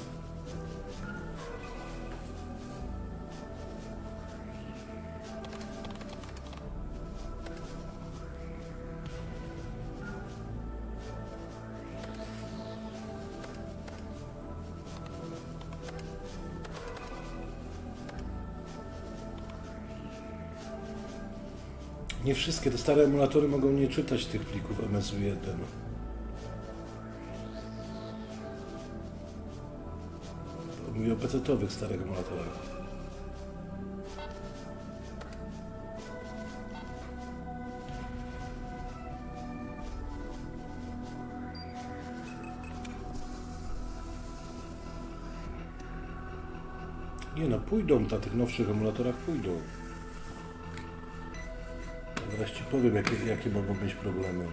Nie wszystkie, te stare emulatory mogą nie czytać tych plików MSU1. PC-owych starych emulatorach. Nie no, pójdą na tych nowszych emulatorach, pójdą. Ci powiem, jakie, jakie mogą być problemy.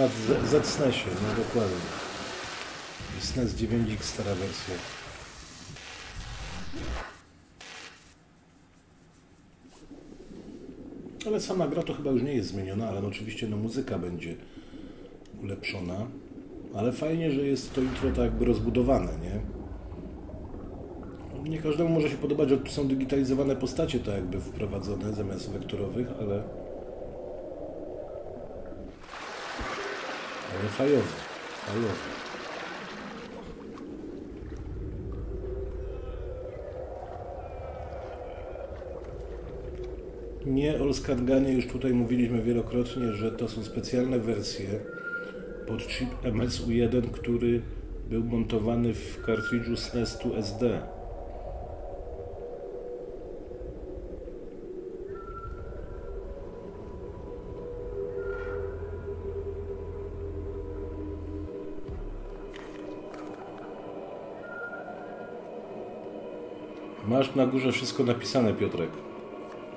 O, w Z, na Z, Z SNESie, no dokładnie. SNES 9X stara wersja. Ale sama gra to chyba już nie jest zmieniona, ale no oczywiście no muzyka będzie ulepszona. Ale fajnie, że jest to intro tak jakby rozbudowane, nie? Nie każdemu może się podobać, że tu są digitalizowane postacie tak jakby wprowadzone zamiast wektorowych, ale... Ale fajowe, fajowe. Nie, o już tutaj mówiliśmy wielokrotnie, że to są specjalne wersje pod chip MSU1, który był montowany w kartridżu SNES 2 SD. masz na górze wszystko napisane, Piotrek.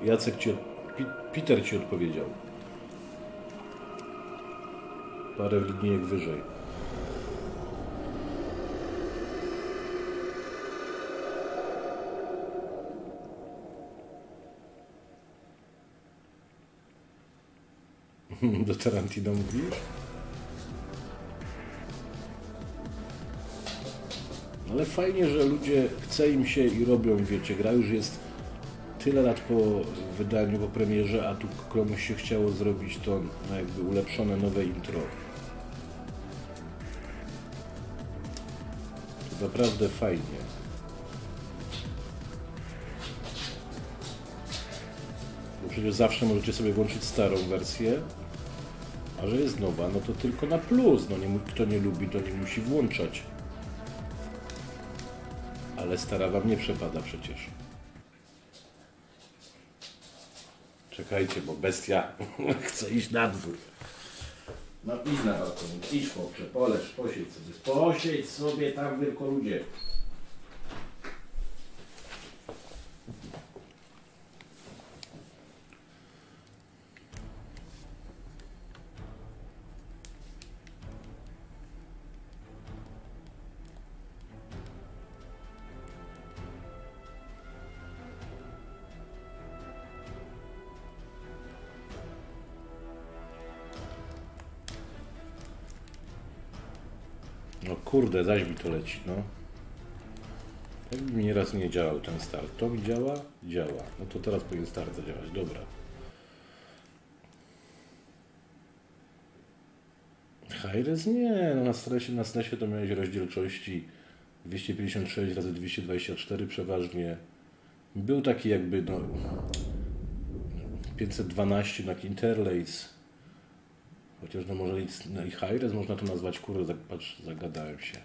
Jacek ci... Od... Pi... Peter ci odpowiedział. Parę linijek wyżej. Do Tarantino mówisz? Ale fajnie, że ludzie chce im się i robią, wiecie, gra już jest tyle lat po wydaniu, po premierze, a tu komuś się chciało zrobić to no jakby ulepszone nowe intro. To naprawdę fajnie. Bo przecież zawsze możecie sobie włączyć starą wersję, a że jest nowa, no to tylko na plus. No nie, kto nie lubi, to nie musi włączać. Ale stara wam nie przepada przecież. Czekajcie, bo bestia chce iść na dwór. No idź na balkon, idź chłopcze, poleż, posiedź sobie. Posiedź sobie tam wielko ludzie. Kurde, zaś mi to leci, no. Tak mi nieraz nie działał ten start. To mi działa? Działa. No to teraz powinien start zadziałać. Dobra. High-res? Nie, no na stresie, na SNESie to miałeś rozdzielczości 256 razy 224 przeważnie. Był taki jakby, no 512 na Interlace. Chociaż no może i, no i można to nazwać, kurde, patrz, zagadałem się.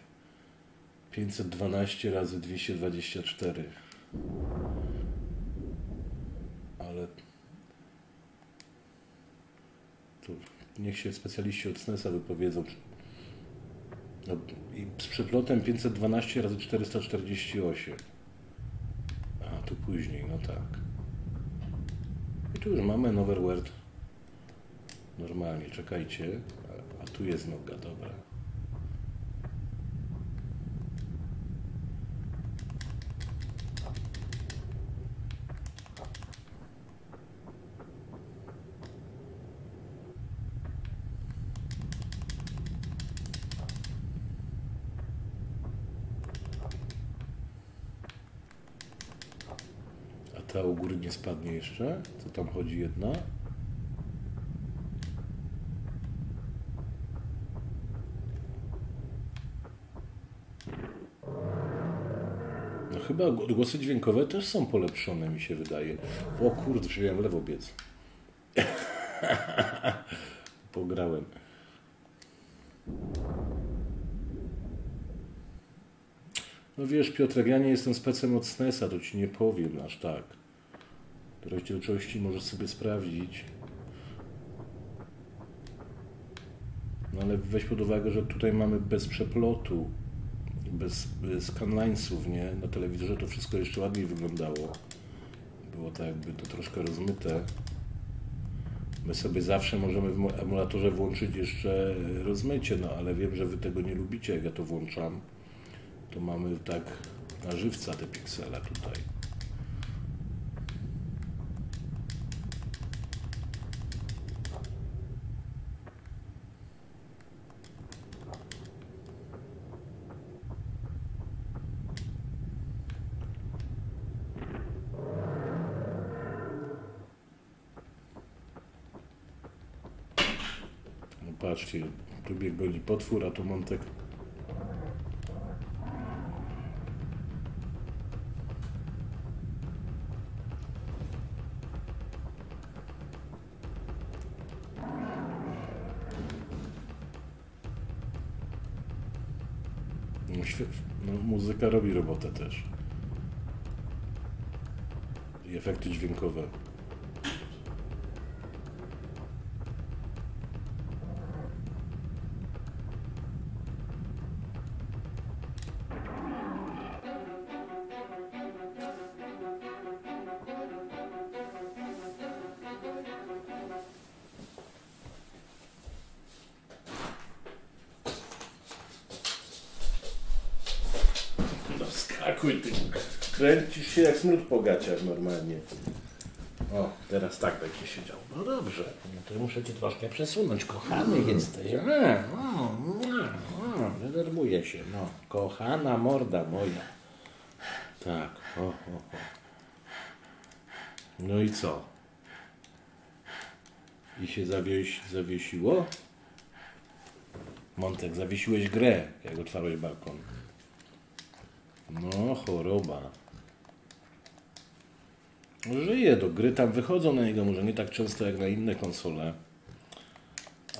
512 razy 224. Ale tu niech się specjaliści od SNES-a wypowiedzą. No, I z przeplotem 512 razy 448. A, tu później, no tak. I tu już mamy nowy word. Normalnie, czekajcie. A, tu jest noga, dobra. Ta u góry nie spadnie jeszcze? Co tam chodzi jedna? Chyba głosy dźwiękowe też są polepszone, mi się wydaje. O kurde, miałem w lewo biec. Pograłem. No wiesz, Piotrek, ja nie jestem specem od SNES-a, to ci nie powiem aż tak. Rozdzielczości możesz sobie sprawdzić. No ale weź pod uwagę, że tutaj mamy bez przeplotu, bez, bez nie? Na telewizorze to wszystko jeszcze ładniej wyglądało. Było tak jakby to troszkę rozmyte. My sobie zawsze możemy w emulatorze włączyć jeszcze rozmycie, no ale wiem, że wy tego nie lubicie, jak ja to włączam. To mamy tak na żywca te piksele tutaj. Patrzcie, tu bieg goni potwór, a tu Montek No, no, muzyka robi robotę też. I efekty dźwiękowe. Kręcisz się jak smród po gaciach normalnie. O, teraz tak będzie siedział. No dobrze, no to muszę cię troszkę przesunąć. Kochany jesteś. A, o, o, denerwuję się. No, kochana morda moja. Tak, o, o, o. No i co? I się zawiesiło? Montek, zawiesiłeś grę, jak otwarłeś balkon. No, choroba. Żyje, do gry tam wychodzą na niego, może nie tak często jak na inne konsole.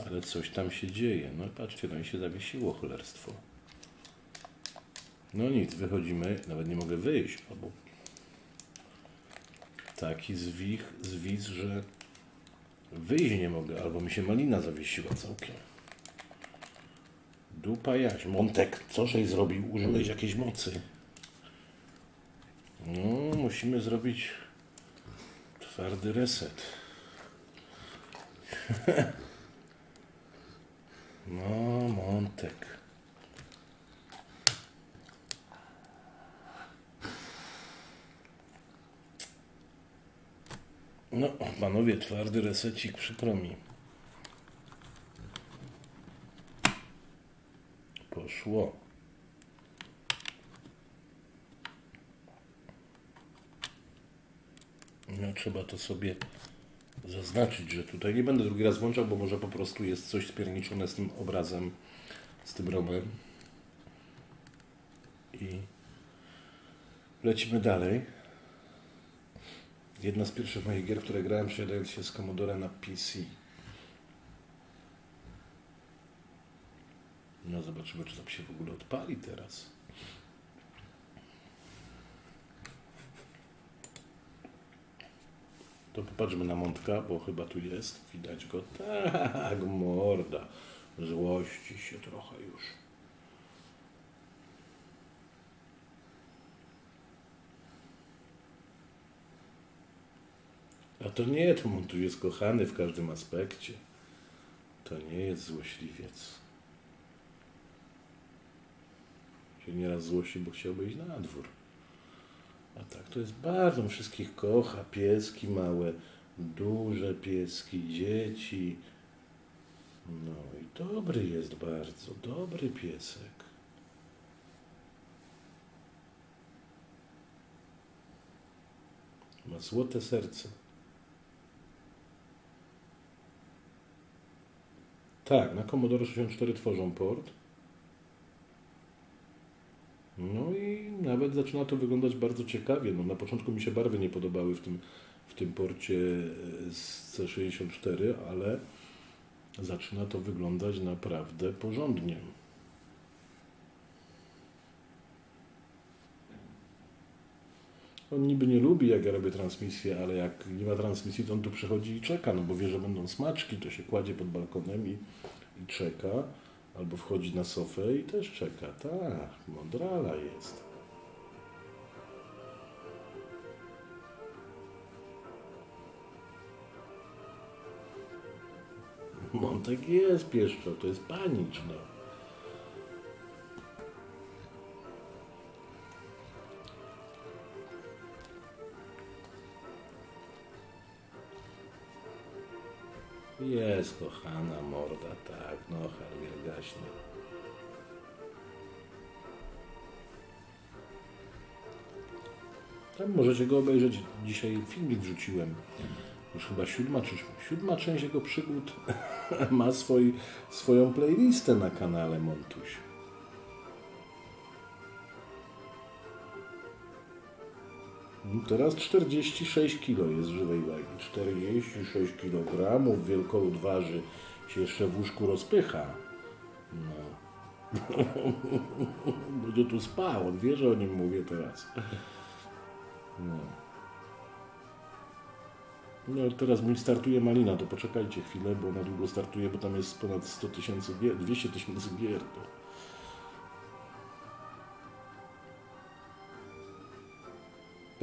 Ale coś tam się dzieje. No patrzcie, no i się zawiesiło cholerstwo. No nic, wychodzimy. Nawet nie mogę wyjść, albo taki zwich, zwis, że wyjść nie mogę, albo mi się malina zawiesiła całkiem. Dupa jaś. Montek, co żeś zrobił? Użyłeś jakiejś mocy. No, musimy zrobić twardy reset. No, Montek. No, panowie, twardy resecik, przykro mi. Poszło. No, trzeba to sobie zaznaczyć, że tutaj nie będę drugi raz włączał, bo może po prostu jest coś spierniczone z tym obrazem, z tym romem. I lecimy dalej. Jedna z pierwszych moich gier, które grałem przesiadając się z Commodore na PC. No zobaczymy, czy to się w ogóle odpali teraz. To popatrzmy na Montka, bo chyba tu jest. Widać go. Tak, morda. Złości się trochę już. A to nie, to on tu jest kochany w każdym aspekcie. To nie jest złośliwiec. Się nieraz złości, bo chciałby iść na dwór. A tak, to jest bardzo, on wszystkich kocha, pieski małe, duże pieski, dzieci. No i dobry jest bardzo, dobry piesek. Ma złote serce. Tak, na Commodore 64 tworzą port. No i nawet zaczyna to wyglądać bardzo ciekawie. No, na początku mi się barwy nie podobały w tym, w tym porcie e, z C64, ale zaczyna to wyglądać naprawdę porządnie. On niby nie lubi, jak ja robię transmisję, ale jak nie ma transmisji, to on tu przychodzi i czeka, no bo wie, że będą smaczki, to się kładzie pod balkonem i, i czeka. Albo wchodzi na sofę i też czeka. Tak, mądrala jest. Montek jest pieszczo, to jest panicz, no. Jest kochana morda, tak, no Helwiel gaśnie. Tam możecie go obejrzeć. Dzisiaj filmik wrzuciłem. Już chyba siódma, czy siódma część jego przygód ma swój, swoją playlistę na kanale Montuś. Teraz 46 kg jest żywej wagi. 46 kg. Wielkolud waży się jeszcze w łóżku rozpycha. No. Będzie tu spał. On wie, że o nim mówię teraz. No. No teraz mi startuje Malina, to poczekajcie chwilę, bo na długo startuje, bo tam jest ponad 100 tysięcy gier, 200 tysięcy gier. To.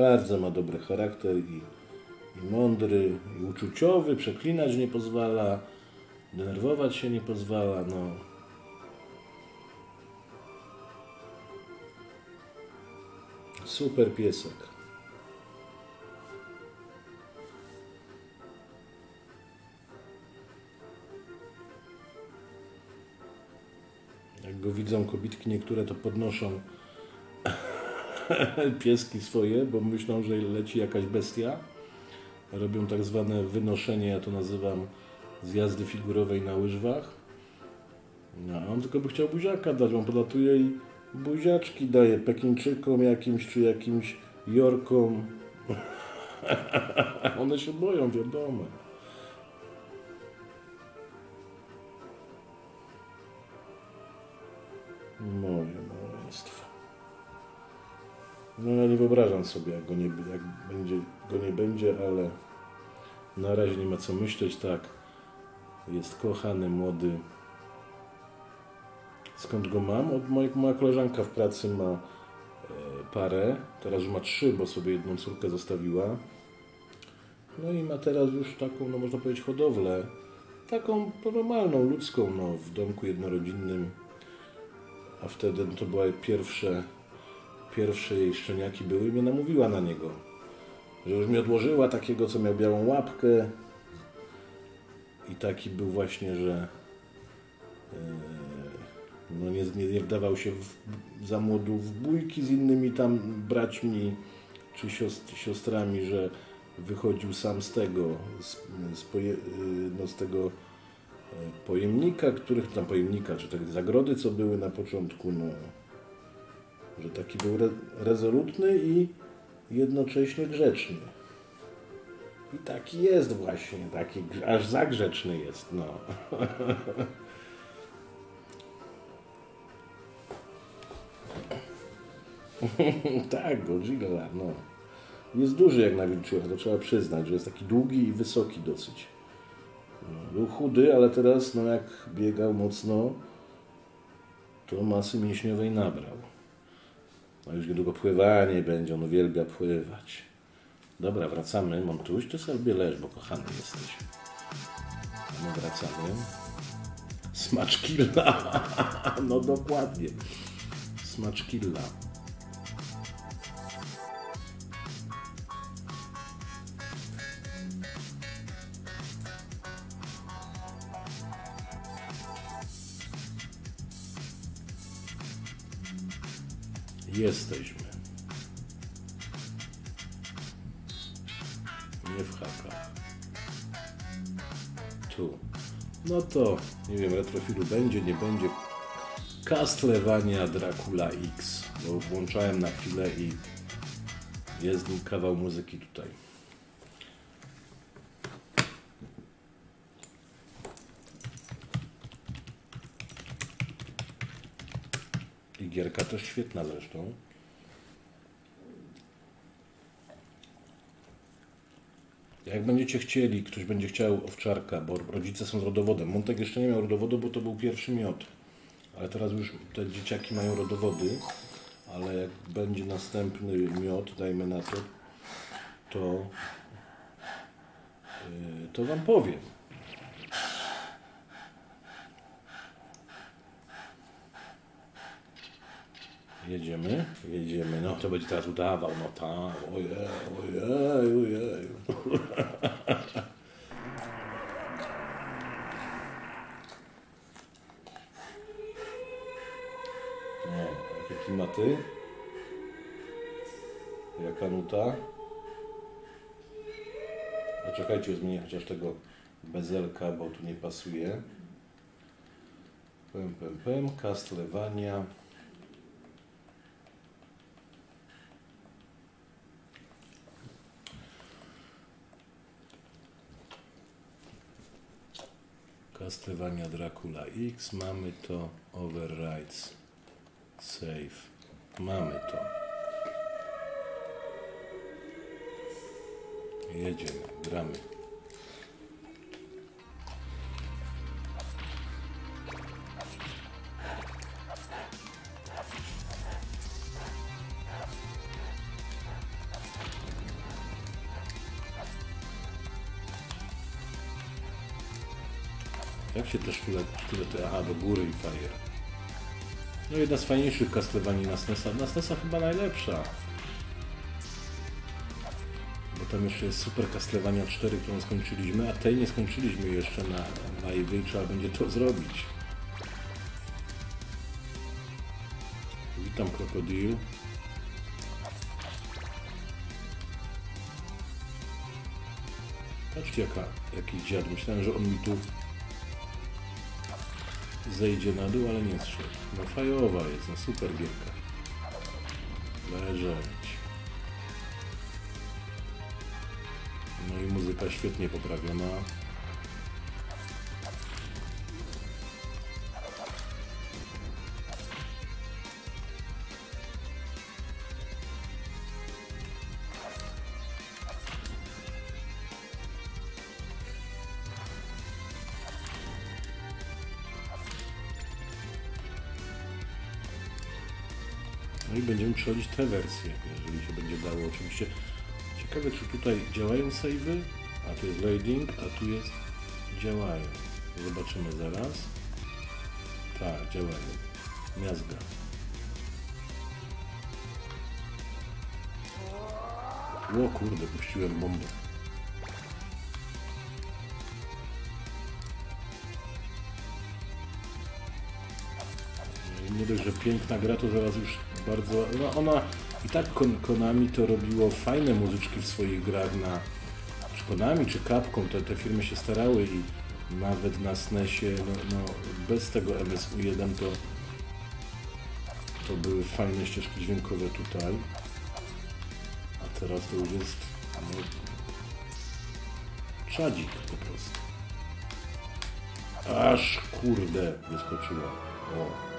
Bardzo ma dobry charakter i, i mądry, i uczuciowy, przeklinać nie pozwala, denerwować się nie pozwala, no. Super piesek. Jak go widzą kobitki niektóre, to podnoszą pieski swoje, bo myślą, że leci jakaś bestia. Robią tak zwane wynoszenie, ja to nazywam z jazdy figurowej na łyżwach. No, a on tylko by chciał buziaka dać, on podatuje i buziaczki daje Pekinczykom jakimś, czy jakimś Jorkom. One się boją, wiadomo. Moje. No ja nie wyobrażam sobie, jak go nie, jak będzie, go nie będzie, ale na razie nie ma co myśleć, tak. Jest kochany, młody. Skąd go mam? Od mojej, moja koleżanka w pracy ma e, parę, teraz już ma trzy, bo sobie jedną córkę zostawiła. No i ma teraz już taką, no można powiedzieć, hodowlę. Taką normalną, ludzką, no, w domku jednorodzinnym. A wtedy no, to były pierwsze, pierwsze jej szczeniaki były i mnie namówiła na niego. Że już mi odłożyła takiego, co miał białą łapkę. I taki był właśnie, że e, no nie, nie, nie wdawał się w, za młodu w bójki z innymi tam braćmi czy siostr, siostrami, że wychodził sam z tego, z, z, poje, y, no, z tego e, pojemnika, których tam pojemnika, czy tak zagrody, co były na początku, no, że taki był re, rezolutny i jednocześnie grzeczny. I taki jest właśnie, taki aż za grzeczny jest, no. tak, Godzilla, no. Jest duży jak na wilczyła, to trzeba przyznać, że jest taki długi i wysoki dosyć. No, był chudy, ale teraz, no jak biegał mocno, to masy mięśniowej nabrał. No już niedługo pływanie będzie, on uwielbia pływać. Dobra, wracamy. Montuś, ty sobie leż, bo kochany jesteś. No wracamy. Smaczkilla. No dokładnie. Smaczkilla. Jesteśmy. Nie w hakach. Tu. No to, nie wiem, retrofilu będzie, nie będzie. Castlevania Dracula X. Bo włączałem na chwilę i jest kawał muzyki tutaj. Gierka też świetna zresztą. Jak będziecie chcieli, ktoś będzie chciał owczarka, bo rodzice są z rodowodem. Montek jeszcze nie miał rodowodu, bo to był pierwszy miod. Ale teraz już te dzieciaki mają rodowody, ale jak będzie następny miod, dajmy na to, to, yy, to wam powiem. Jedziemy, jedziemy. No to będzie teraz udawał, no tak. Ojej, ojej, ojej. No, jakie klimaty? Jaka nuta? A czekajcie, zmienię chociaż tego bezelka, bo tu nie pasuje. Pem, pem, pem, Castlevania. Castlevania Dracula X, mamy to, Overrides, Save, mamy to. Jedziemy, gramy. Sztule te, aha, do góry i fajer. No jedna z fajniejszych Castlevanii na SNESa. Na SNESa chyba najlepsza. Bo tam jeszcze jest Super Castlevania 4, którą skończyliśmy, a tej nie skończyliśmy jeszcze na, na trzeba będzie to zrobić. tam krokodyl. Patrzcie jaka, jaki dziad. Myślałem, że on mi tu zejdzie na dół, ale nie zszedł. No fajowa jest, no super gierka. Leżeć. No i muzyka świetnie poprawiona. Przechodzić te wersje, jeżeli się będzie dało. Oczywiście ciekawe, czy tutaj działają savey, a tu jest loading, a tu jest działają. Zobaczymy zaraz. Tak, działają. Miazga. O kurde, puściłem bombę. Piękna gra, to zaraz już bardzo... No ona i tak Kon Konami to robiło fajne muzyczki w swoich grach na... Czy Konami, czy Capcom, te, te firmy się starały i nawet na SNESie, no, no bez tego MSU1 to to były fajne ścieżki dźwiękowe tutaj. A teraz to już jest no, czadzik po prostu. Aż kurde wyskoczyła. O.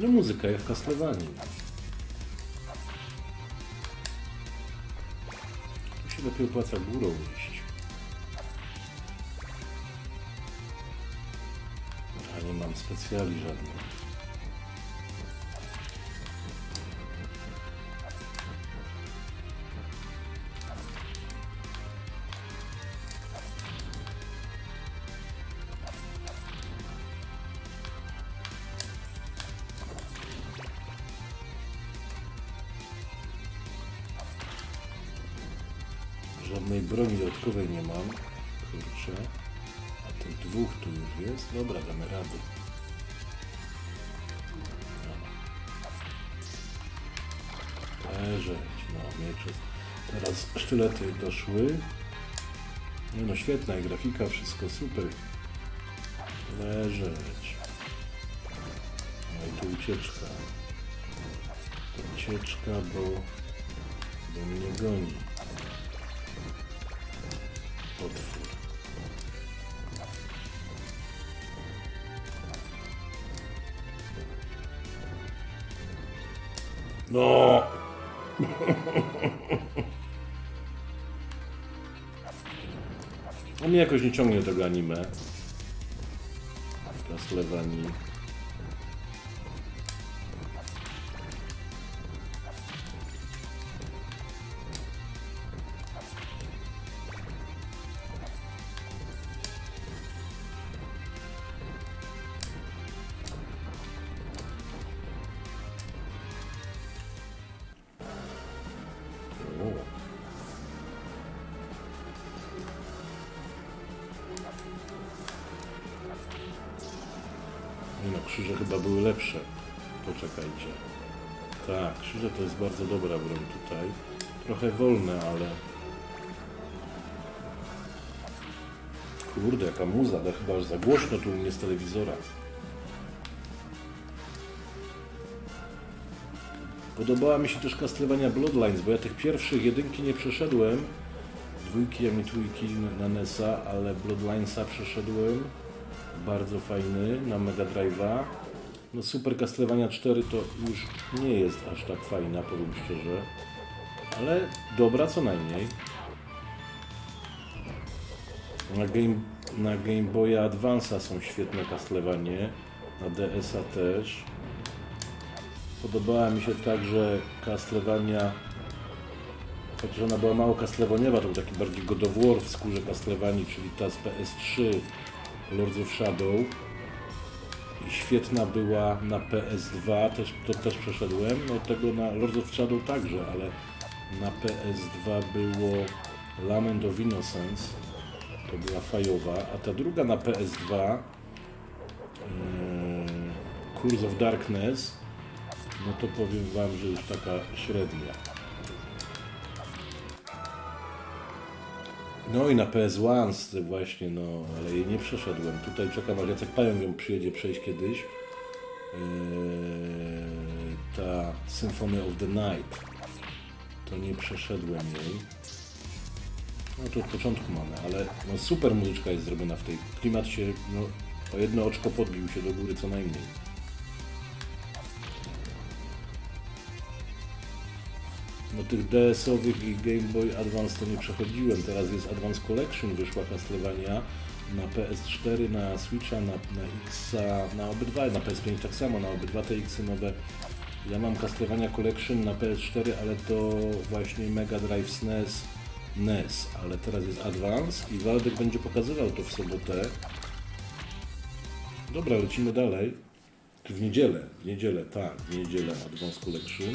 No muzyka jak w Castlevanii. Tu się lepiej opłaca górą iść. A nie mam specjali żadnych. Sztylety doszły. Nie no, świetna grafika, wszystko super. Leżeć. No i tu ucieczka. Ucieczka, bo, bo mnie goni. Mnie jakoś nie ciągnie tego anime. Castlevanii. O. Trochę wolne, ale... Kurde, jaka muza, ale chyba aż za głośno tu u mnie z telewizora. Podobała mi się też Castlevania Bloodlines, bo ja tych pierwszych jedynki nie przeszedłem. Dwójki, ani trójki na NES-a, ale Bloodlinesa przeszedłem. Bardzo fajny na Mega Drive'a. No Super Castlevania 4 to już nie jest aż tak fajna, powiem szczerze. Ale dobra co najmniej. Na Game, na Game Boya Advance'a są świetne Castlevanie. Na DS-a też. Podobała mi się także Castlevania, chociaż ona była mało Castlevaniowa, to był taki bardziej God of War w skórze Castlevanii, czyli ta z PS3, Lords of Shadow. I świetna była na PS2, też, to też przeszedłem, no tego na Lords of Shadow także, ale na PS2 było Lament of Innocence, to była fajowa, a ta druga na PS2 Curse of Darkness, no to powiem Wam, że już taka średnia. No i na PS1 z tym właśnie, no, ale jej nie przeszedłem. Tutaj czekam, aż Jacek Pająk ją przyjedzie przejść kiedyś. Eee, ta Symphony of the Night. Nie przeszedłem jej. No to od początku mamy, ale no super muzyczka jest zrobiona w tej. Klimat się, no, o jedno oczko podbił się do góry co najmniej. No tych DS-owych i Game Boy Advance to nie przechodziłem. Teraz jest Advance Collection, wyszła Castlevania na PS4, na Switcha, na, na X, na obydwa, na PS5 tak samo, na obydwa te X nowe. Ja mam Castlevania Collection na PS4, ale to właśnie Mega Drive SNES, NES, ale teraz jest Advance i Waldek będzie pokazywał to w sobotę. Dobra, lecimy dalej. W niedzielę? W niedzielę, tak, w niedzielę Advance Collection.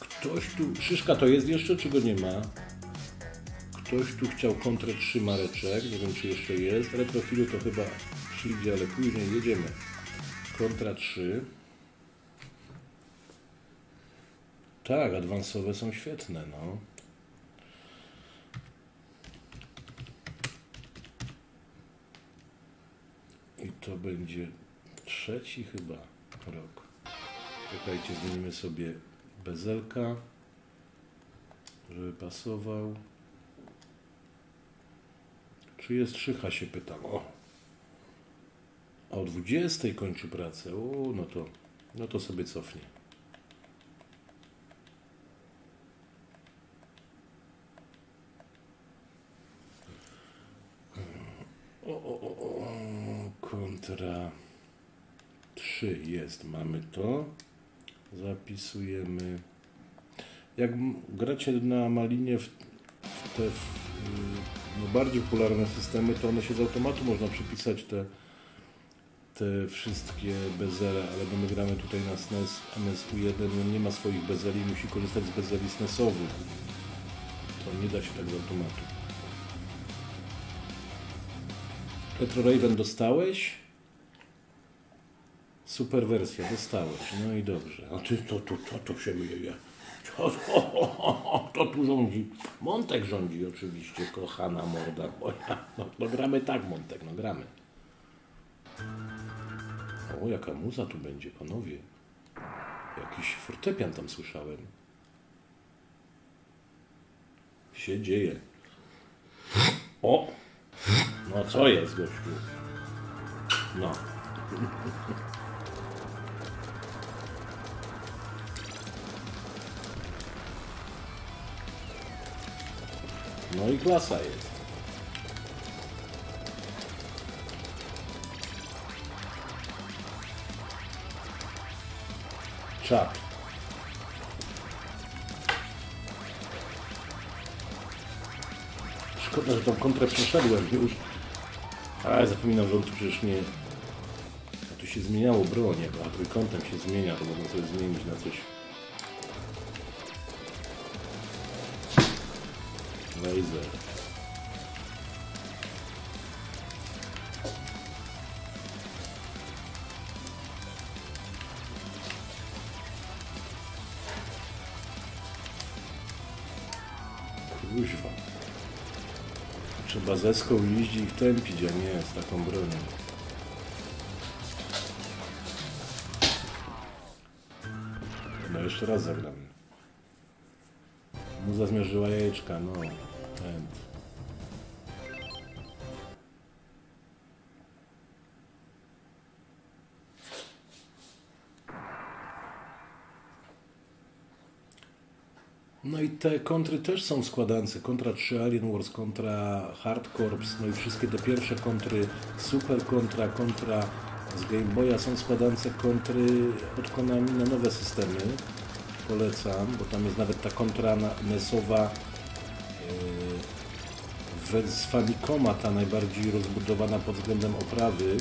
Ktoś tu, Szyszka to jest jeszcze, czy go nie ma? Ktoś tu chciał kontrę 3 mareczek, nie wiem czy jeszcze jest. Retrofilu to chyba przyjdzie, ale później jedziemy. Kontra 3. Tak, adwansowe są świetne, no. I to będzie trzeci chyba rok. Czekajcie, zmienimy sobie bezelka, żeby pasował. Czy jest szycha, się pytam. O, a o 20 kończy pracę. O, no to, no to sobie cofnie. O, o, o, o, kontra 3 jest, mamy to. Zapisujemy. Jak gracie na Malinie w, w te w, no bardziej popularne systemy, to one się z automatu można przypisać te, te wszystkie bezele, ale bo my gramy tutaj na SNES MSU1, on nie ma swoich bezeli, musi korzystać z bezeli SNESowych. To nie da się tak z automatu. Petro Raven dostałeś? Super wersja, dostałeś. No i dobrze. A ty to, to, to, to się myje. To, to, to tu rządzi. Montek rządzi oczywiście, kochana morda moja. No, no gramy tak, Montek, no gramy. O, jaka muza tu będzie, panowie. Jakiś fortepian tam słyszałem. Się dzieje. O! No co jest, gościu? No. No i klasa jest. Czap. Szkoda, że tą kontrę przeszedłem już. Ale zapominam, że on tu przecież nie... A tu się zmieniało broń, a trójkątem się zmienia, to można sobie zmienić na coś. Laser. Trzeba zeską iść i ich tępić, a nie z taką bronią. No jeszcze raz zagramy. Muza zmierzyła jajeczka, no. Te kontry też są składance. Kontra 3 Alien Wars, kontra Hard Corps, no i wszystkie te pierwsze kontry, Super Kontra, kontra z Game Boya są składance kontry od Konami na nowe systemy. Polecam, bo tam jest nawet ta kontra NES-owa yy, z Famicoma, ta najbardziej rozbudowana pod względem oprawy.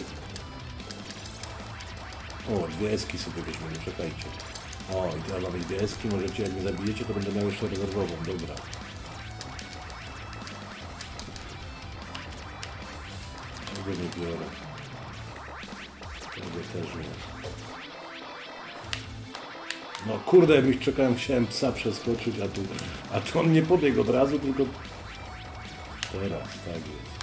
O, dwie eski sobie weźmiemy, czekajcie. O, i teraz mamy dwie eski, możecie, jak mnie zabijecie, to będę miał jeszcze rezerwową, dobra. Tego nie biorę. Tego też nie. No kurde, jak już czekałem, chciałem psa przeskoczyć, a tu, a tu on nie pobiegł od razu, tylko teraz, tak jest.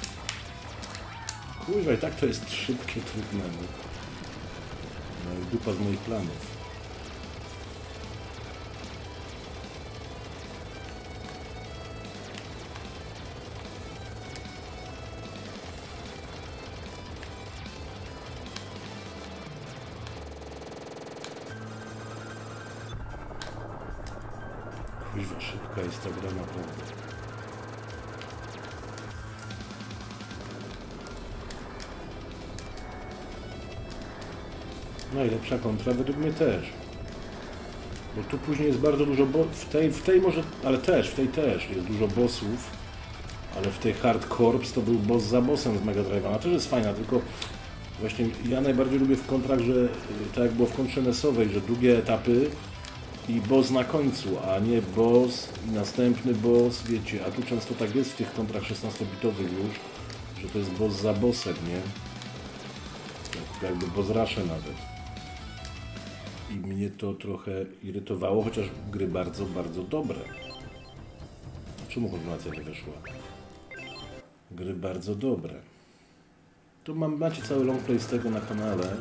Kurwa, i tak to jest szybkie, trudne. No, no i dupa z moich planów. Najlepsza kontra według mnie też. Bo tu później jest bardzo dużo, bo w tej, w tej może, ale też, w tej też jest dużo bossów, ale w tej Hard Corps to był boss za bossem z Mega Drive'a. Też jest fajna, tylko właśnie ja najbardziej lubię w kontrach, że y, tak jak było w kontrze NES-owej, że długie etapy i boss na końcu, a nie boss i następny boss, wiecie, a tu często tak jest w tych kontrach 16-bitowych już, że to jest boss za bossem, nie? Jak- Jakby boss rusze nawet. I mnie to trochę irytowało, chociaż gry bardzo, bardzo dobre. Czemu kontynuacja nie wyszła? Gry bardzo dobre. Tu mam, macie cały longplay z tego na kanale.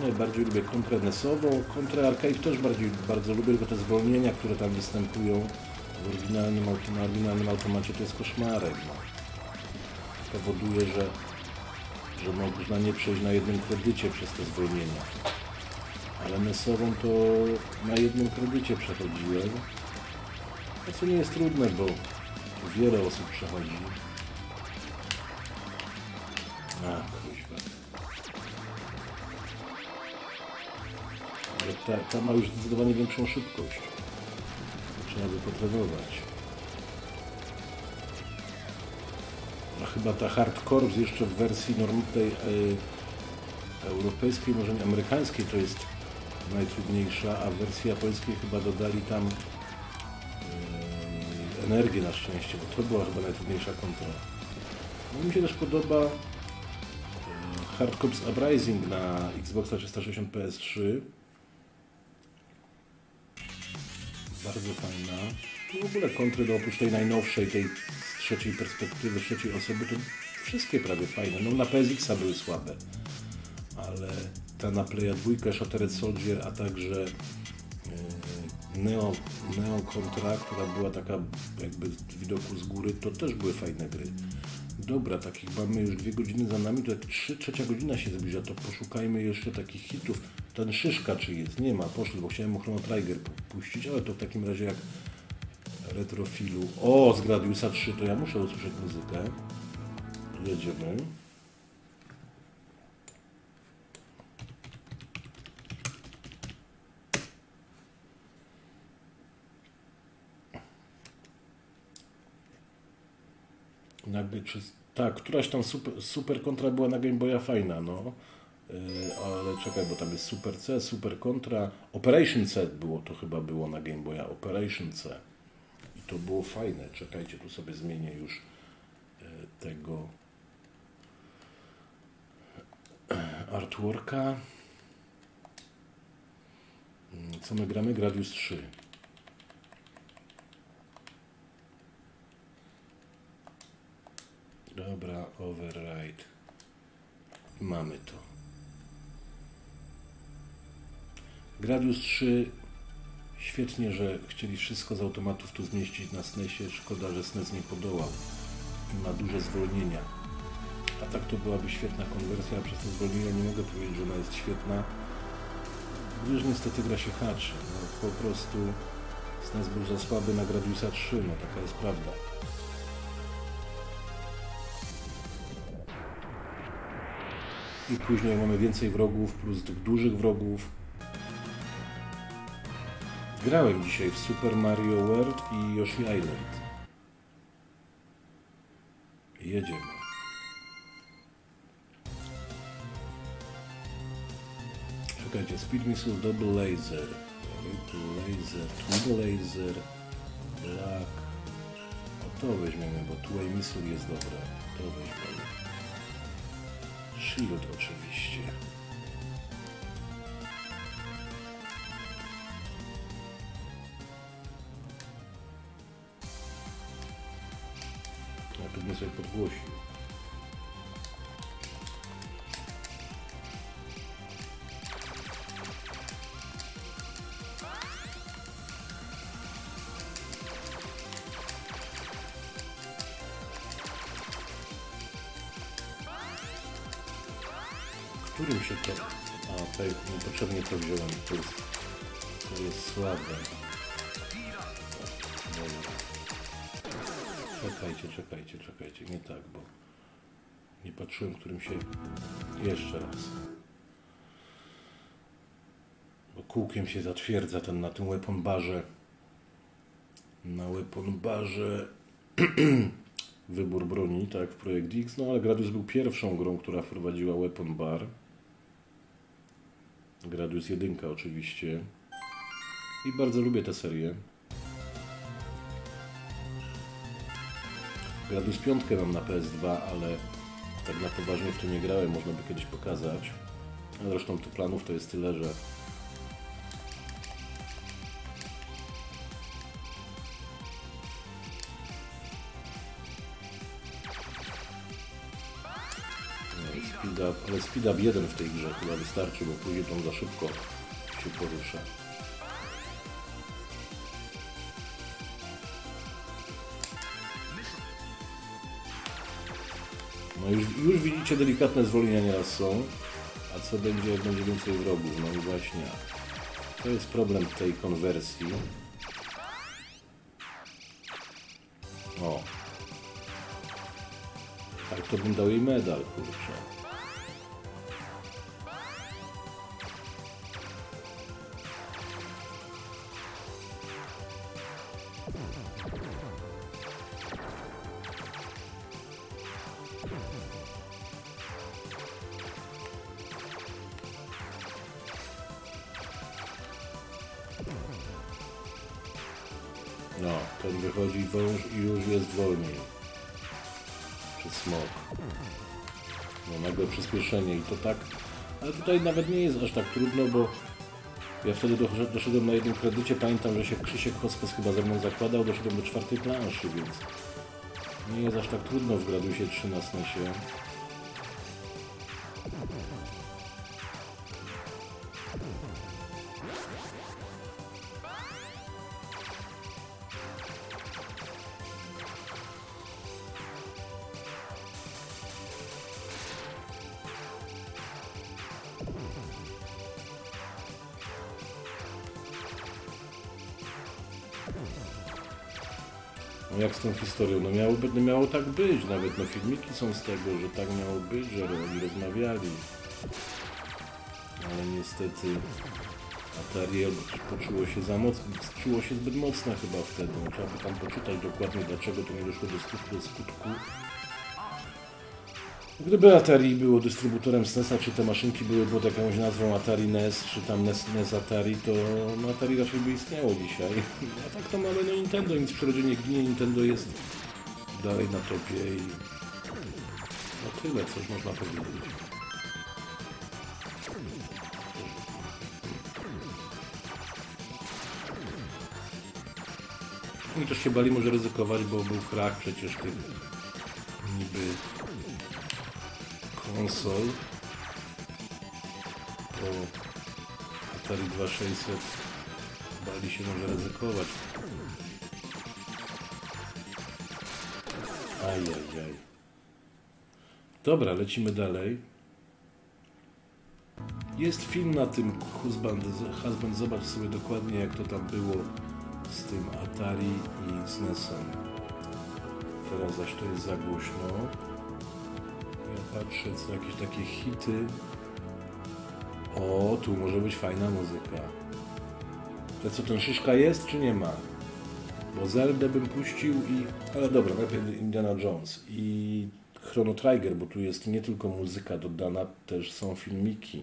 Najbardziej lubię kontrę NES-ową. Kontrę Arcade też bardziej, bardzo lubię, tylko te zwolnienia, które tam występują w oryginalnym, na oryginalnym automacie to jest koszmarek. No. Powoduje, że, że można nie przejść na jednym kredycie przez te zwolnienia. Ale NES-ową to na jednym kredycie przechodziłem. Co nie jest trudne, bo wiele osób przechodzi. A, kuźwa. Ale ta, ta ma już zdecydowanie większą szybkość. Trzeba by potrenować. A chyba ta Hard Corps jeszcze w wersji norm tej e, europejskiej, może nie amerykańskiej to jest najtrudniejsza, a w wersji japońskiej chyba dodali tam e, energię na szczęście, bo to była chyba najtrudniejsza kontra. No, mi się też podoba e, Hard Uprising na Xboxa 360 PS3. Bardzo fajna. I w ogóle kontry do oprócz tej najnowszej, tej trzeciej perspektywy, trzeciej osoby, to wszystkie prawie fajne. No na PSX-a były słabe, ale ta na Playa 2, Shattered Soldier, a także e, Neo, Neo Contra, która była taka jakby z widoku z góry, to też były fajne gry. Dobra, takich mamy już dwie godziny za nami, to jak trzy, trzecia godzina się zbliża, to poszukajmy jeszcze takich hitów. Ten Szyszka czy jest? Nie ma, poszedł, bo chciałem Chrono Trigger pu- puścić, ale to w takim razie jak Retrofilu. O, z Gradiusa 3, to ja muszę usłyszeć muzykę. Jedziemy. Nagle czy... Tak, któraś tam super, super kontra była na Game Boya fajna, no. Yy, ale czekaj, bo tam jest Super C, Super Contra. Operation C było, to chyba było na Game Boya. Operation C. To było fajne. Czekajcie, tu sobie zmienię już yy, tego artworka. Mm, Co my gramy? Gradius 3. Dobra, override. Mamy to. Gradius 3. Świetnie, że chcieli wszystko z automatów tu zmieścić na SNESie. Szkoda, że SNES nie podołał ma duże zwolnienia. A tak to byłaby świetna konwersja, a przez te zwolnienia nie mogę powiedzieć, że ona jest świetna. Gdyż niestety gra się haczy. No, po prostu SNES był za słaby na Gradiusa 3, no taka jest prawda. I później mamy więcej wrogów, plus tych dużych wrogów. Grałem dzisiaj w Super Mario World i Yoshi Island. Jedziemy. Czekajcie, Speed Missile Double Laser, Little Laser, Twin Laser, Black. O to weźmiemy, bo Two Missile jest dobre. To weźmiemy. Shield oczywiście. Tu bym sobie podgłosił. Którym się to... A, tutaj niepotrzebnie to wziąłem. To jest, to jest słabe. Czekajcie, czekajcie, czekajcie. Nie tak, bo nie patrzyłem, którym się... Jeszcze raz. Bo kółkiem się zatwierdza ten na tym weapon barze. Na weapon barze wybór broni, tak, w Projekt X, no ale Gradius był pierwszą grą, która wprowadziła weapon bar. Gradius 1 oczywiście. I bardzo lubię tę serię. Gradius 5 mam na PS2, ale tak na poważnie w to nie grałem, można by kiedyś pokazać. Zresztą tu planów to jest tyle, że No speed up, ale speed up 1 w tej grze chyba wystarczy, bo później tam za szybko się porusza. No już, już widzicie, delikatne zwolnienia nieraz są. A co będzie, jak będzie więcej wrogów? No i właśnie. To jest problem tej konwersji. O. Tak, to bym dał jej medal, kurczę. To tak... Ale tutaj nawet nie jest aż tak trudno, bo ja wtedy dosz- doszedłem na jednym kredycie, pamiętam, że się Krzysiek Hospes chyba ze mną zakładał, doszedłem do czwartej planszy, więc nie jest aż tak trudno w Gradiusie 3 na historią? No miało, no miało tak być, nawet no filmiki są z tego, że tak miało być, że oni rozmawiali. Ale niestety Atari poczuło się za mocno, czuło się zbyt mocno chyba wtedy. No, Trzeba by tam poczytać dokładnie, dlaczego to nie doszło do skutku. Do skutku. Gdyby Atari było dystrybutorem SNES-a, czy te maszynki były pod jakąś nazwą Atari NES, czy tam NES, NES Atari, to no Atari raczej by istniało dzisiaj. A tak to mamy no Nintendo, nic w przyrodzie nie ginie, Nintendo jest dalej na topie i no tyle, coś można powiedzieć. Oni też się bali może ryzykować, bo był krach przecież tych niby konsol po Atari 2600 bali się może ryzykować. Ajajaj. Dobra, lecimy dalej. Jest film na tym Husband, Husband. Zobacz sobie dokładnie jak to tam było z tym Atari i z NES-em. Teraz zaś to jest za głośno. Patrzę, co jakieś takie hity. O, tu może być fajna muzyka. To co, ten szyszka jest, czy nie ma? Bo Zeldę bym puścił i... Ale dobra, najpierw Indiana Jones i Chrono Trigger, bo tu jest nie tylko muzyka dodana, też są filmiki.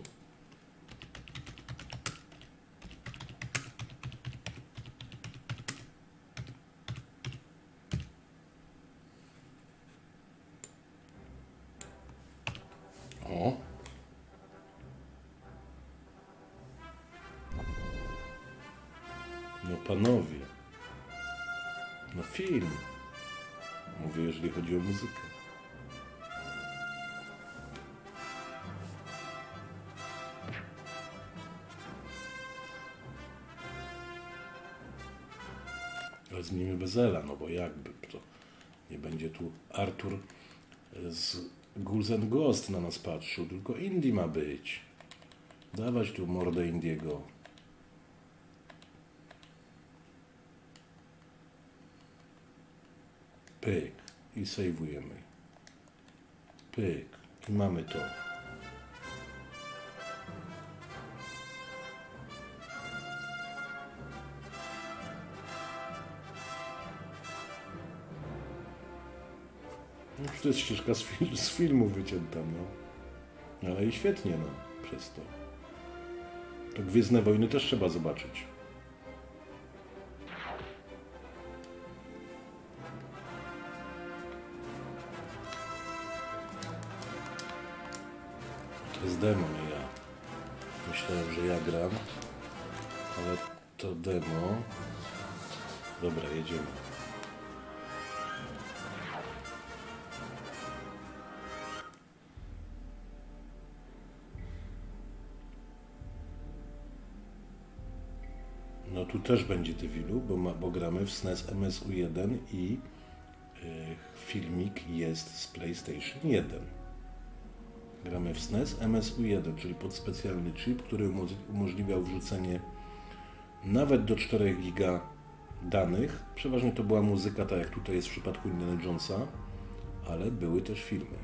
No bo jakby to nie będzie tu Artur z and Ghost na nas patrzył, tylko Indie ma być. Dawać tu mordę Indiego. Pyk. I sejwujemy. Pyk. I mamy to. To jest ścieżka z, fil- z filmu wycięta, no. Ale i świetnie, no, przez to. To Gwiezdne Wojny też trzeba zobaczyć. To jest demo, nie ja. Myślałem, że ja gram, ale to demo. Dobra, jedziemy. Tu też będzie Devilu, bo, ma, bo gramy w SNES MSU1 i y, filmik jest z PlayStation 1. Gramy w SNES MSU1, czyli pod specjalny chip, który umo- umożliwiał wrzucenie nawet do 4 giga danych. Przeważnie to była muzyka, tak jak tutaj jest w przypadku Indiana Jonesa, ale były też filmy.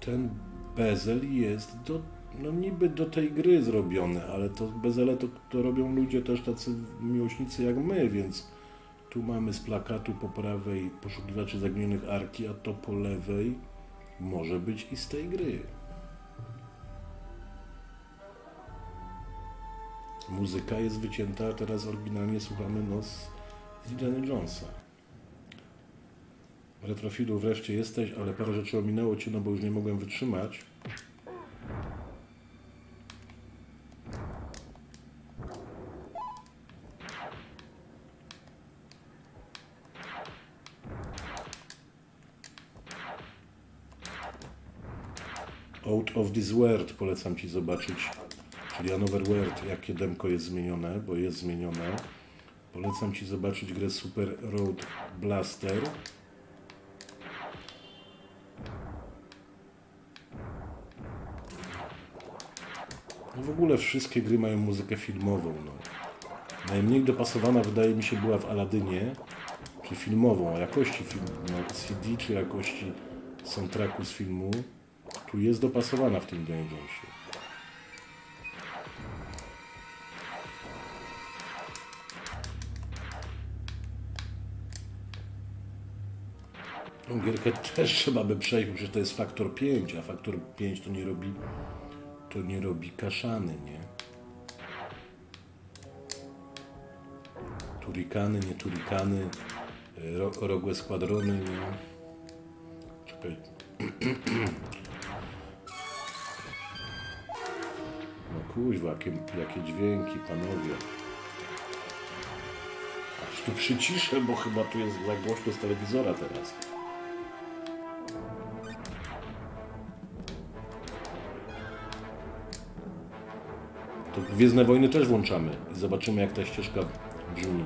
Ten bezel jest do, no niby do tej gry zrobiony, ale to bezele to, to robią ludzie też tacy miłośnicy jak my, więc tu mamy z plakatu po prawej poszukiwaczy zaginionych arki, a to po lewej może być i z tej gry. Muzyka jest wycięta, teraz oryginalnie słuchamy no z z Indiana Jonesa. Retrofilu wreszcie jesteś, ale parę rzeczy ominęło Cię, no bo już nie mogłem wytrzymać. Out of this world polecam Ci zobaczyć, czyli Another World, jakie demko jest zmienione, bo jest zmienione. Polecam Ci zobaczyć grę Super Road Blaster. No w ogóle wszystkie gry mają muzykę filmową. No. Najmniej dopasowana wydaje mi się była w Aladynie, czy filmową, a jakości film, no, CD czy jakości soundtracku z filmu tu jest dopasowana w tym Indiana Jonesie. Tą gierkę też trzeba by przejść, bo to jest faktor 5, a faktor 5 to nie robi to nie robi kaszany, nie? Turikany, nie turikany, ro, rogłe składrony, nie? Czekaj. kuźwa, jakie, jakie dźwięki, panowie. Aż tu przyciszę, bo chyba tu jest za głośno z telewizora teraz. To Gwiezdne Wojny też włączamy i zobaczymy jak ta ścieżka brzmi.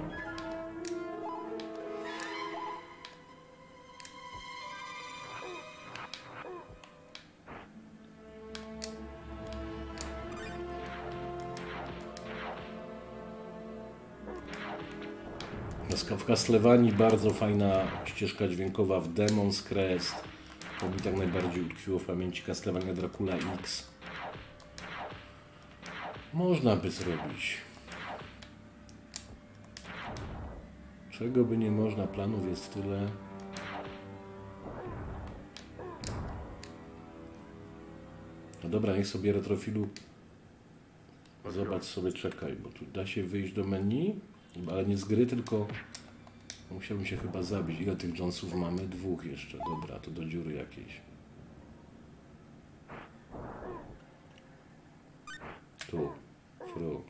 W Castlevanii bardzo fajna ścieżka dźwiękowa w Demon's Crest. To mi tak najbardziej utkwiło w pamięci Castlevania Dracula X. Można by zrobić. Czego by nie można, planów jest tyle. No dobra, niech sobie retrofilu. Zobacz sobie, czekaj, bo tu da się wyjść do menu, ale nie z gry, tylko musiałbym się chyba zabić. Ile tych Jonesów mamy? Dwóch jeszcze. Dobra, to do dziury jakiejś. Tu. Go.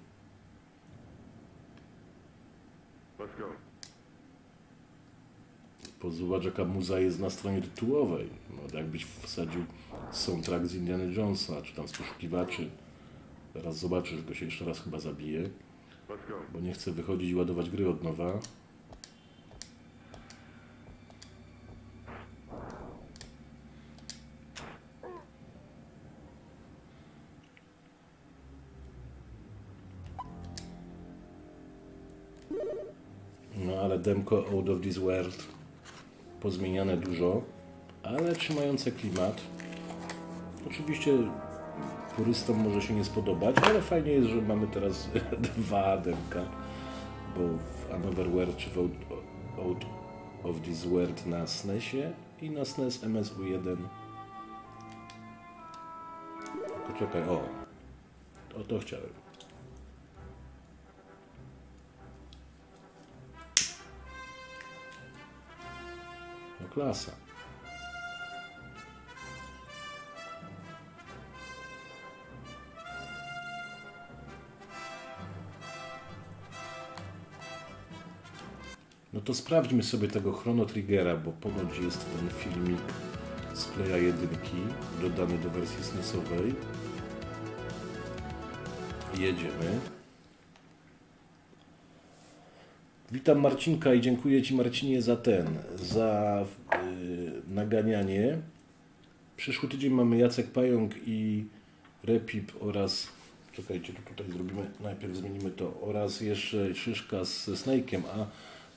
Pozobacz jaka muza jest na stronie tytułowej. No, jakbyś wsadził soundtrack z Indiana Jonesa, czy tam z poszukiwaczy. Teraz zobaczysz, go się jeszcze raz chyba zabije. Bo nie chce wychodzić i ładować gry od nowa. No ale demko Out of This World pozmieniane dużo, ale trzymające klimat. Oczywiście turystom może się nie spodobać, ale fajnie jest, że mamy teraz dwa demka, bo w Another World czy w Out, Out of This World na SNESie i na SNES MSU1. Poczekaj, o, o to chciałem. No klasa. No to sprawdźmy sobie tego Chrono Triggera, bo ponoć jest ten filmik z Playa 1 dodany do wersji SNESowej. Jedziemy. Witam Marcinka i dziękuję Ci Marcinie za ten, za yy, naganianie. Przyszły tydzień mamy Jacek Pająk i Repip oraz, czekajcie, to tutaj zrobimy, najpierw zmienimy to, oraz jeszcze Szyszka z Snake'iem, a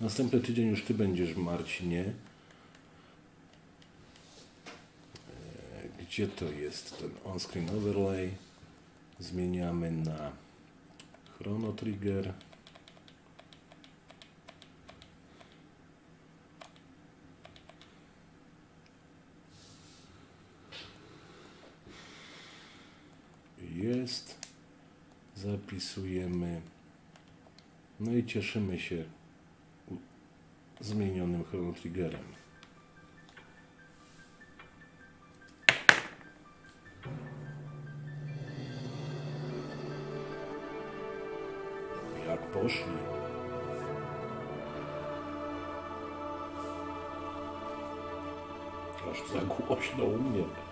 następny tydzień już Ty będziesz Marcinie. E, Gdzie to jest ten on-screen overlay? Zmieniamy na Chrono Trigger. Jest. Zapisujemy. No i cieszymy się zmienionym Chrono Triggerem. Jak poszli. Aż za głośno u.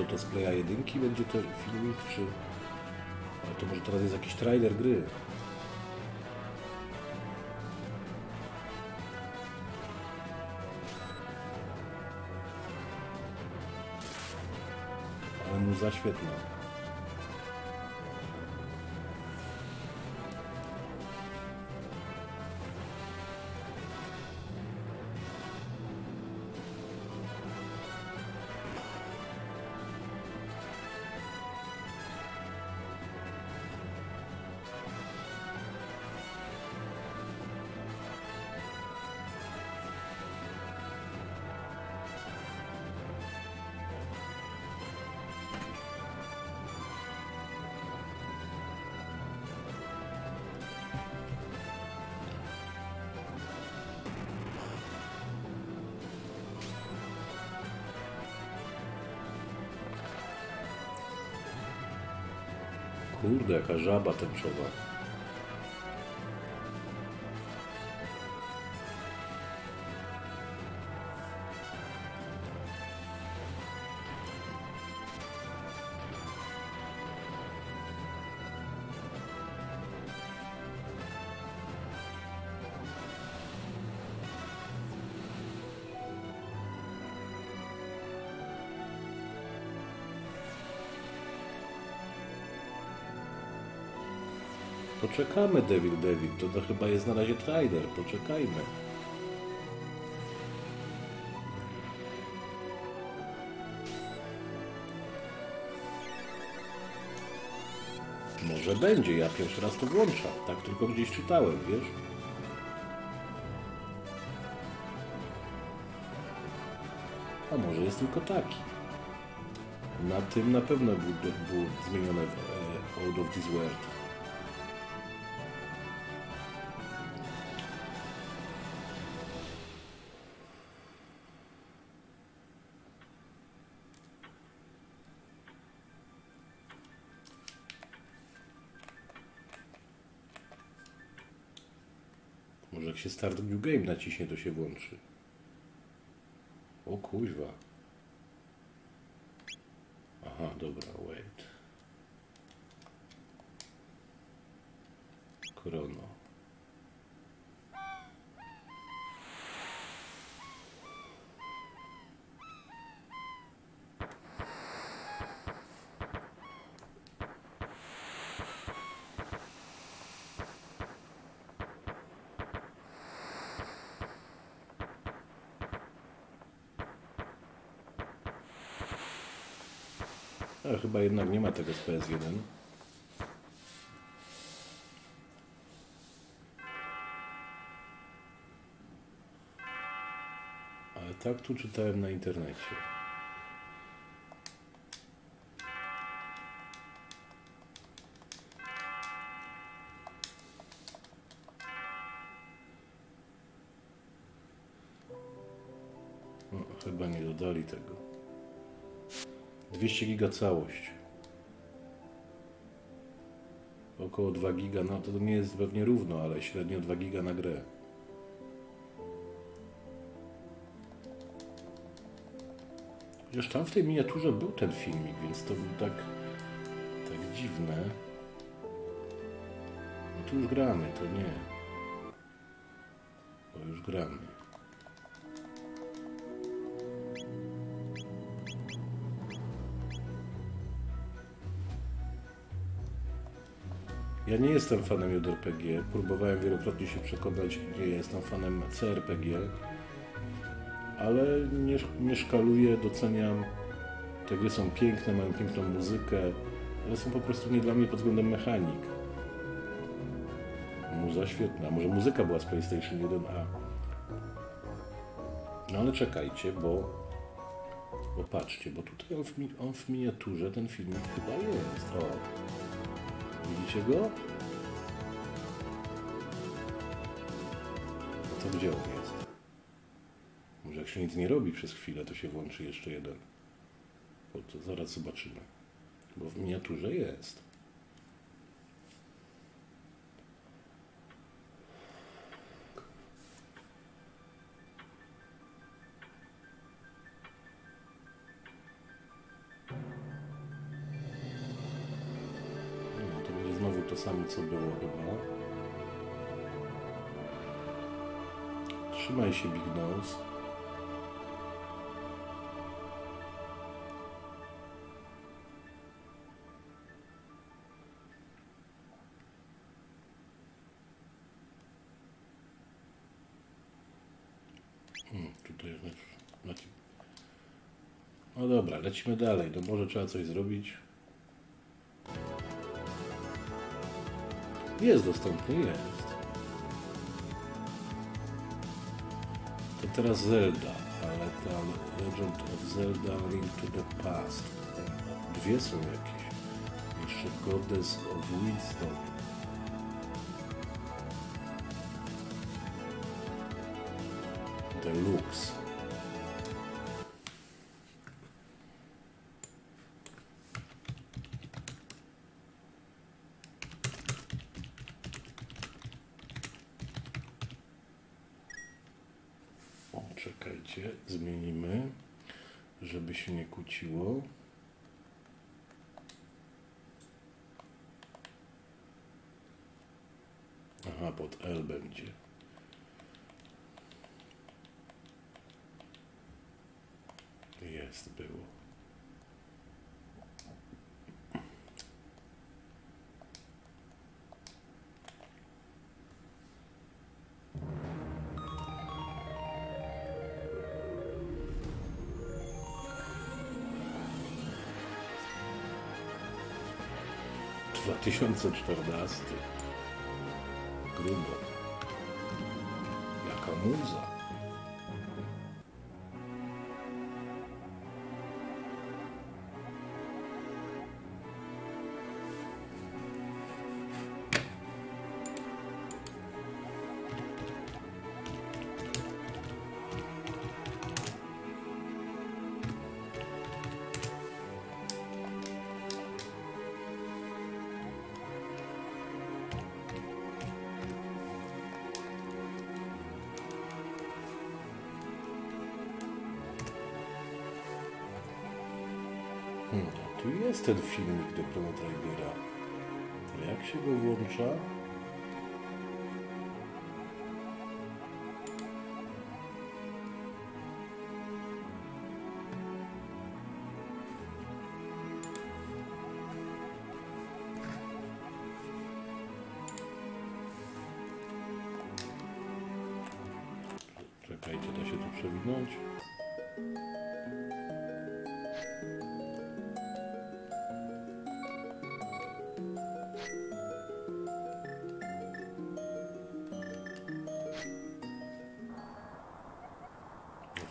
jestem pewien, że to to z Playa 1 będzie to filmik, czy... Ale to może teraz jest jakiś trailer gry. Ale muza świetna. Kurde, jaka żaba tęczowa. Poczekamy, Devil Devil. To, to chyba jest na razie trailer. Poczekajmy. Może będzie, ja pierwszy raz to włączam. Tak tylko gdzieś czytałem, wiesz? A może jest tylko taki. Na tym na pewno był, było zmienione w e, Out of This World. Się Start New Game naciśnie, to się włączy. O kuźwa. Aha, dobra, wait. Chrono. A, chyba jednak nie ma tego z PS1. Ale tak tu czytałem na internecie. 200 giga całość. Około 2 giga, no to nie jest pewnie równo, ale średnio 2 giga na grę. Chociaż tam w tej miniaturze był ten filmik, więc to był tak, tak dziwne. No tu już gramy, to nie. To już gramy. Ja nie jestem fanem JRPG. Próbowałem wielokrotnie się przekonać, nie jestem fanem CRPG, ale nie, nie szkaluję, doceniam. Te gry są piękne, mają piękną muzykę, ale są po prostu nie dla mnie pod względem mechanik. Muza świetna. Może muzyka była z PlayStation 1A. No ale czekajcie, bo bo patrzcie, bo tutaj on w, on w miniaturze, ten filmik chyba jest. O, Widzicie go? No to gdzie on jest? Może jak się nic nie robi przez chwilę, to się włączy jeszcze jeden. Bo to zaraz zobaczymy. Bo w miniaturze jest. Samo, co było chyba. Trzymaj się, Big Nose. Hmm, tutaj. Leci... No dobra, lecimy dalej. No może trzeba coś zrobić. Jest dostępny, jest. To teraz Zelda, ale ta Legend of Zelda Link to the Past. Dwie są jakieś. Jeszcze Goddess of Wisdom. Deluxe. Kłóciło. Aha, pod L będzie. 2014. Grubo. Jaka muza. Ten filmik do Chrono. To jak się go włącza?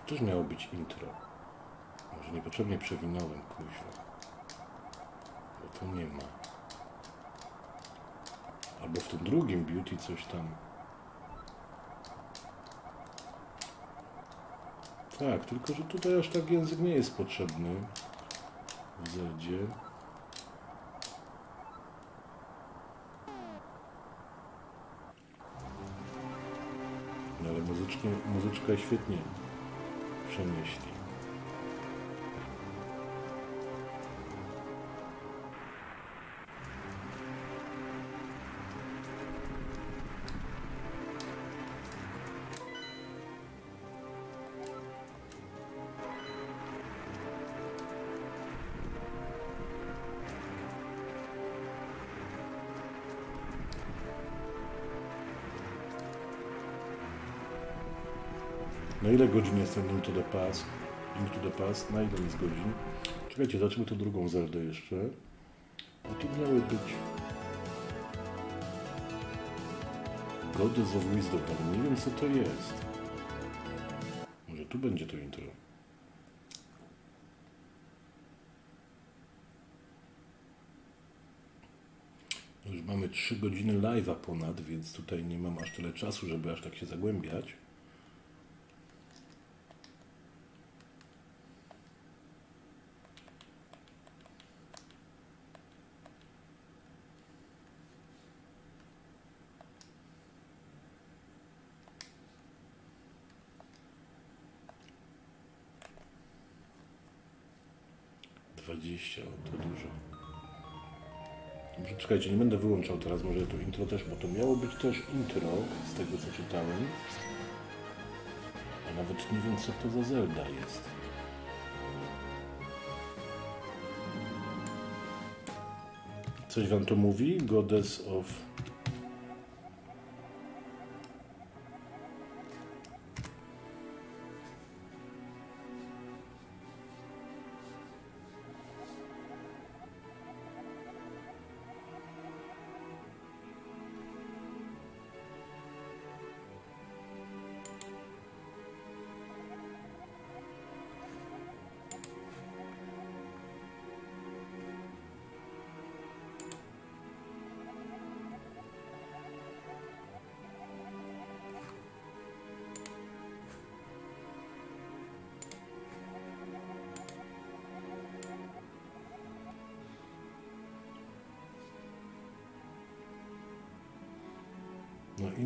Też miało być intro. Może niepotrzebnie przewinąłem, kuźwa. Bo tu nie ma. Albo w tym drugim beauty coś tam. Tak, tylko że tutaj aż tak język nie jest potrzebny w Zeldzie. No ale muzycznie, muzyczka świetnie przenieśli. Na ile godzin jest ten Link to the Past? Link to the Past, na ile jest godzin? Czekajcie, zacznijmy tą drugą Zeldę jeszcze. A tu miały być... Goddess of Wisdom, ale nie wiem co to jest. Może tu będzie to intro. Już mamy 3 godziny live'a ponad, więc tutaj nie mam aż tyle czasu, żeby aż tak się zagłębiać. Dwadzieścia, to dużo. Dobrze, czekajcie, nie będę wyłączał teraz może to intro też, bo to miało być też intro, z tego co czytałem. A nawet nie wiem co to za Zelda jest. Coś wam to mówi? Goddess of...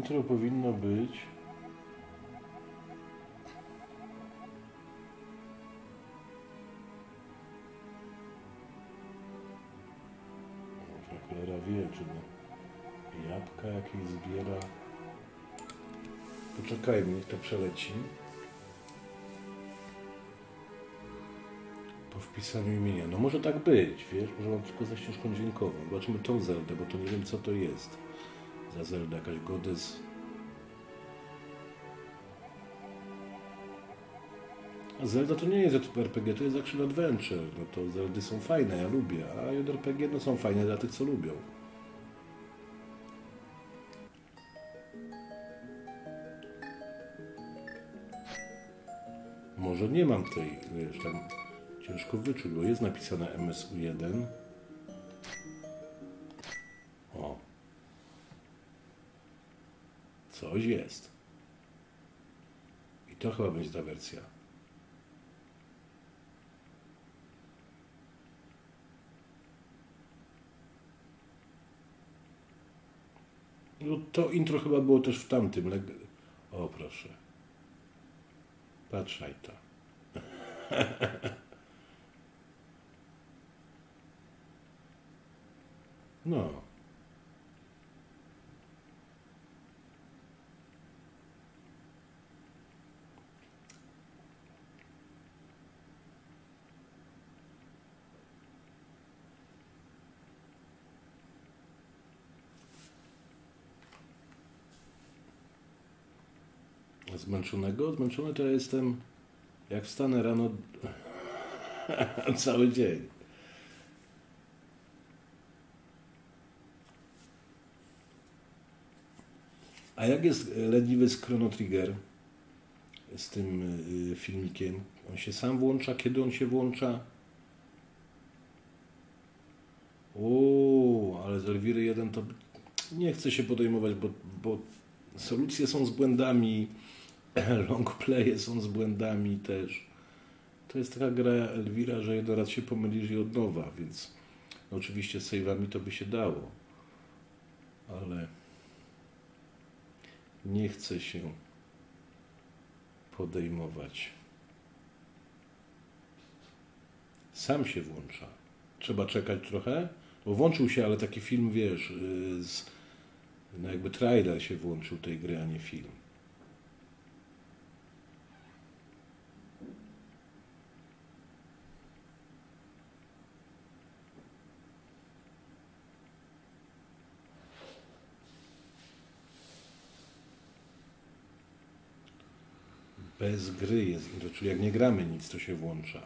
intro powinno być... Może wie, czy no jabłka jakieś zbiera. Poczekajmy, niech to przeleci. Po wpisaniu imienia. No może tak być, wiesz, może mam tylko ze ścieżką dźwiękową. Zobaczymy tą Zeldę, bo to nie wiem co to jest. Zelda jakaś Goddess. A Zelda to nie jest RPG, to jest action adventure. No to Zeldy są fajne, ja lubię, a JRPG no są fajne dla tych, co lubią. Może nie mam tej, wiesz, tam ciężko wyczuć, bo jest napisane MSU1. Coś jest. I to chyba będzie ta wersja. No to intro chyba było też w tamtym. leg- O, proszę. Patrzaj to. No. Zmęczonego? Zmęczony to ja jestem, jak wstanę rano, cały dzień. A jak jest leniwy z Chrono Trigger, z tym y, filmikiem? On się sam włącza? Kiedy on się włącza? O, ale z Elwiry 1 to nie chcę się podejmować, bo, bo solucje są z błędami, longplaye są z błędami też. To jest taka gra Elvira, że jeden raz się pomylisz i od nowa, więc no oczywiście z save'ami to by się dało, ale nie chcę się podejmować. Sam się włącza. Trzeba czekać trochę, bo włączył się, ale taki film, wiesz, y, z, no jakby trailer się włączył tej gry, a nie film. Bez gry jest, czyli jak nie gramy nic, to się włącza.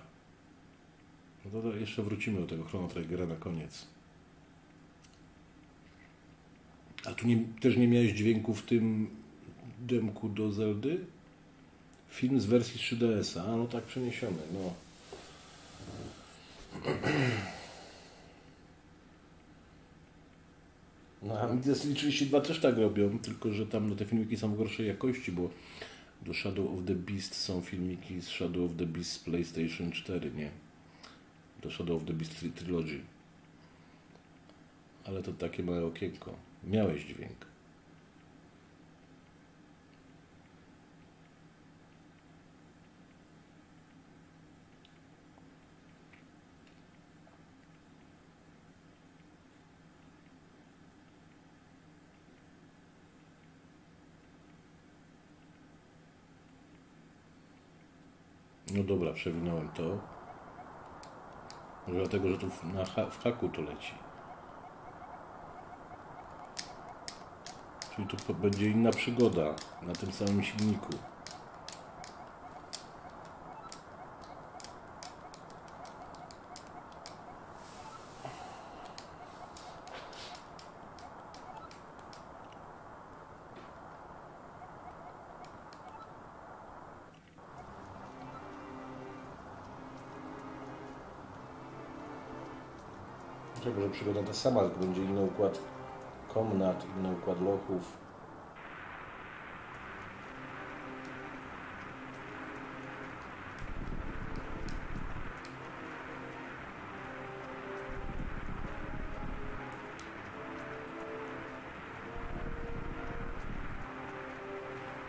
No to, jeszcze wrócimy do tego Chrono Triggera na koniec. A tu nie, też nie miałeś dźwięku w tym demku do Zeldy? Film z wersji 3DS-a, a no tak przeniesiony, no. No, a Midwest 32 też tak robią, tylko że tam no, te filmiki są gorszej jakości, bo do Shadow of the Beast są filmiki z Shadow of the Beast z PlayStation 4, nie? Do Shadow of the Beast Tri- Trilogy. Ale to takie małe okienko. Miałeś dźwięk. No dobra, przewinąłem to. Może dlatego, że tu w, na w haku to leci. Czyli tu będzie inna przygoda na tym samym silniku. Dlaczego, że przygoda ta sama, tylko będzie inny układ komnat, inny układ lochów.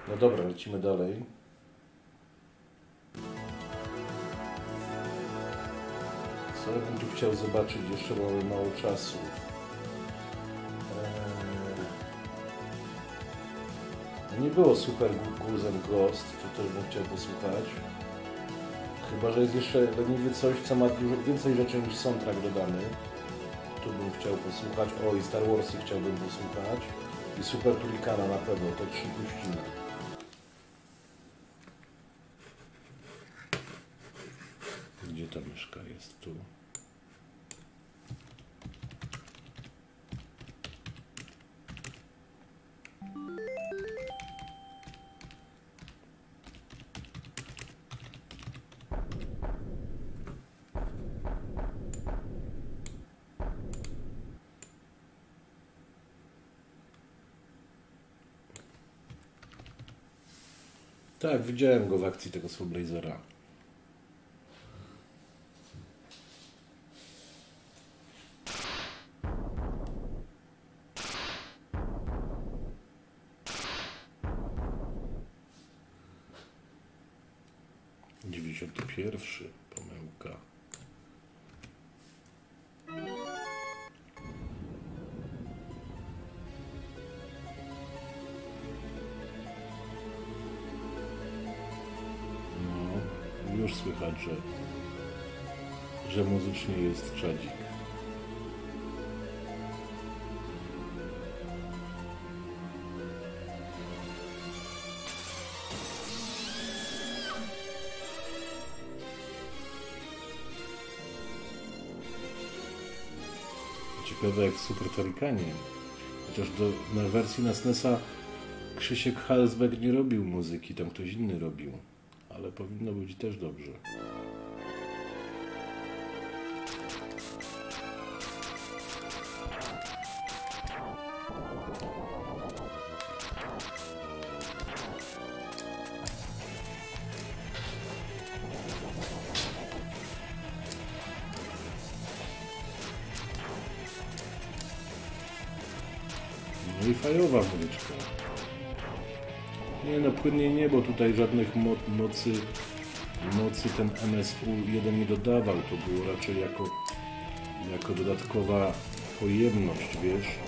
No dobra, lecimy dalej. Co ja bym tu chciał zobaczyć? Jeszcze mamy mało czasu. Eee, Nie było super and Ghost, to też bym chciał posłuchać. Chyba, że jest jeszcze leniwy coś, co ma dużo więcej rzeczy niż soundtrack dodany. Tu bym chciał posłuchać. O, i Star Warsy chciałbym posłuchać. I Super Turikana na pewno, te trzy puścimy. Gdzie ta myszka jest? Tu. Widziałem go w akcji tego Soulblazera. Super Tarikanie. Chociaż do, na wersji na SNESa Krzysiek Halsbeck nie robił muzyki, tam ktoś inny robił. Ale powinno być też dobrze. Tutaj żadnych mo mocy, mocy ten MSU1 nie dodawał. To było raczej jako, jako dodatkowa pojemność, wiesz.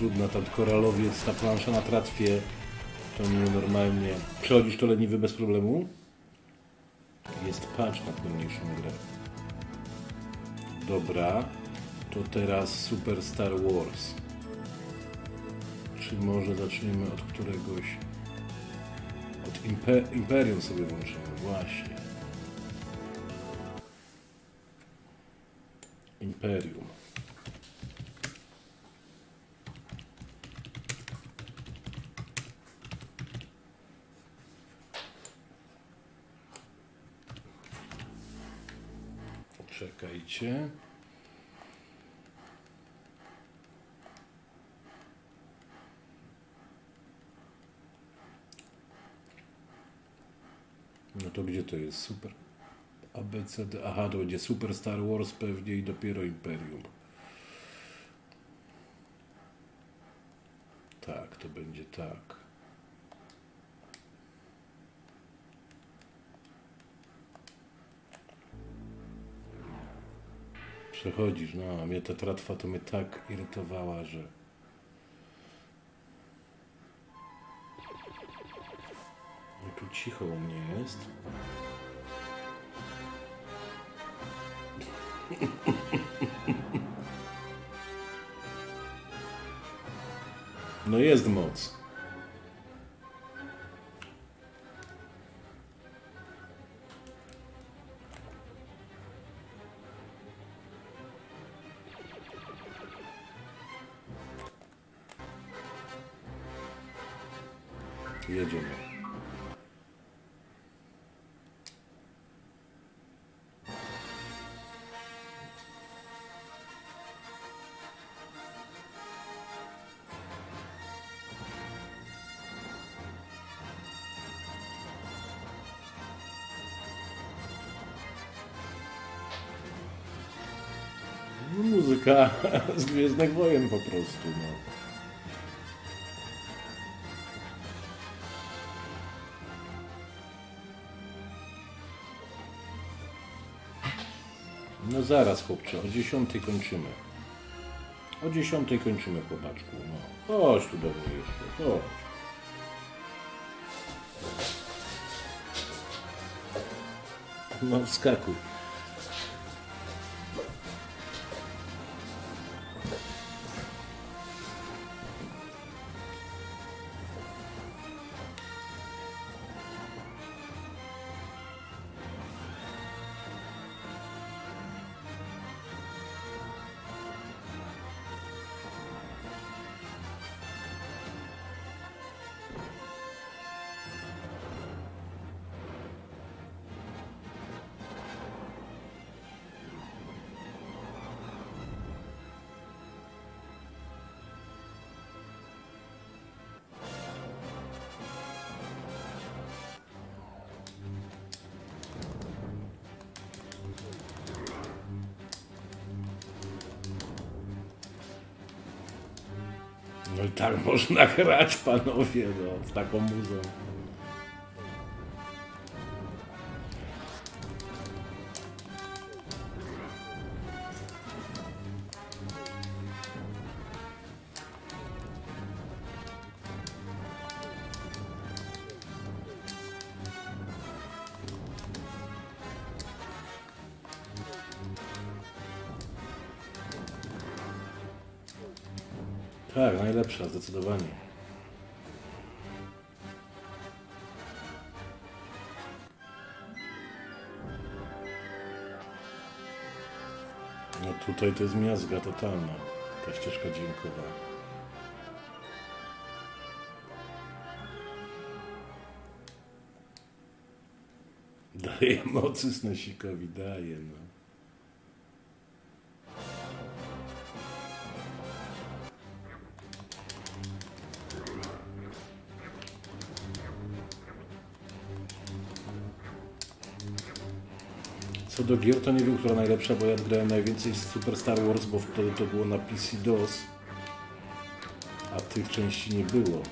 Trudna, tam koralowiec, ta plansza na tratwie, to mnie normalnie... Przechodzisz to leniwy bez problemu? Jest patch na pełniejszą grę. Dobra, to teraz Super Star Wars. Czy może zaczniemy od któregoś... Od Impe Imperium sobie włączymy, właśnie. Imperium. Czekajcie. No to jest? Super. ABCD. Aha, to będzie Super Star Wars pewnie i dopiero Imperium. Tak, to będzie tak. Przechodzisz, no, a mnie ta tratwa to mnie tak irytowała, że... tu cicho u mnie jest. No jest moc. z Gwiezdnych Wojen po prostu, no. No zaraz chłopcze, o 10 kończymy. O 10 kończymy, chłopaczku. No. Chodź tu do mnie jeszcze, chodź. No, wskakuj. Można grać, panowie, no, z taką muzą. Najlepsza, zdecydowanie. No tutaj to jest miazga totalna, ta ścieżka dźwiękowa. Daje mocy Snosikowi, daje, no. Do gier, to nie wiem, która najlepsza, bo ja grałem najwięcej z Super Star Wars, bo wtedy to było na PC DOS, a tych części nie było.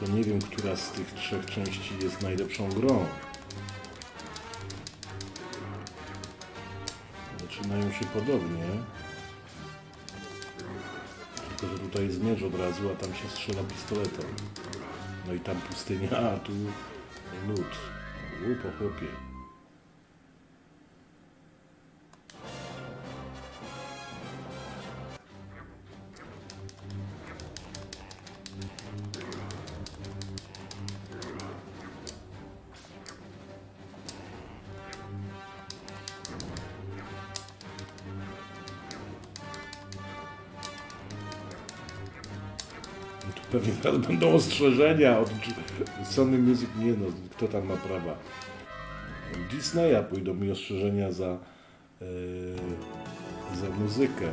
To nie wiem, która z tych trzech części jest najlepszą grą. Zaczynają się podobnie. Tylko, że tutaj miecz od razu, a tam się strzela pistoletem. No i tam pustynia, a tu lód. Łupo chłopie. Teraz będą ostrzeżenia od Sony Music. Nie no, kto tam ma prawa? Disneya pójdą mi ostrzeżenia za, e, za muzykę.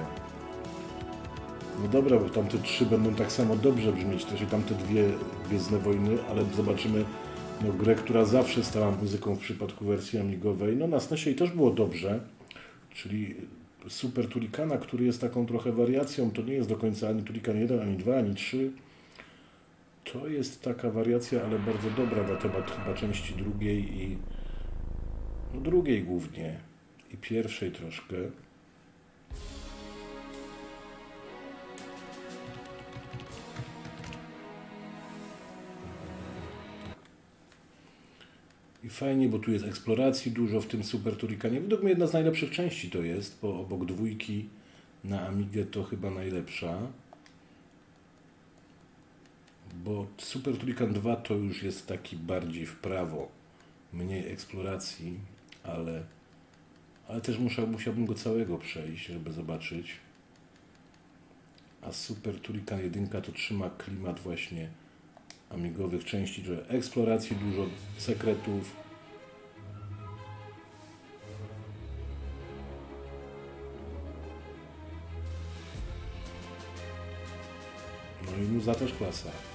No dobra, bo tamte trzy będą tak samo dobrze brzmieć, też i tamte dwie Gwiezdne Wojny, ale zobaczymy no, grę, która zawsze stała muzyką w przypadku wersji amigowej. No na SNESie też było dobrze, czyli Super Turikana, który jest taką trochę wariacją, to nie jest do końca ani Turikan 1, ani 2, ani 3. To jest taka wariacja, ale bardzo dobra na temat chyba części drugiej i no, drugiej głównie i pierwszej troszkę. I fajnie, bo tu jest eksploracji dużo w tym Super Turikanie. Według mnie jedna z najlepszych części to jest, bo obok dwójki na Amigę to chyba najlepsza. Bo Super Turikan 2 to już jest taki bardziej w prawo, mniej eksploracji, ale, ale też muszę, musiałbym go całego przejść, żeby zobaczyć. A Super Turikan 1 to trzyma klimat właśnie amigowych części, że eksploracji dużo, sekretów. No i muza też klasa.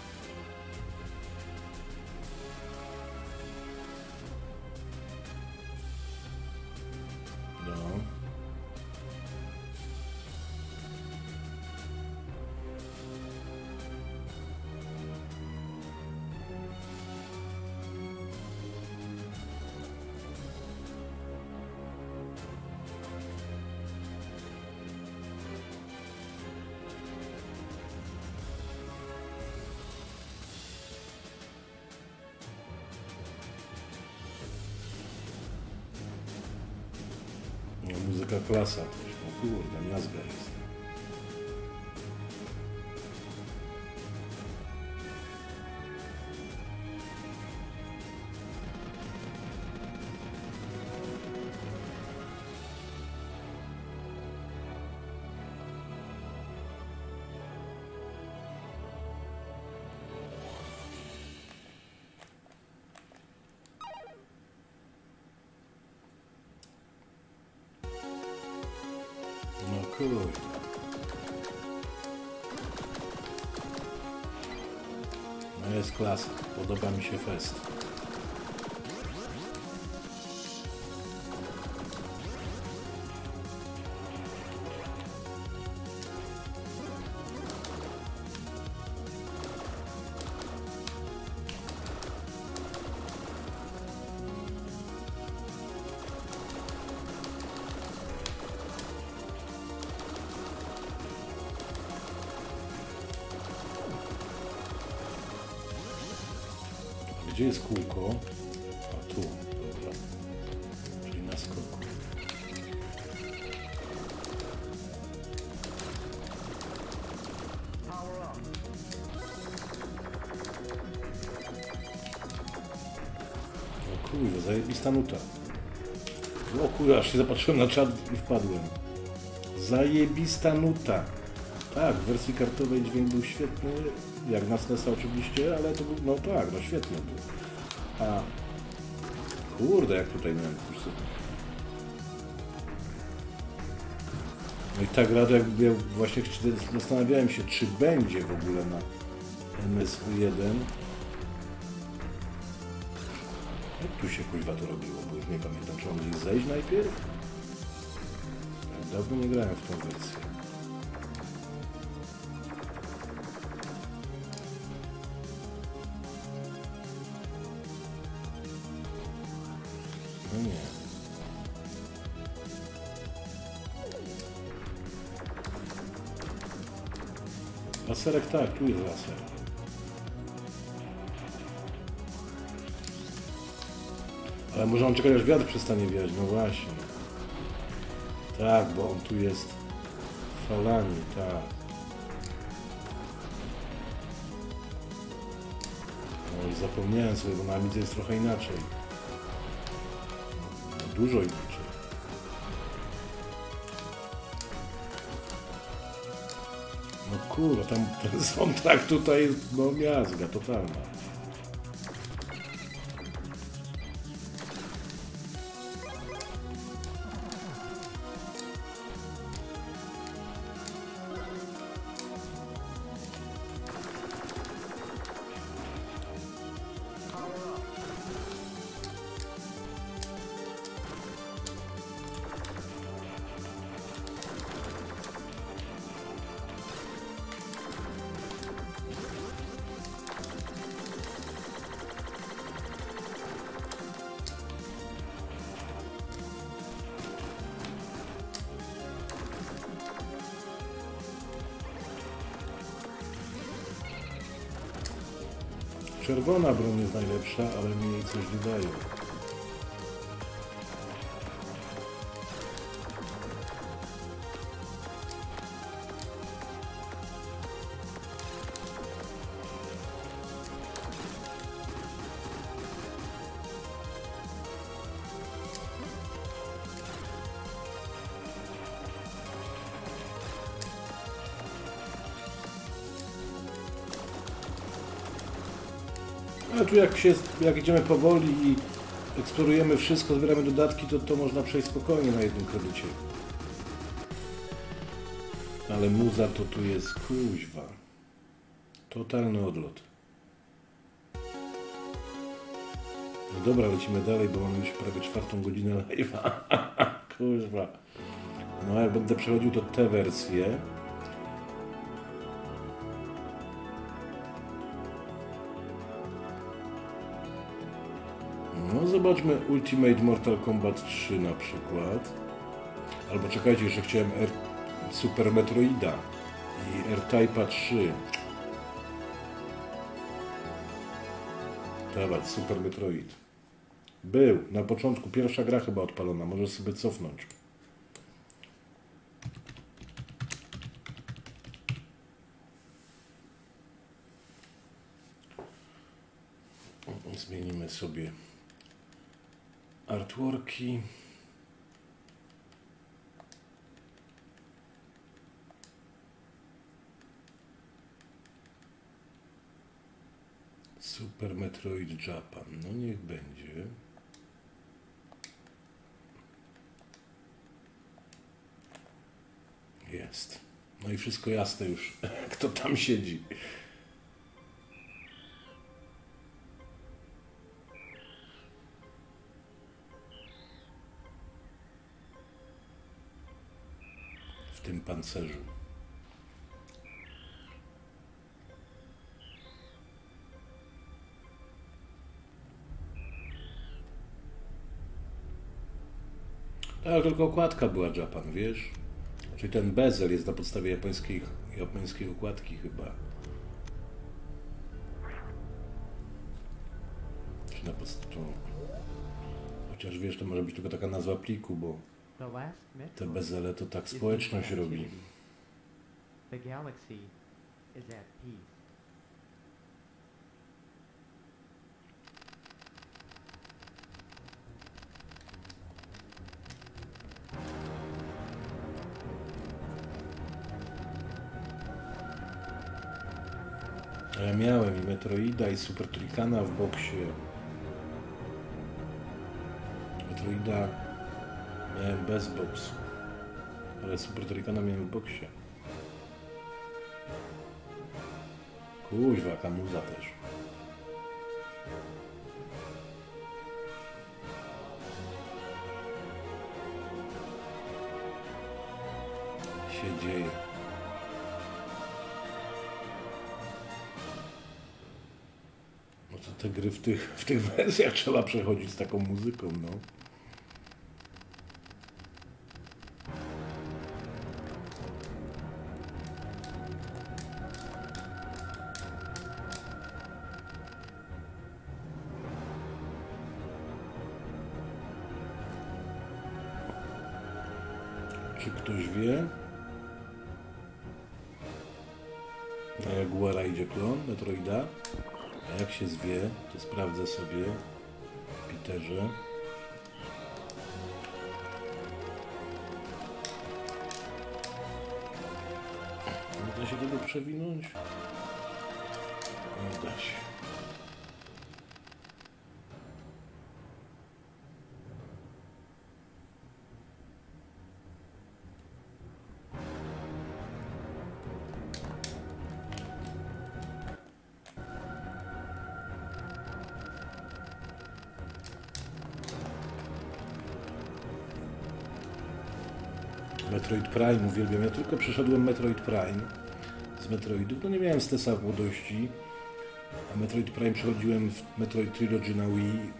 Klasa. Podoba mi się fest. Kółko? A tu, dobra. Czyli na skoku. O kurwa, zajebista nuta. O kurwa, aż się zapatrzyłem na czat i wpadłem. Zajebista nuta. Tak, w wersji kartowej dźwięk był świetny, jak na SNESa oczywiście, ale to był, no tak, no świetny był. A, kurde, jak tutaj miałem kursy. No i ta gra, to jakby ja właśnie zastanawiałem się, czy będzie w ogóle na MSW1. Jak tu się kuźwa to robiło, bo już nie pamiętam, czy mam gdzieś zejść najpierw? Tak dawno nie grałem w tą wersję. Laserek tak, tu jest laser. Ale może on czekać aż wiatr przestanie wiać, no właśnie. Tak, bo on tu jest falami, tak. No i zapomniałem sobie, bo na Amidze jest trochę inaczej. No, dużo inaczej. Kurwa, tam ten soundtrack tutaj jest, no miazga totalna. Ale mi jej coś nie daje. Ale tu jak, idziemy powoli i eksplorujemy wszystko, zbieramy dodatki, to to można przejść spokojnie na jednym kredycie. Ale muza to tu jest kuźwa. Totalny odlot. No dobra, lecimy dalej, bo mamy już prawie czwartą godzinę live'a. Kuźwa. No jak będę przechodził to te wersje. Zobaczmy Ultimate Mortal Kombat 3 na przykład. Albo czekajcie, jeszcze chciałem R Super Metroida i R-Type'a 3. Dawać, Super Metroid. Był, na początku pierwsza gra chyba odpalona, możesz sobie cofnąć. Zmienimy sobie artworki. Metroid Japan. No niech będzie. Jest. No i wszystko jasne już, kto tam siedzi. W tym pancerzu. Ale tylko okładka była Japan, wiesz? Czyli ten bezel jest na podstawie japońskiej, japońskiej okładki chyba. Czy na podstawie... Chociaż wiesz, to może być tylko taka nazwa pliku, bo te bezele to tak społeczność robi. The galaxy is at peace. Miałem i Metroida i Super Trikana w boksie. Metroida miałem bez boksu. Ale Super Trikana miałem w boksie. Kuźwa, kamuza też. Gry w tych, w tych wersjach trzeba przechodzić z taką muzyką, no. Sobie Peterze. Metroid Prime uwielbiam. Ja tylko przeszedłem Metroid Prime z Metroidów. No nie miałem stesa w młodości. A Metroid Prime przechodziłem w Metroid Trilogy na Wii.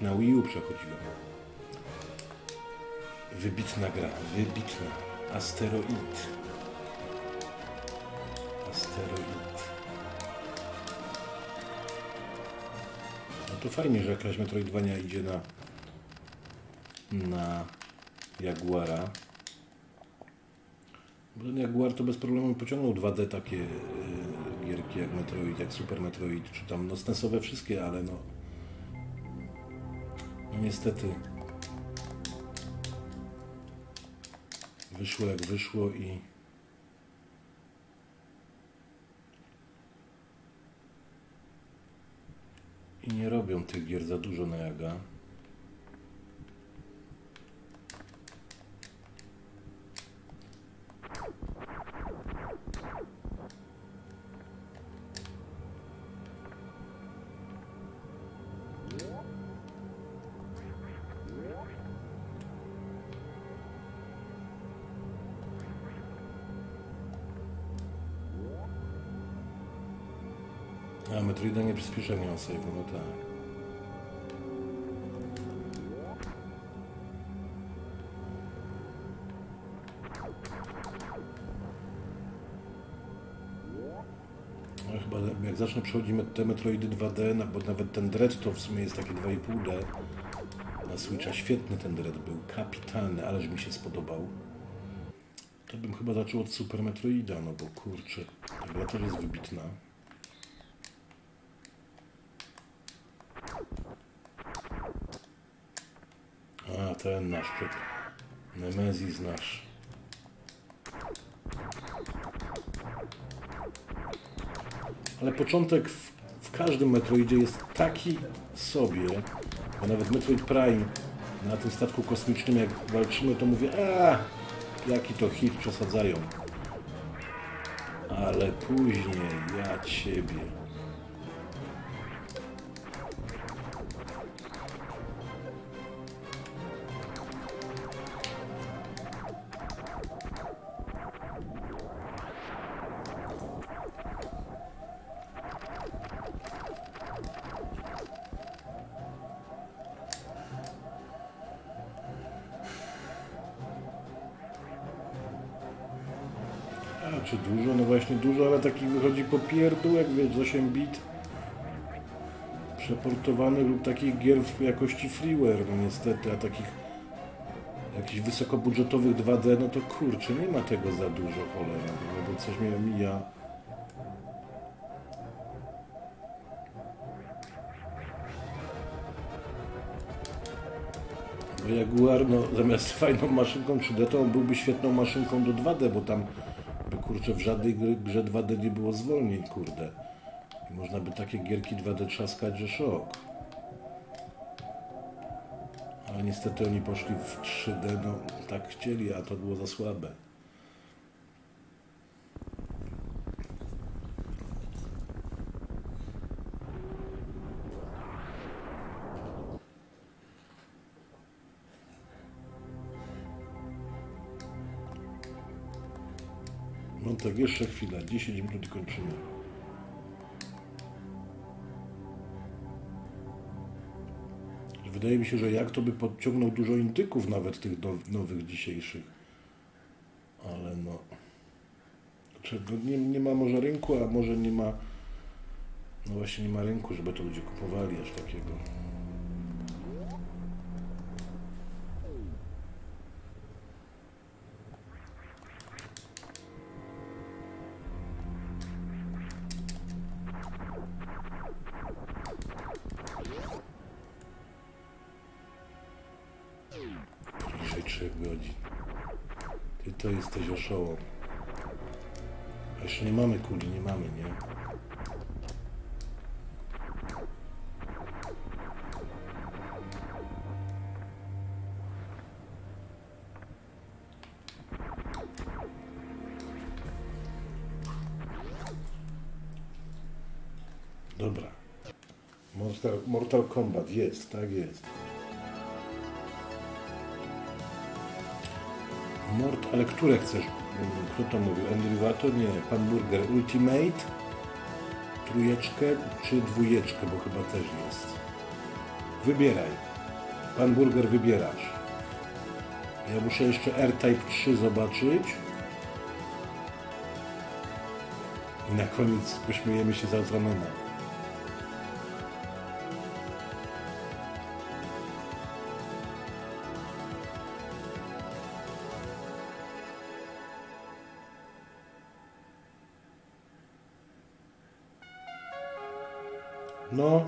Na Wii U przechodziłem. Wybitna gra, wybitna. Asteroid. Asteroid. No to fajnie, że jakaś Metroidvania idzie na na Jaguara. Jaguar to bez problemu pociągnął 2D takie y, gierki jak Metroid, jak Super Metroid, czy tam no SNESowe wszystkie, ale no no niestety wyszło jak wyszło i i nie robią tych gier za dużo na Jaga. A, Metroida nie przyspiesza nie ma save'u, no tak. No, chyba jak zacznę przechodzić te Metroidy 2D, na- bo nawet ten Dread to w sumie jest takie 2,5D. Na Switcha świetny ten Dread był, kapitalny, ależ mi się spodobał. To bym chyba zaczął od Super Metroida, no bo kurczę, ta gra też jest wybitna. Ten nasz przed... Nemezis nasz. Ale początek w, w każdym Metroidzie jest taki sobie, bo nawet Metroid Prime na tym statku kosmicznym jak walczymy, to mówię, a jaki to hit przesadzają. Ale później, ja ciebie. Pierdółek, wiesz, z 8 bit przeportowanych lub takich gier w jakości freeware, no niestety, a takich jakichś wysokobudżetowych 2D, no to kurczę, nie ma tego za dużo, cholera, no, bo coś mnie omija. Bo Jaguar, no zamiast fajną maszynką 3D, to on byłby świetną maszynką do 2D, bo tam by kurczę w żadnej grze 2D nie było zwolnień, kurde. I można by takie gierki 2D trzaskać, że szok. Ale niestety oni poszli w 3D, no tak chcieli, a to było za słabe. Tak, jeszcze chwila, 10 minut kończymy. Wydaje mi się, że jak to by podciągnął dużo indyków nawet tych now- nowych dzisiejszych. Ale no. No nie, nie ma może rynku, a może nie ma. No właśnie nie ma rynku, żeby to ludzie kupowali aż takiego. Jesteś oszołom. Jeszcze nie mamy kuli, nie mamy, nie? Dobra. Mortal, Mortal Kombat jest, tak jest. Mort, ale które chcesz? Kto to mówił? Andrew Nie, Pan Burger Ultimate, trójeczkę czy dwójeczkę, bo chyba też jest. Wybieraj. Pan Burger wybierasz. Ja muszę jeszcze R-Type 3 zobaczyć. I na koniec pośmiejemy się z Ultramana.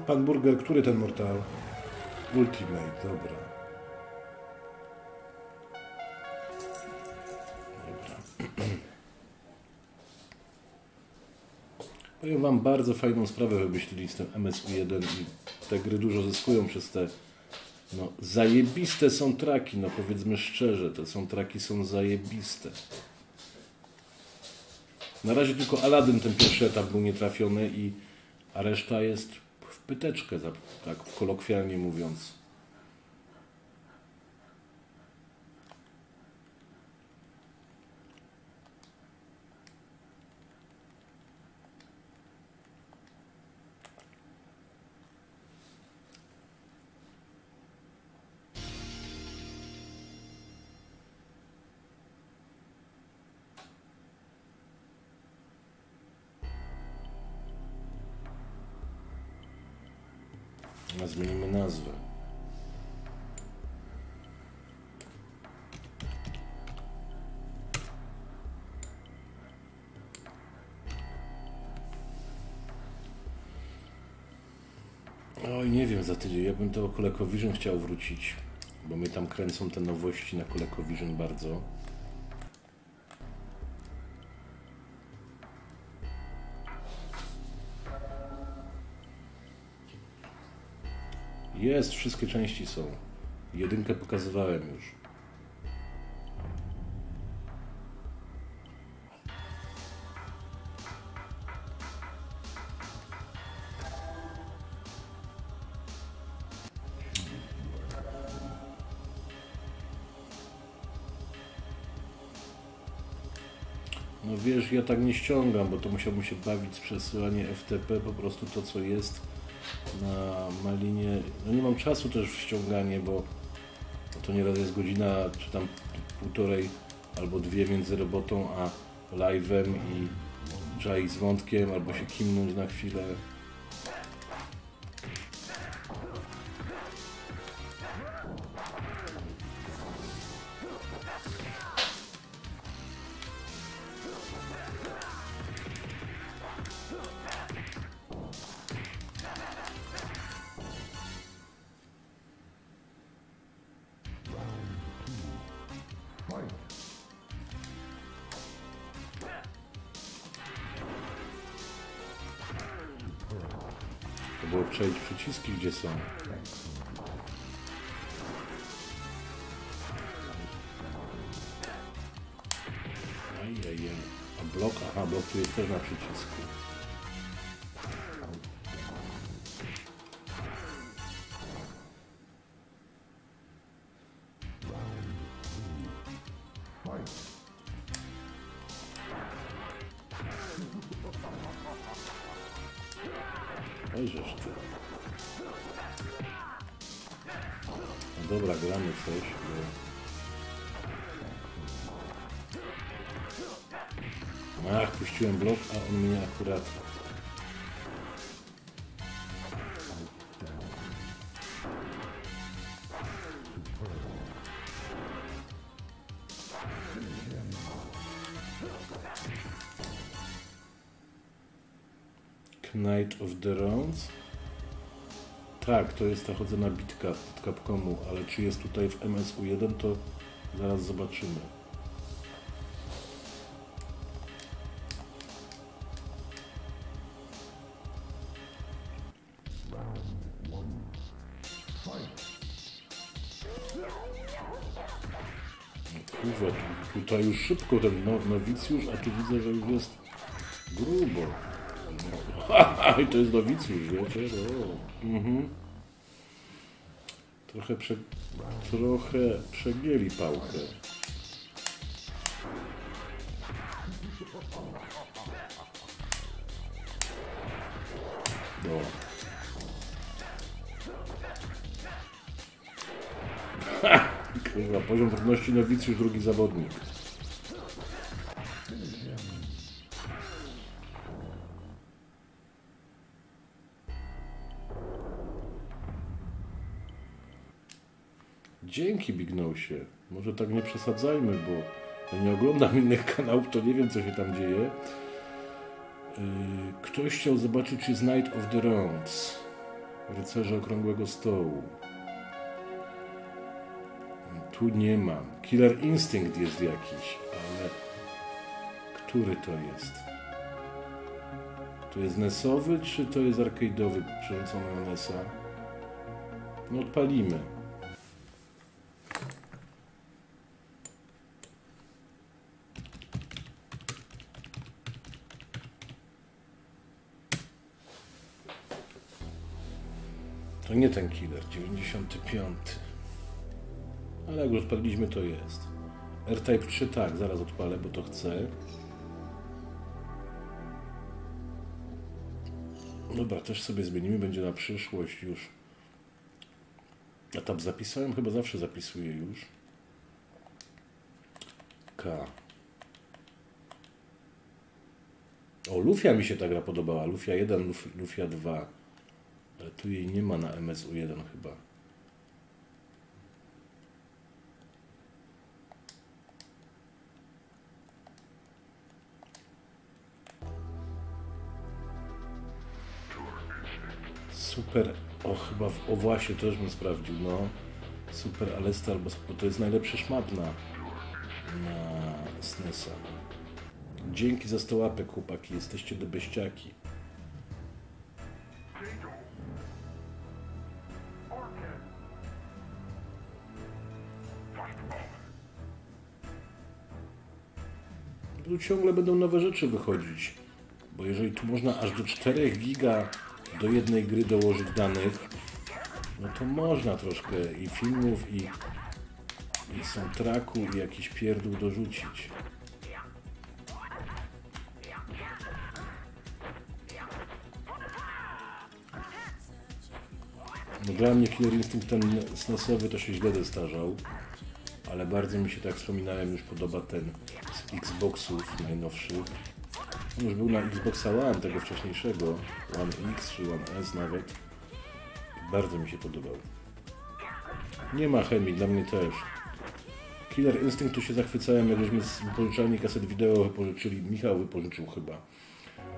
Pan Burger, który ten Mortal? Ultimate, dobra. Dobra. Powiem wam, bardzo fajną sprawę wymyślili z tym MSU1 i te gry dużo zyskują przez te no, zajebiste są traki, no powiedzmy szczerze, te są traki są zajebiste. Na razie tylko Aladdin ten pierwszy etap był nietrafiony i a reszta jest pyteczkę, tak kolokwialnie mówiąc. Ja bym to ColecoVision chciał wrócić, bo mnie tam kręcą te nowości na ColecoVision bardzo. Jest, wszystkie części są. Jedynkę pokazywałem już. Ja tak nie ściągam, bo to musiałbym się bawić z przesyłanie FTP, po prostu to co jest na malinie. No nie mam czasu też w ściąganie, bo to nieraz jest godzina, czy tam półtorej albo dwie między robotą a live'em i iść z wątkiem albo się kimnąć na chwilę. Są. Ajajaj. A blok? Aha, blok tu też na przycisku. Akurat... Knight of the Rounds. Tak, to jest ta chodzona bitka od Capcomu, ale czy jest tutaj w MSU1, to zaraz zobaczymy. Szybko ten no, nowicjusz, a tu widzę, że już jest grubo. I to jest nowicjusz, wiecie? No. Mhm. Trochę, prze, trochę przegięli pałkę. No. Kurwa, poziom trudności nowicjusz, drugi zawodnik. Dzięki Bignosie. Może tak nie przesadzajmy, bo ja nie oglądam innych kanałów, to nie wiem, co się tam dzieje. Yy, Ktoś chciał zobaczyć, czy jest Night of the Rounds. Rycerze Okrągłego Stołu. Tu nie mam. Killer Instinct jest jakiś, ale który to jest? To jest NESowy, czy to jest arcade'owy przerzucony na NESa? No odpalimy. To nie ten killer, 95. Ale jak już odpaliliśmy, to jest. R-Type 3 tak, zaraz odpalę, bo to chcę. Dobra, też sobie zmienimy, będzie na przyszłość już. Ja tam zapisałem, chyba zawsze zapisuję już. K. O, Lufia mi się ta gra podobała. Lufia 1, Luf, Lufia 2. Ale tu jej nie ma na MSU1 chyba. Super. O, chyba w Owasie też bym sprawdził, no. Super Alesta albo bo to jest najlepszy szmat na, na SNESa. Dzięki za 100 łapek, chłopaki, jesteście do beściaki. Tu ciągle będą nowe rzeczy wychodzić. Bo jeżeli tu można aż do 4 giga do jednej gry dołożyć danych, no to można troszkę i filmów, i, i soundtracku, i jakiś pierdół dorzucić. No dla mnie Killer Instinct ten SNESowy to się źle zestarzał, ale bardzo mi się, tak wspominałem, już podoba ten Xboxów najnowszych. On już był na Xboxa One, tego wcześniejszego, One X czy One S nawet. Bardzo mi się podobał. Nie ma chemii, dla mnie też. Killer Instinct tu się zachwycałem, jak żeśmy z wypożyczalni kaset wideo wypożyczyli, Michał wypożyczył chyba,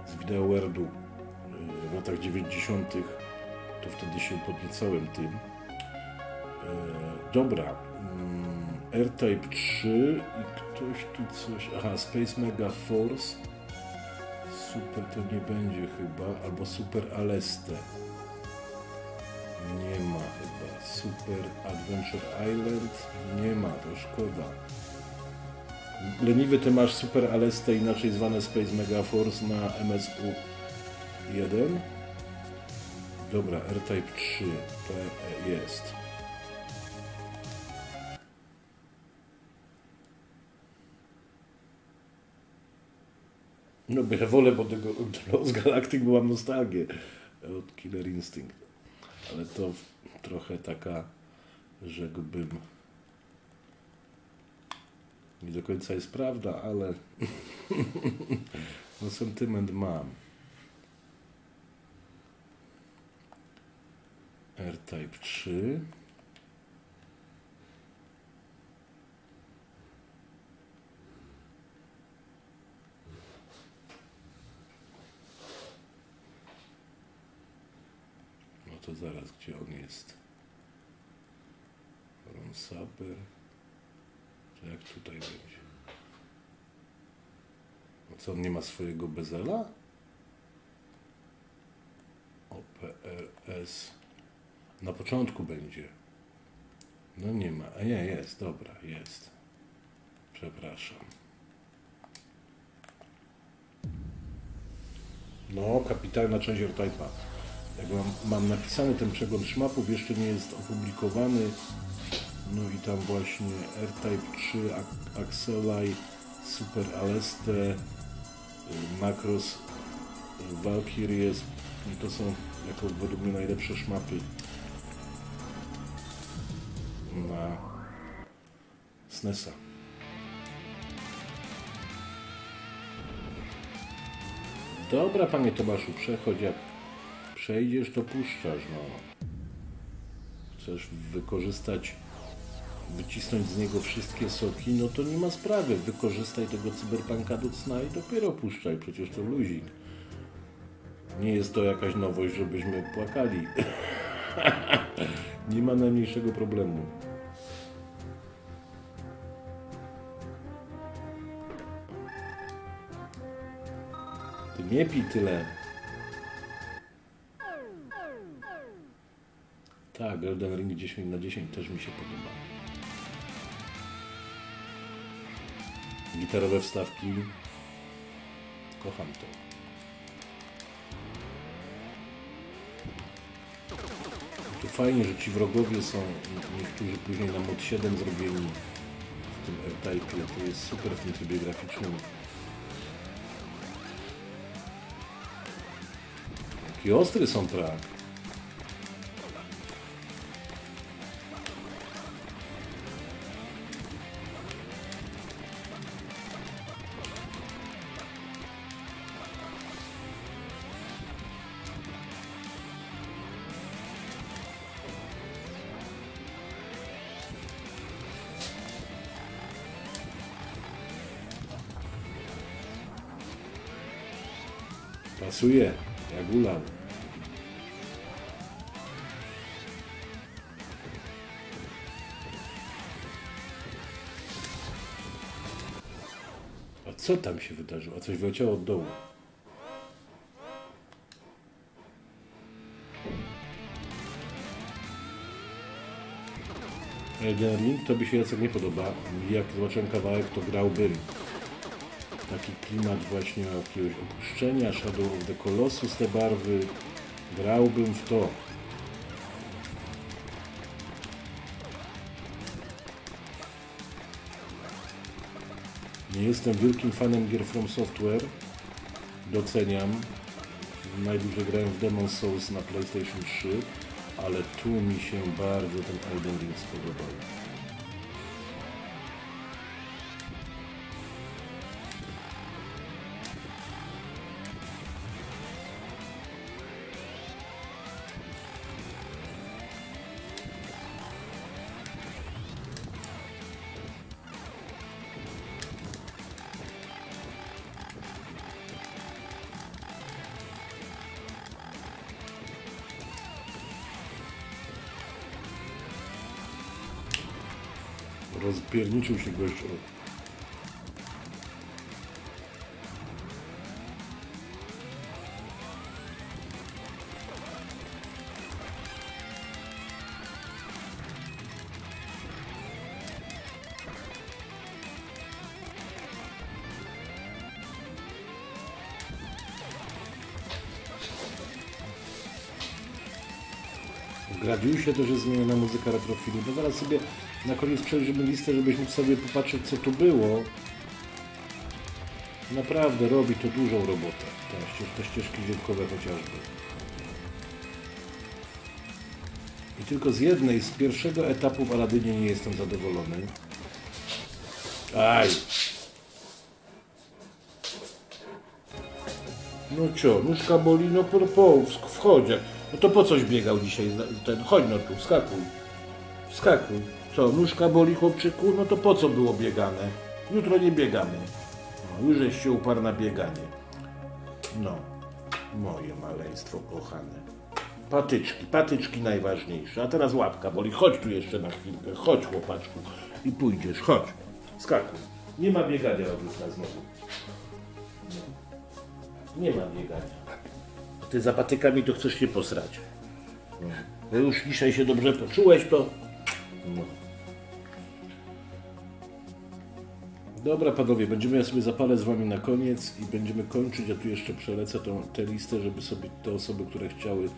z Video Worldu yy, w latach 90. To wtedy się podniecałem tym. Yy, Dobra. R-Type 3 i ktoś tu coś... Aha, Space Mega Force. Super to nie będzie chyba. Albo Super Aleste. Nie ma chyba. Super Adventure Island. Nie ma, to szkoda. Leniwy, ty masz Super Aleste, inaczej zwane Space Mega Force na MSU 1. Dobra, R-Type 3 to jest. No bo ja wolę, bo tego Los Galactic byłam nostalgię od Killer Instinct. Ale to trochę taka, rzekłbym, nie do końca jest prawda, ale no sentyment mam. R-Type 3. to zaraz, gdzie on jest? Ron Saper. To jak tutaj będzie? A co, on nie ma swojego bezela? OPRS. Na początku będzie. No nie ma. A nie, jest, dobra, jest. Przepraszam. No, kapitalna część R-Type'a. Jak mam, mam napisany ten przegląd szmapów, jeszcze nie jest opublikowany. No i tam właśnie R-Type 3, Ac- Axelai, Super Aleste, y, Macros, y, Valkyries. I to są jako według mnie najlepsze szmapy na SNESa. Dobra, panie Tomaszu, przechodź. Jak przejdziesz, to puszczasz, no. Chcesz wykorzystać, wycisnąć z niego wszystkie soki, no to nie ma sprawy. Wykorzystaj tego cyberpunka do cna i dopiero puszczaj, przecież to luzik. Nie jest to jakaś nowość, żebyśmy płakali. nie ma najmniejszego problemu. Ty nie pij tyle. Tak, Elden Ring 10 na 10 też mi się podoba. Gitarowe wstawki. Kocham to. To fajnie, że ci wrogowie są niektórzy później na mod 7 zrobieni w tym R-Type. To jest super w tym trybie graficznym. Jaki ostry są Pracuje jak ulam. A co tam się wydarzyło? A coś wyleciało od dołu. Elden Ring to by się Jacek nie podoba. Jak zobaczyłem kawałek, to grałbym. Taki klimat właśnie jakiegoś opuszczenia, Shadow of the Colossus, te barwy. Grałbym w to. Nie jestem wielkim fanem gier From Software. Doceniam. Najdłużej grałem w Demon Souls na PlayStation 3, ale tu mi się bardzo ten Elden Ring spodobał. Rozpierniczył się. W Gradiusie też jest zmieniona muzyka retrofili. No zaraz sobie na koniec przejrzymy listę, żebyś mógł sobie popatrzeć co tu było. Naprawdę robi to dużą robotę. Te, ścież, te ścieżki dźwiękowe chociażby. I tylko z jednej, z pierwszego etapu w Aladynie nie jestem zadowolony. Aj! No co, nóżka boli, no po, po. No to po coś biegał dzisiaj ten, chodź no tu, wskakuj. Wskakuj. Co, nóżka boli chłopczyku? No to po co było biegane? Jutro nie biegamy. No, już żeś się uparł na bieganie. No, moje maleństwo kochane. Patyczki, patyczki najważniejsze. A teraz łapka boli. Chodź tu jeszcze na chwilkę. Chodź chłopaczku. I pójdziesz, chodź. Skakuj. Nie ma biegania Robusta znowu. Nie ma biegania. Ty za patykami to chcesz się posrać. No. Bo już dzisiaj się dobrze poczułeś, to... No. Dobra panowie, będziemy ja sobie zapalę z wami na koniec i będziemy kończyć. Ja tu jeszcze przelecę tą, tę listę, żeby sobie te osoby, które chciały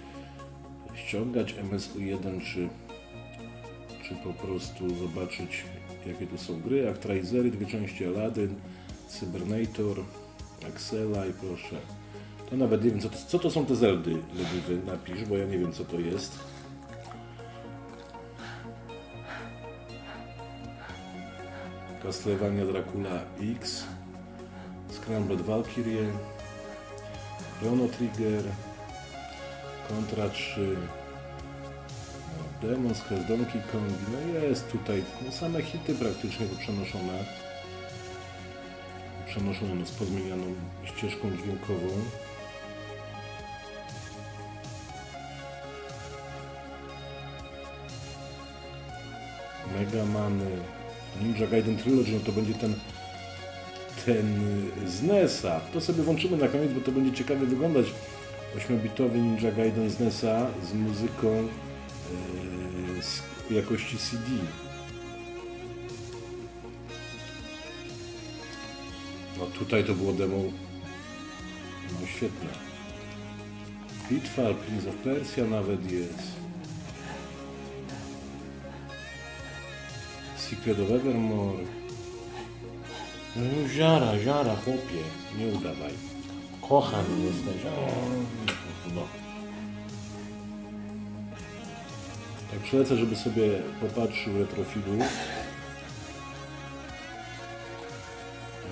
ściągać MSU1 czy, czy po prostu zobaczyć jakie tu są gry. Actraisery, dwie części Aladdin, Cybernator, Axela i proszę. To nawet nie wiem, co to, co to są te Zeldy, Lediwy, napisz, bo ja nie wiem, co to jest. Castlevania Dracula X, Scrambled Valkyrie, Chrono Trigger, Contra 3, no, Demon's Quest, Donkey Kong, no jest tutaj, no same hity praktycznie przenoszone. Przenoszone no, z pozmienianą ścieżką dźwiękową. Mega Many, Ninja Gaiden Trilogy, no to będzie ten ten z NES-a. To sobie włączymy na koniec, bo to będzie ciekawie wyglądać. 8-bitowy Ninja Gaiden z NES-a z muzyką yy, z jakości CD. No tutaj to było demo no świetne. Pitfall, Prince of Persia nawet jest. Secret of Evermore. No ziara, ziara, chłopie. Nie udawaj. Kocham jesteś. No. Tak przylecę, żeby sobie popatrzył retrofilu.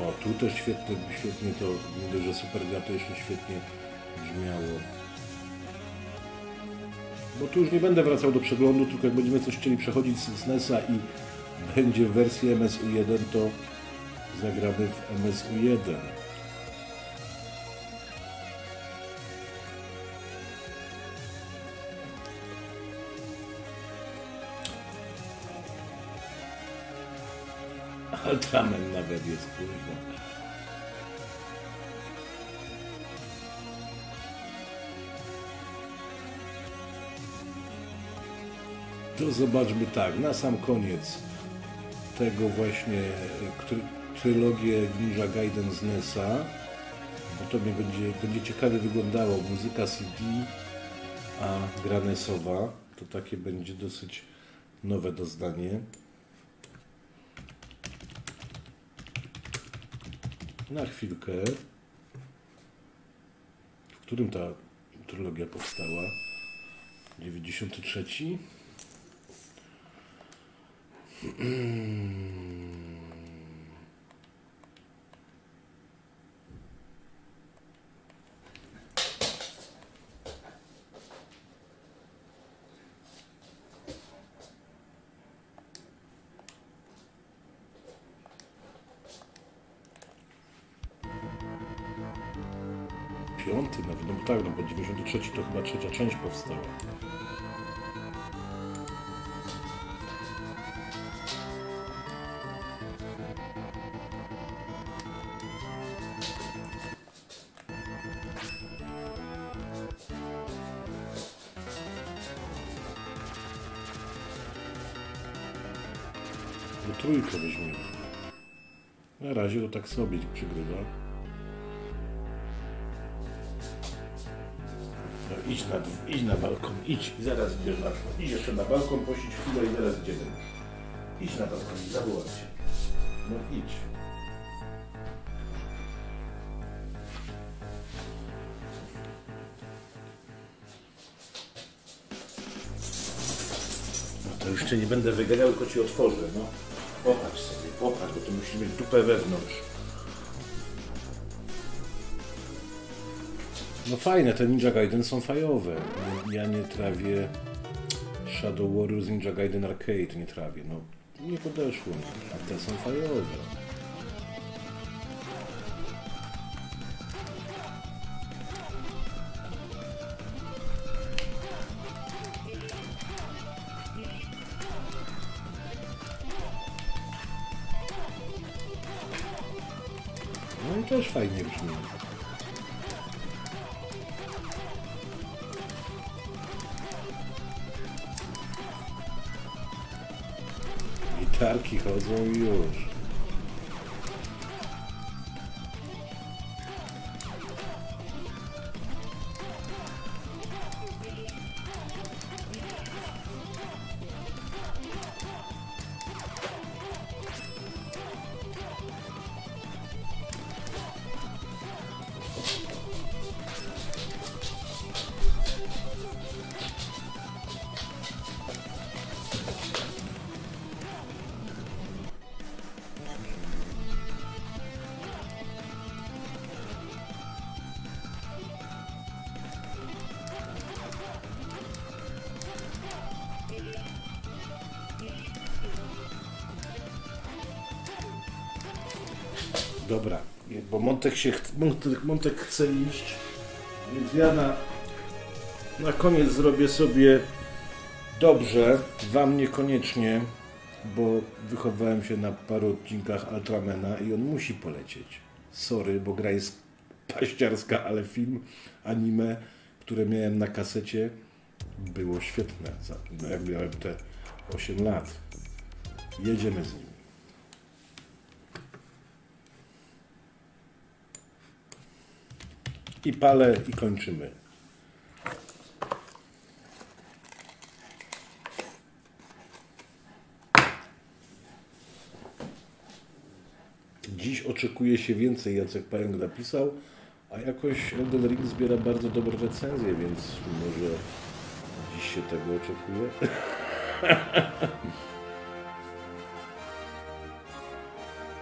O, tu też świetnie, świetnie to, nie dość, że super to jeszcze świetnie brzmiało. Bo tu już nie będę wracał do przeglądu, tylko jak będziemy coś chcieli przechodzić z SNES-a i będzie w wersji MSU1, to zagramy w MSU1. Ultraman nawet jest kurwa. To zobaczmy tak, na sam koniec tego właśnie try, trylogię Ninja Gaiden z NES-a, bo to mnie będzie, będzie ciekawie wyglądało. Muzyka CD, a gra. To takie będzie dosyć nowe doznanie. Na chwilkę. W którym ta trylogia powstała? 93. Piąty nawet, no tak, no bo 93 to chyba trzecia część powstała. Razie to tak sobie przygrywa. No, idź, na, idź na balkon, idź. Zaraz idziesz na Idź jeszcze na balkon, posiedź chwilę i zaraz idziemy. Idź na balkon, zawołam cię. No idź. No to już cię nie będę wyganiał, tylko ci otworzę, no. Popatrz sobie, popatrz, bo to musi mieć dupę wewnątrz. No fajne, te Ninja Gaiden są fajowe. Ja nie trawię Shadow Warriors Ninja Gaiden Arcade, nie trawię. No, nie podeszło mi, a te są fajowe. Fajnie Dobra, bo Montek się Montek, Montek chce iść, więc ja na, na koniec zrobię sobie dobrze, wam niekoniecznie, bo wychowałem się na paru odcinkach Ultramana i on musi polecieć. Sorry, bo gra jest paściarska, ale film, anime, które miałem na kasecie, było świetne, no jak miałem te 8 lat. Jedziemy z nim. I palę i kończymy. Dziś oczekuje się więcej, Jacek Pająk napisał, a jakoś Elden Ring zbiera bardzo dobre recenzje, więc może dziś się tego oczekuje.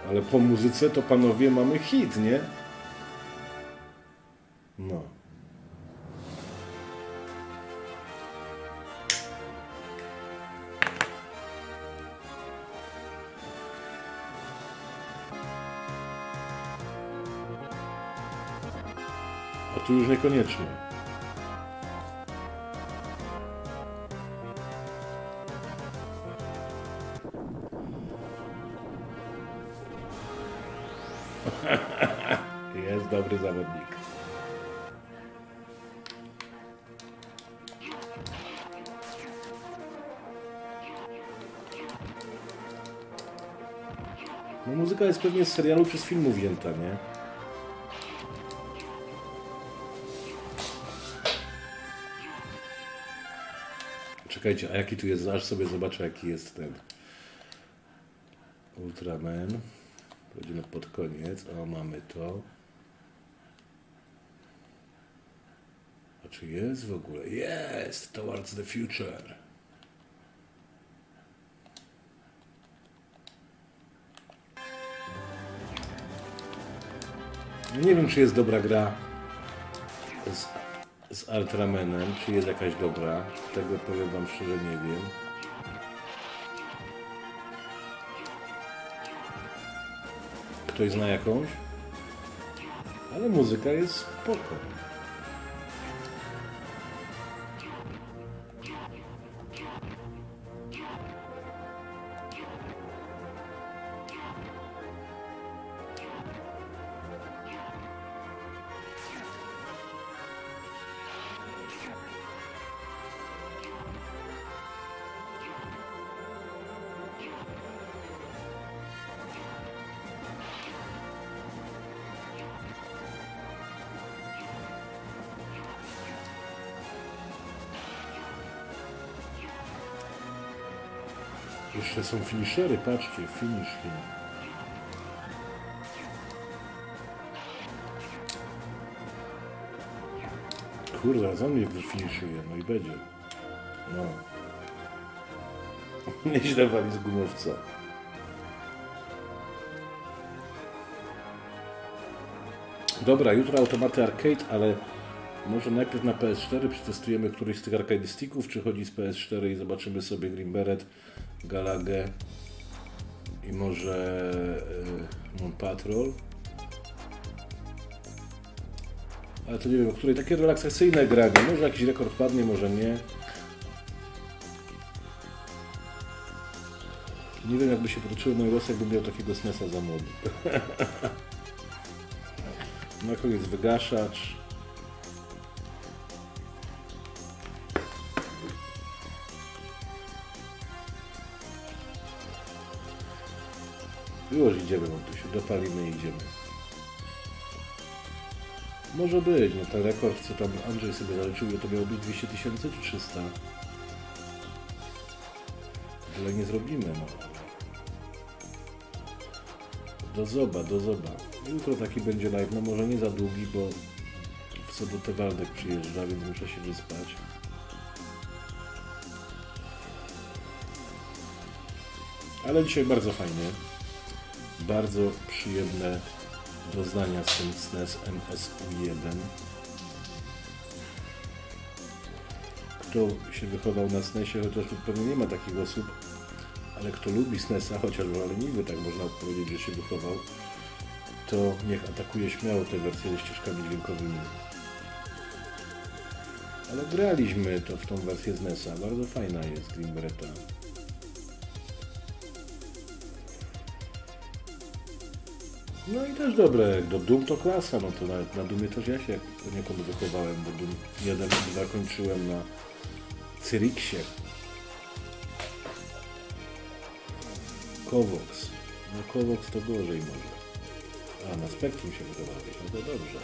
Ale po muzyce to panowie mamy hit, nie? No. A tu już niekoniecznie. Jest pewnie z serialu czy z filmu wzięta, nie? Czekajcie, a jaki tu jest? Aż sobie zobaczę, jaki jest ten Ultraman. Będziemy pod koniec. O, mamy to. A czy jest w ogóle? Jest! Towards the Future. Nie wiem, czy jest dobra gra z, z Ultramanem, czy jest jakaś dobra. Tego powiem Wam szczerze, nie wiem. Ktoś zna jakąś? Ale muzyka jest spoko. Jeszcze są finishery, patrzcie, finish him. Kurde, za mnie wyfiniszuje, no i będzie. No. Nieźle wali z gumowca. Dobra, jutro automaty arcade, ale może najpierw na PS4 przetestujemy któryś z tych arcade sticków, czy chodzi z PS4 i zobaczymy sobie Green Beret, Galagę i może y, Moon Patrol. Ale to nie wiem, której takie relaksacyjne granie. Może jakiś rekord padnie, może nie. Nie wiem, jakby się potoczyły moje losy, jakbym miał takiego SNESa za młody. Na koniec wygaszacz. Już idziemy, Montusiu, dopalimy i idziemy. Może być, no ten rekord, co tam Andrzej sobie zaliczył, to miało być 200 tysięcy czy 300? Tyle nie zrobimy, no. Do zoba, do zoba. Jutro taki będzie live, no może nie za długi, bo w sobotę Waldek przyjeżdża, więc muszę się wyspać. Ale dzisiaj bardzo fajnie. Bardzo przyjemne doznania z tym SNES MSU1. Kto się wychował na SNESie, chociaż tu pewnie nie ma takich osób, ale kto lubi SNESa, chociaż w aluminium tak można powiedzieć, że się wychował, to niech atakuje śmiało te wersje ze ścieżkami dźwiękowymi. Ale graliśmy to w tą wersję z NESa. Bardzo fajna jest Green Beretta. No i też dobre, do Doom to klasa, no to nawet na Doomie też ja się poniekąd wychowałem, bo Doom 1 i 2 kończyłem na Cyrixie. Kovox. No Kovox to gorzej może. A, na Spektrum się wychowałeś, no to dobrze.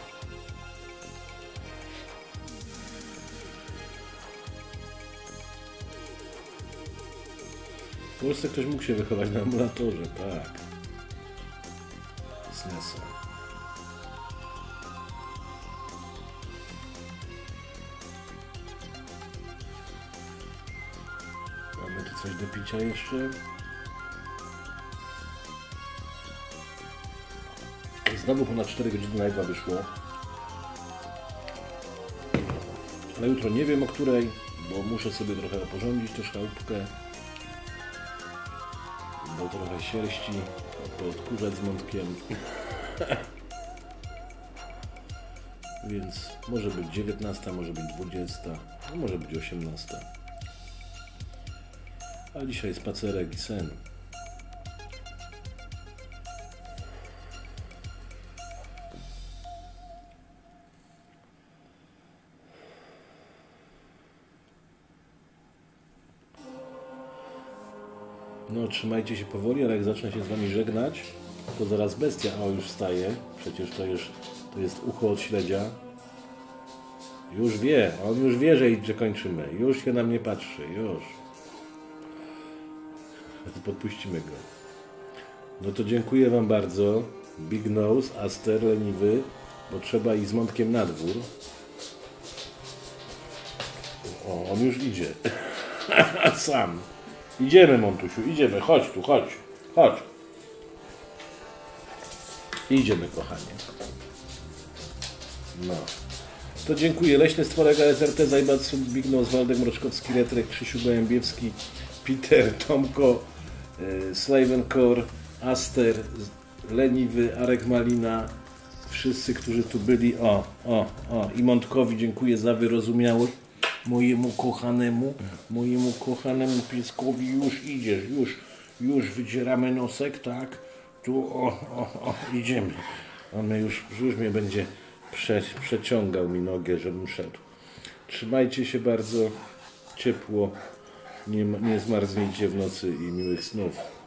W Polsce ktoś mógł się wychować na emulatorze, tak. SNES-a. Mamy tu coś do picia jeszcze. Znowu ponad 4 godziny live'a wyszło. Ale jutro nie wiem o której, bo muszę sobie trochę oporządzić tę chałupkę. Bo trochę sierści, poodkurzać z mątkiem. Więc może być 19, może być 20, a może być 18. A dzisiaj spacerek i sen. trzymajcie się powoli, ale jak zacznę się z Wami żegnać, to zaraz bestia. O, już wstaje. Przecież to już to jest ucho od śledzia. Już wie, on już wie, że, że kończymy. Już się na mnie patrzy, już. Podpuścimy go. No to dziękuję Wam bardzo. Big Nose, Aster, leniwy, bo trzeba iść z mątkiem na dwór. O, on już idzie. Sam. Idziemy, Montusiu, idziemy. Chodź tu, chodź. Chodź. Idziemy, kochanie. No. To dziękuję. Leśne Stworek SRT, Zajbat, Big Nose, Waldek Mroczkowski, Retrek, Krzysiu Gołębiewski, Peter, Tomko, y, Slavenkor, Aster, Leniwy, Arek Malina, wszyscy, którzy tu byli. O, o, o. I Mątkowi dziękuję za wyrozumiałość. Mojemu kochanemu, mojemu kochanemu pieskowi już idziesz, już, już wydzieramy nosek, tak? Tu, o, o, o, idziemy. On już, już mnie będzie prze, przeciągał mi nogę, żebym szedł. Trzymajcie się bardzo ciepło, nie, nie zmarznijcie w nocy i miłych snów.